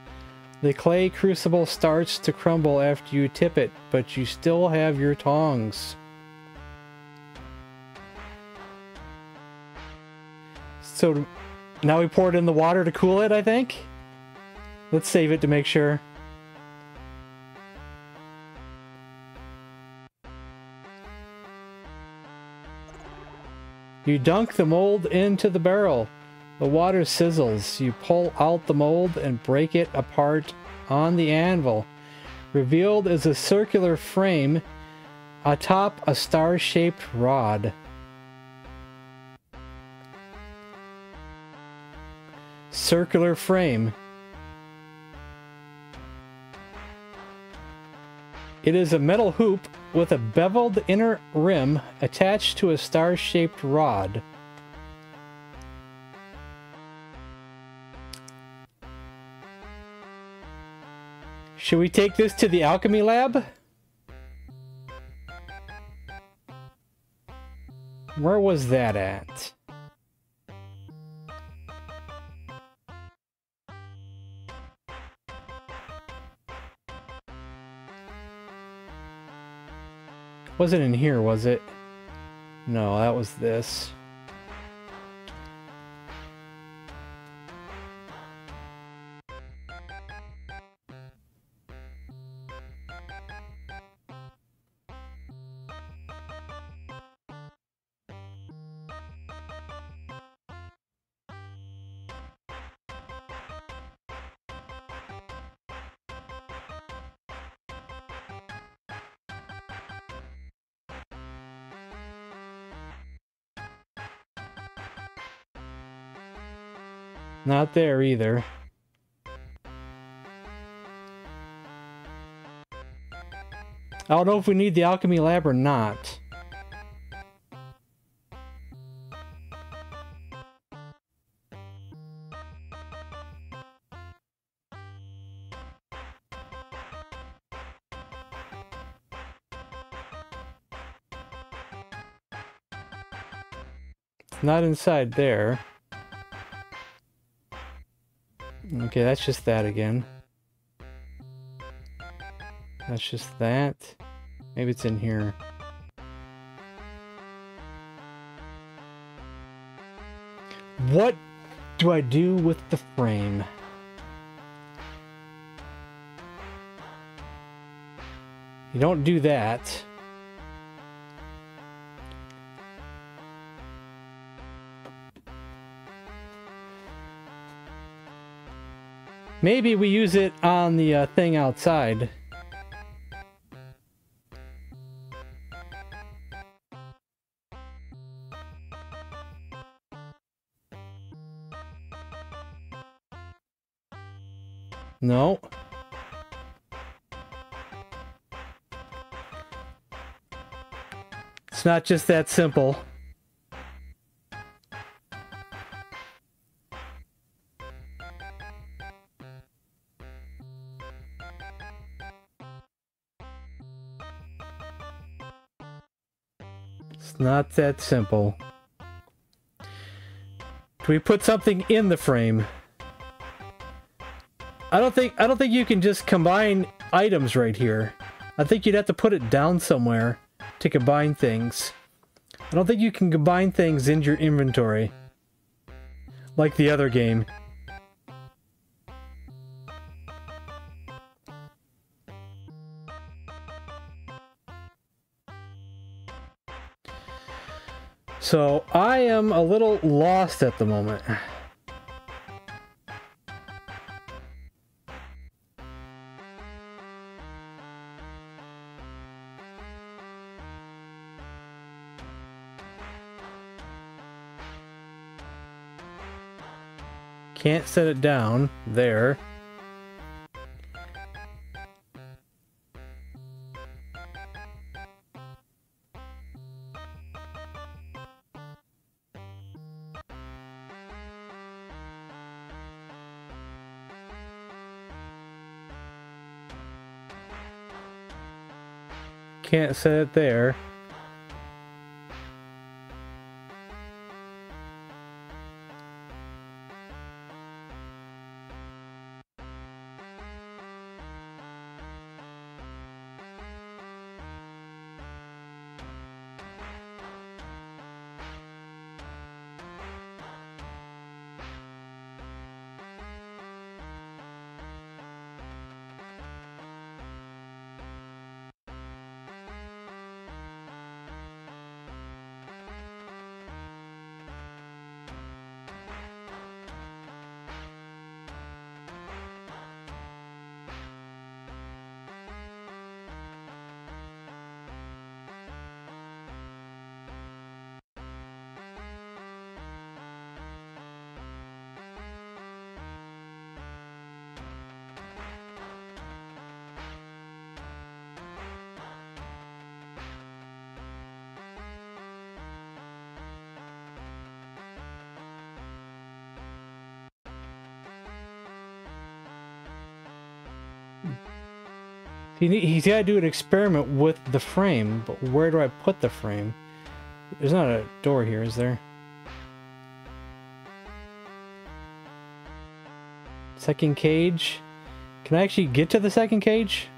S1: The clay crucible starts to crumble after you tip it, but you still have your tongs. So now we pour it in the water to cool it, I think? Let's save it to make sure. You dunk the mold into the barrel. The water sizzles. You pull out the mold and break it apart on the anvil. Revealed is a circular frame atop a star-shaped rod. Circular frame. It is a metal hoop with a beveled inner rim attached to a star-shaped rod. Should we take this to the alchemy lab? Where was that at? Wasn't in here, was it? No, that was this. There either. I don't know if we need the alchemy lab or not. It's not inside there. Okay, that's just that again. That's just that. Maybe it's in here. What do I do with the frame? You don't do that. Maybe we use it on the uh, thing outside. No. It's not just that simple. That simple. Do we put something in the frame? I don't think I don't think you can just combine items right here. I think you'd have to put it down somewhere to combine things. I don't think you can combine things in your inventory. Like the other game. So I am a little lost at the moment. Can't set it down there. Can't set it there. He, he's got to do an experiment with the frame, but where do I put the frame? There's not a door here, is there? Second cage? Can I actually get to the second cage?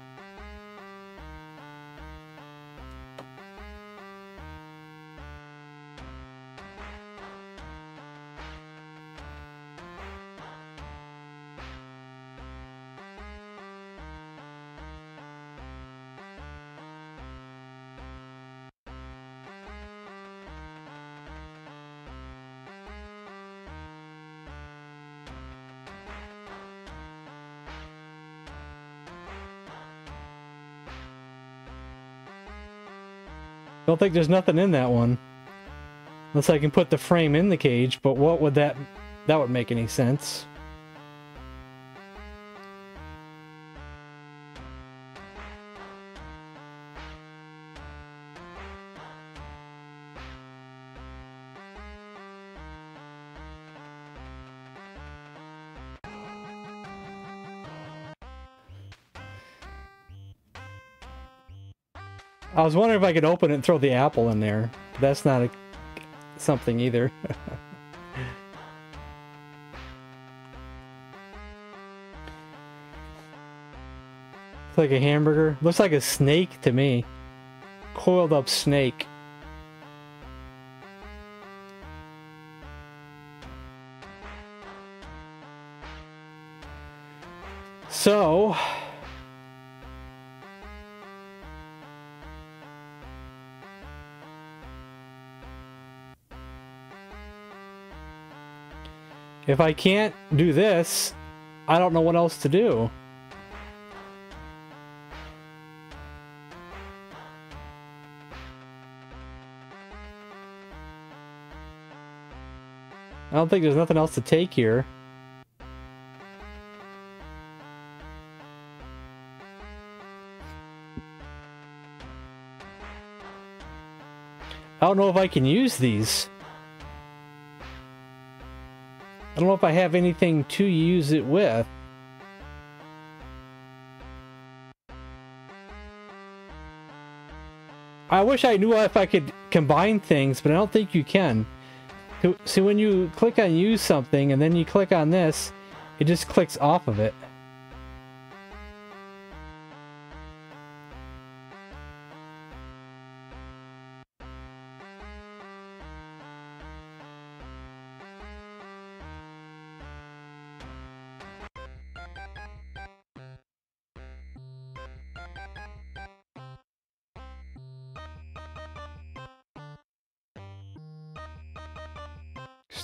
S1: Don't think there's nothing in that one. Unless I can put the frame in the cage, but what would that... That would make any sense. Was wondering if I could open it and throw the apple in there. That's not a, something either. Looks like a hamburger. Looks like a snake to me. Coiled up snake. If I can't do this, I don't know what else to do. I don't think there's nothing else to take here. I don't know if I can use these. Know if I have anything to use it with. I wish I knew if I could combine things, but I don't think you can. See, when you click on use something and then you click on this, it just clicks off of it.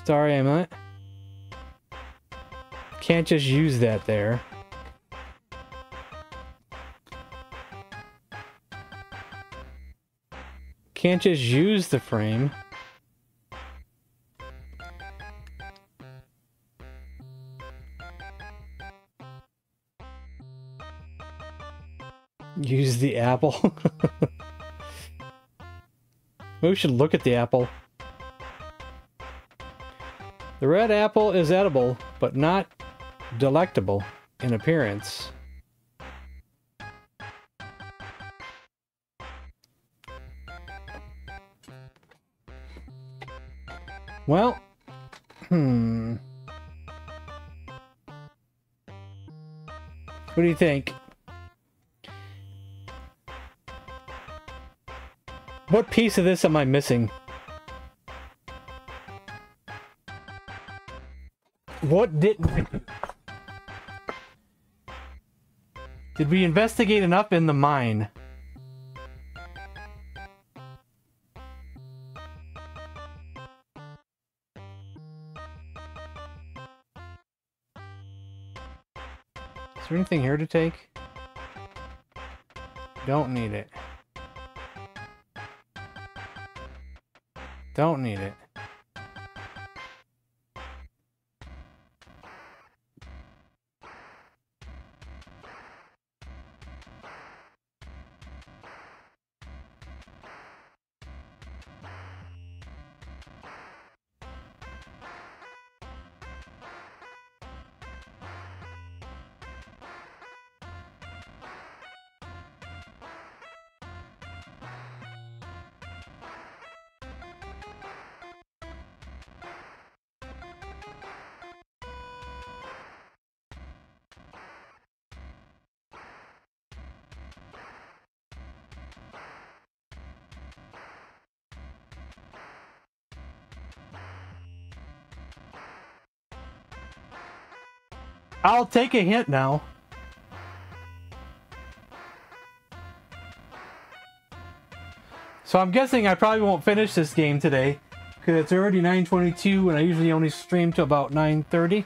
S1: Star amulet. Can't just use that there. Can't just use the frame. Use the apple. Maybe we should look at the apple. The red apple is edible, but not delectable in appearance. Well, hmm. What do you think? What piece of this am I missing? What didn't... Did we investigate enough in the mine? Is there anything here to take? Don't need it. Don't need it. Take a hint now. So I'm guessing I probably won't finish this game today because it's already 9.22 and I usually only stream to about 9.30.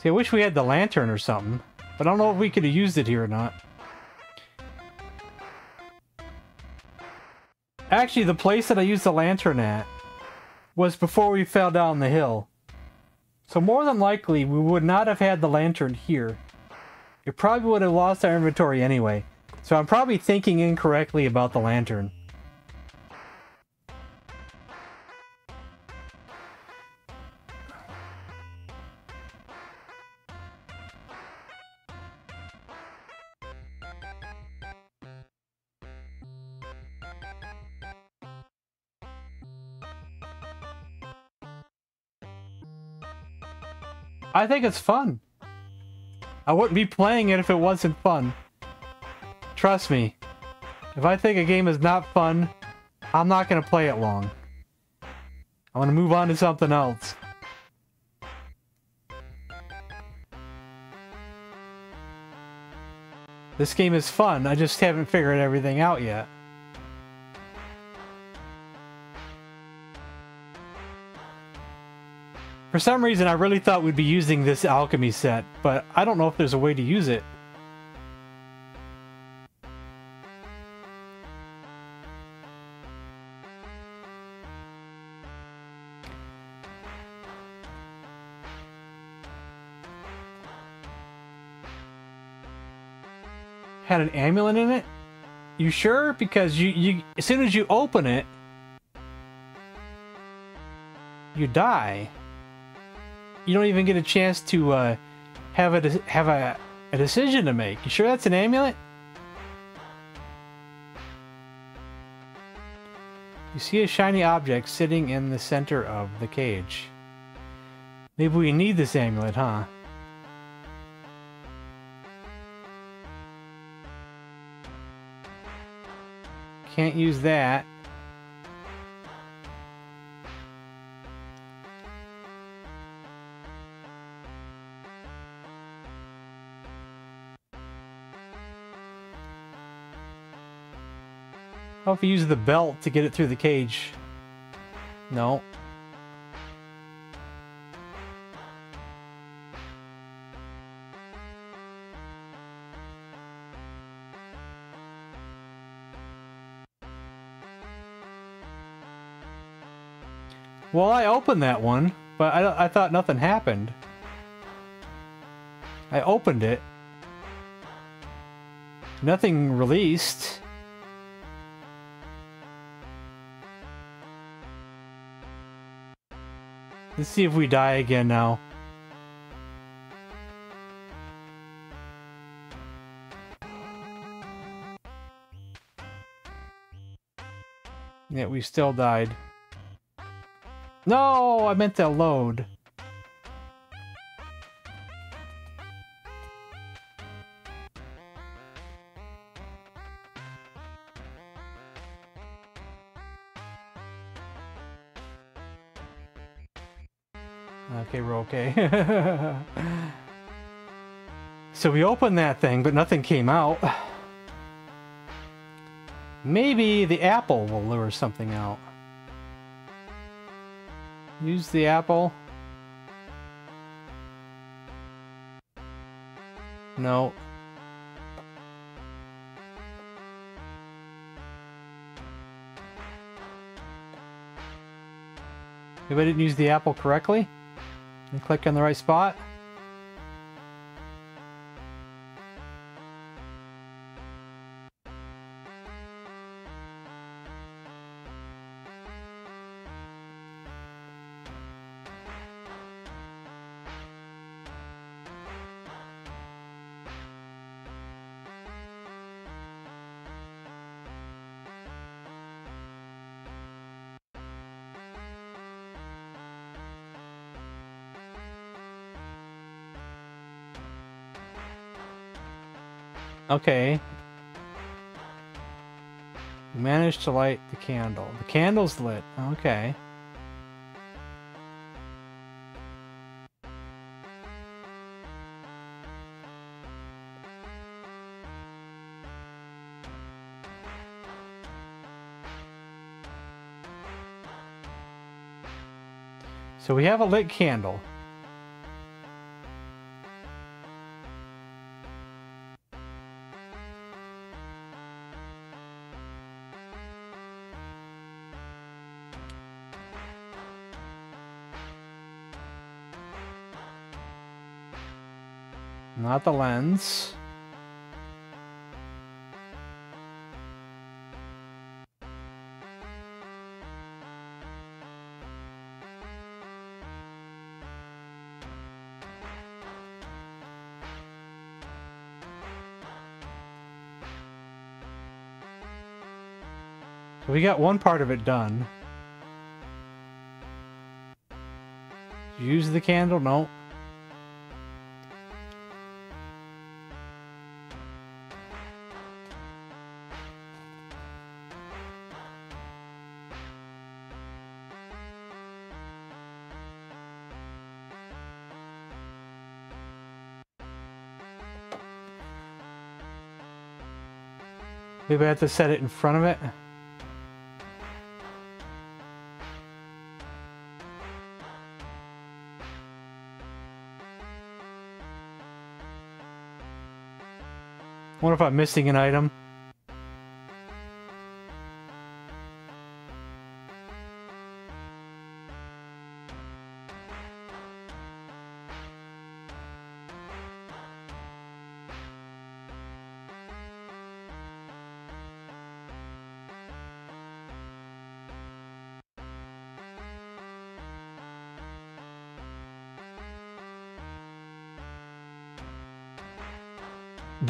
S1: See, I wish we had the lantern or something. But I don't know if we could have used it here or not. Actually, the place that I used the lantern at was before we fell down the hill. So more than likely, we would not have had the lantern here. It probably would have lost our inventory anyway. So I'm probably thinking incorrectly about the lantern. I think it's fun. I wouldn't be playing it if it wasn't fun. Trust me. If I think a game is not fun, I'm not going to play it long. I want to move on to something else. This game is fun, I just haven't figured everything out yet. For some reason, I really thought we'd be using this alchemy set, but I don't know if there's a way to use it. Had an amulet in it? You sure? Because you, you as soon as you open it, you die you don't even get a chance to uh, have a have a, a decision to make. You sure that's an amulet? You see a shiny object sitting in the center of the cage. Maybe we need this amulet, huh? Can't use that. How if you use the belt to get it through the cage? No. Well, I opened that one, but I, I thought nothing happened. I opened it. Nothing released. Let's see if we die again now. Yeah, we still died. No, I meant to load. Okay, so we opened that thing, but nothing came out. Maybe the apple will lure something out. Use the apple. No. Maybe I didn't use the apple correctly? And click on the right spot. Okay. Managed to light the candle. The candle's lit. Okay. So we have a lit candle. The lens. We got one part of it done. Use the candle? No. I have to set it in front of it. wonder if I'm missing an item.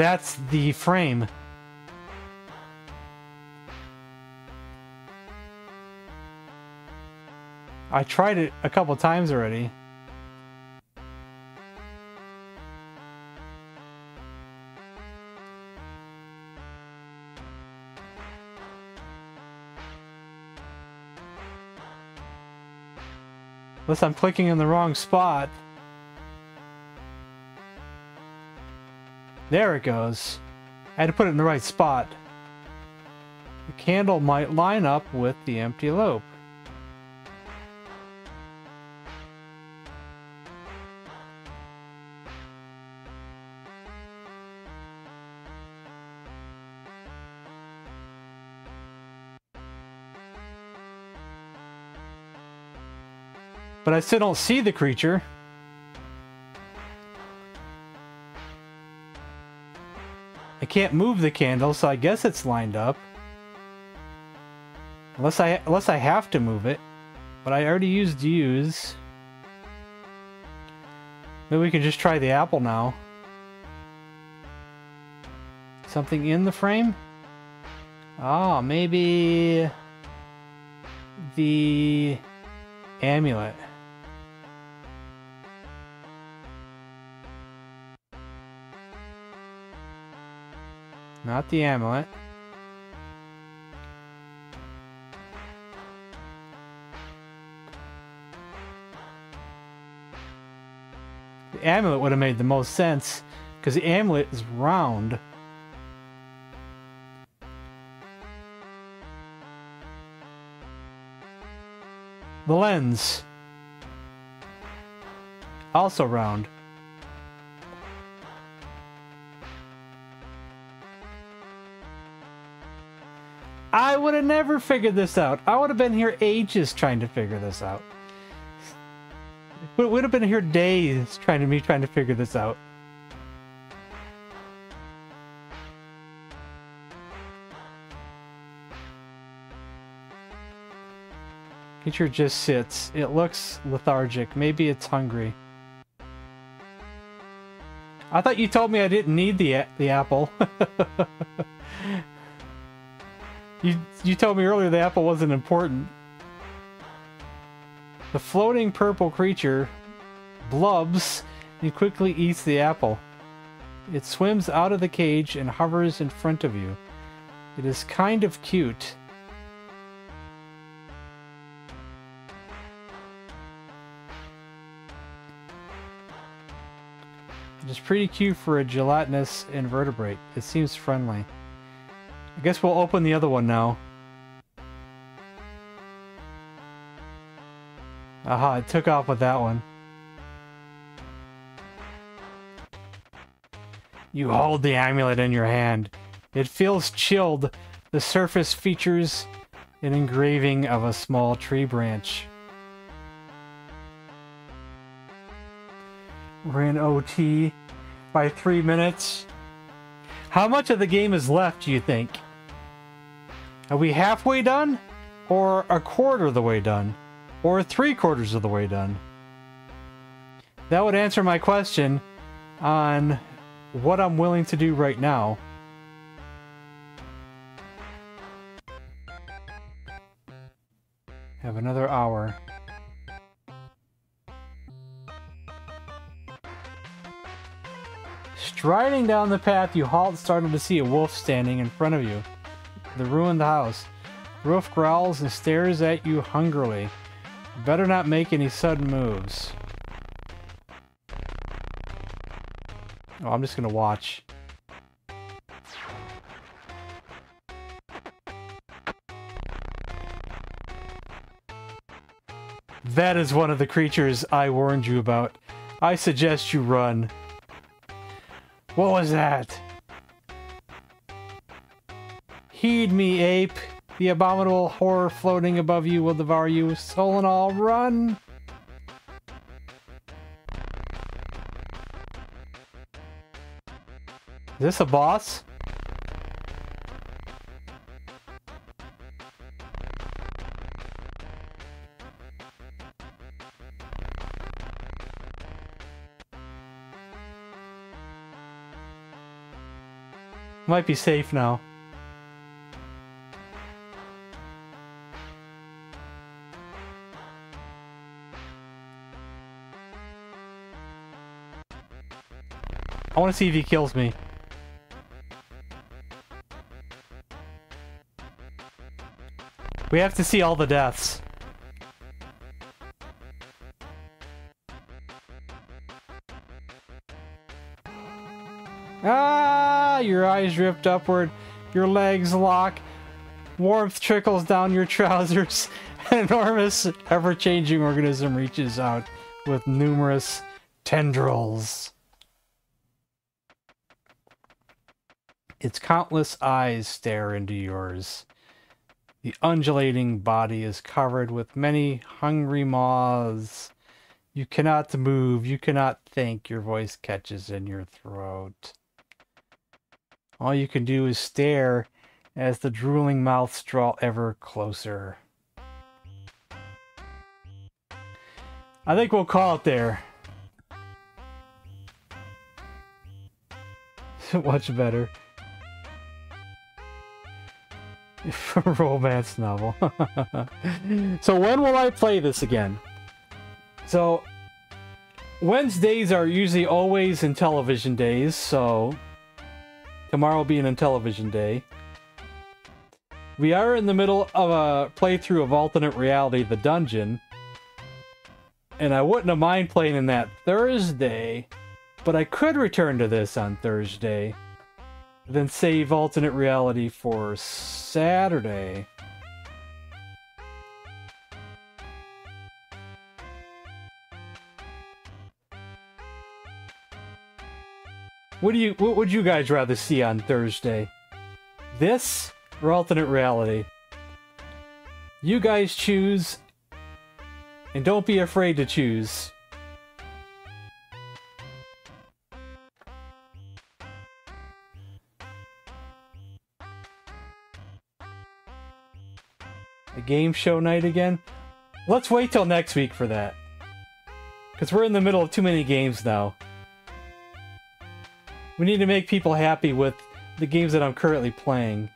S1: That's the frame. I tried it a couple times already. Unless I'm clicking in the wrong spot. There it goes. I had to put it in the right spot. The candle might line up with the empty loop. But I still don't see the creature. Can't move the candle, so I guess it's lined up. Unless I unless I have to move it. But I already used use. Maybe we can just try the apple now. Something in the frame? Oh, maybe the amulet. Not the amulet. The amulet would have made the most sense because the amulet is round. The lens. Also round. Never figured this out. I would have been here ages trying to figure this out. We would have been here days trying to me trying to figure this out. Creature just sits. It looks lethargic. Maybe it's hungry. I thought you told me I didn't need the the apple. You, you told me earlier the apple wasn't important. The floating purple creature blubs and quickly eats the apple. It swims out of the cage and hovers in front of you. It is kind of cute. It is pretty cute for a gelatinous invertebrate. It seems friendly. I guess we'll open the other one now. Aha, it took off with that one. You hold the amulet in your hand. It feels chilled. The surface features an engraving of a small tree branch. In OT by three minutes. How much of the game is left, do you think? Are we halfway done? Or a quarter of the way done? Or three quarters of the way done? That would answer my question on what I'm willing to do right now. Have another hour. Striding down the path, you halt, starting to see a wolf standing in front of you. The ruined house. The wolf growls and stares at you hungrily. Better not make any sudden moves. Oh, I'm just gonna watch. That is one of the creatures I warned you about. I suggest you run. What was that? Heed me, ape. The abominable horror floating above you will devour you. Soul and all, run! Is this a boss? Might be safe now. I want to see if he kills me. We have to see all the deaths. Eyes drift upward, your legs lock, warmth trickles down your trousers, an enormous, ever-changing organism reaches out with numerous tendrils. Its countless eyes stare into yours. The undulating body is covered with many hungry maws. You cannot move, you cannot think, your voice catches in your throat. All you can do is stare as the drooling mouths draw ever closer. I think we'll call it there. Much better. romance novel. so when will I play this again? So Wednesdays are usually always Intellivision days, so tomorrow will be an Intellivision day. We are in the middle of a playthrough of Alternate Reality, The Dungeon. And I wouldn't have mind playing in that Thursday, but I could return to this on Thursday. Then save alternate reality for Saturday. What do you what would you guys rather see on Thursday? This or alternate reality? You guys choose and don't be afraid to choose. A game show night again? Let's wait till next week for that. Because we're in the middle of too many games now. We need to make people happy with the games that I'm currently playing.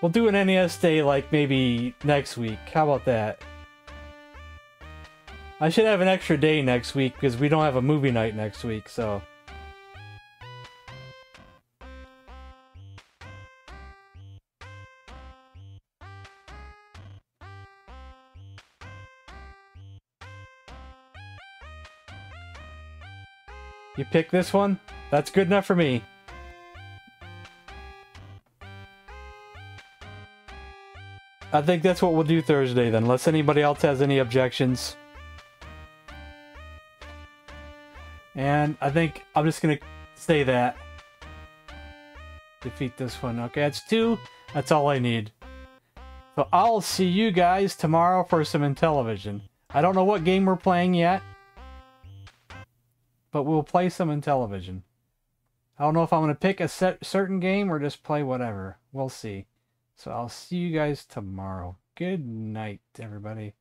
S1: We'll do an NES day like maybe next week. How about that? I should have an extra day next week because we don't have a movie night next week, so... You pick this one? That's good enough for me. I think that's what we'll do Thursday then, unless anybody else has any objections. And I think I'm just gonna say that. Defeat this one. Okay, that's two. That's all I need. So I'll see you guys tomorrow for some Intellivision. I don't know what game we're playing yet. But we'll play some Intellivision. I don't know if I'm going to pick a set, certain game or just play whatever. We'll see. So I'll see you guys tomorrow. Good night, everybody.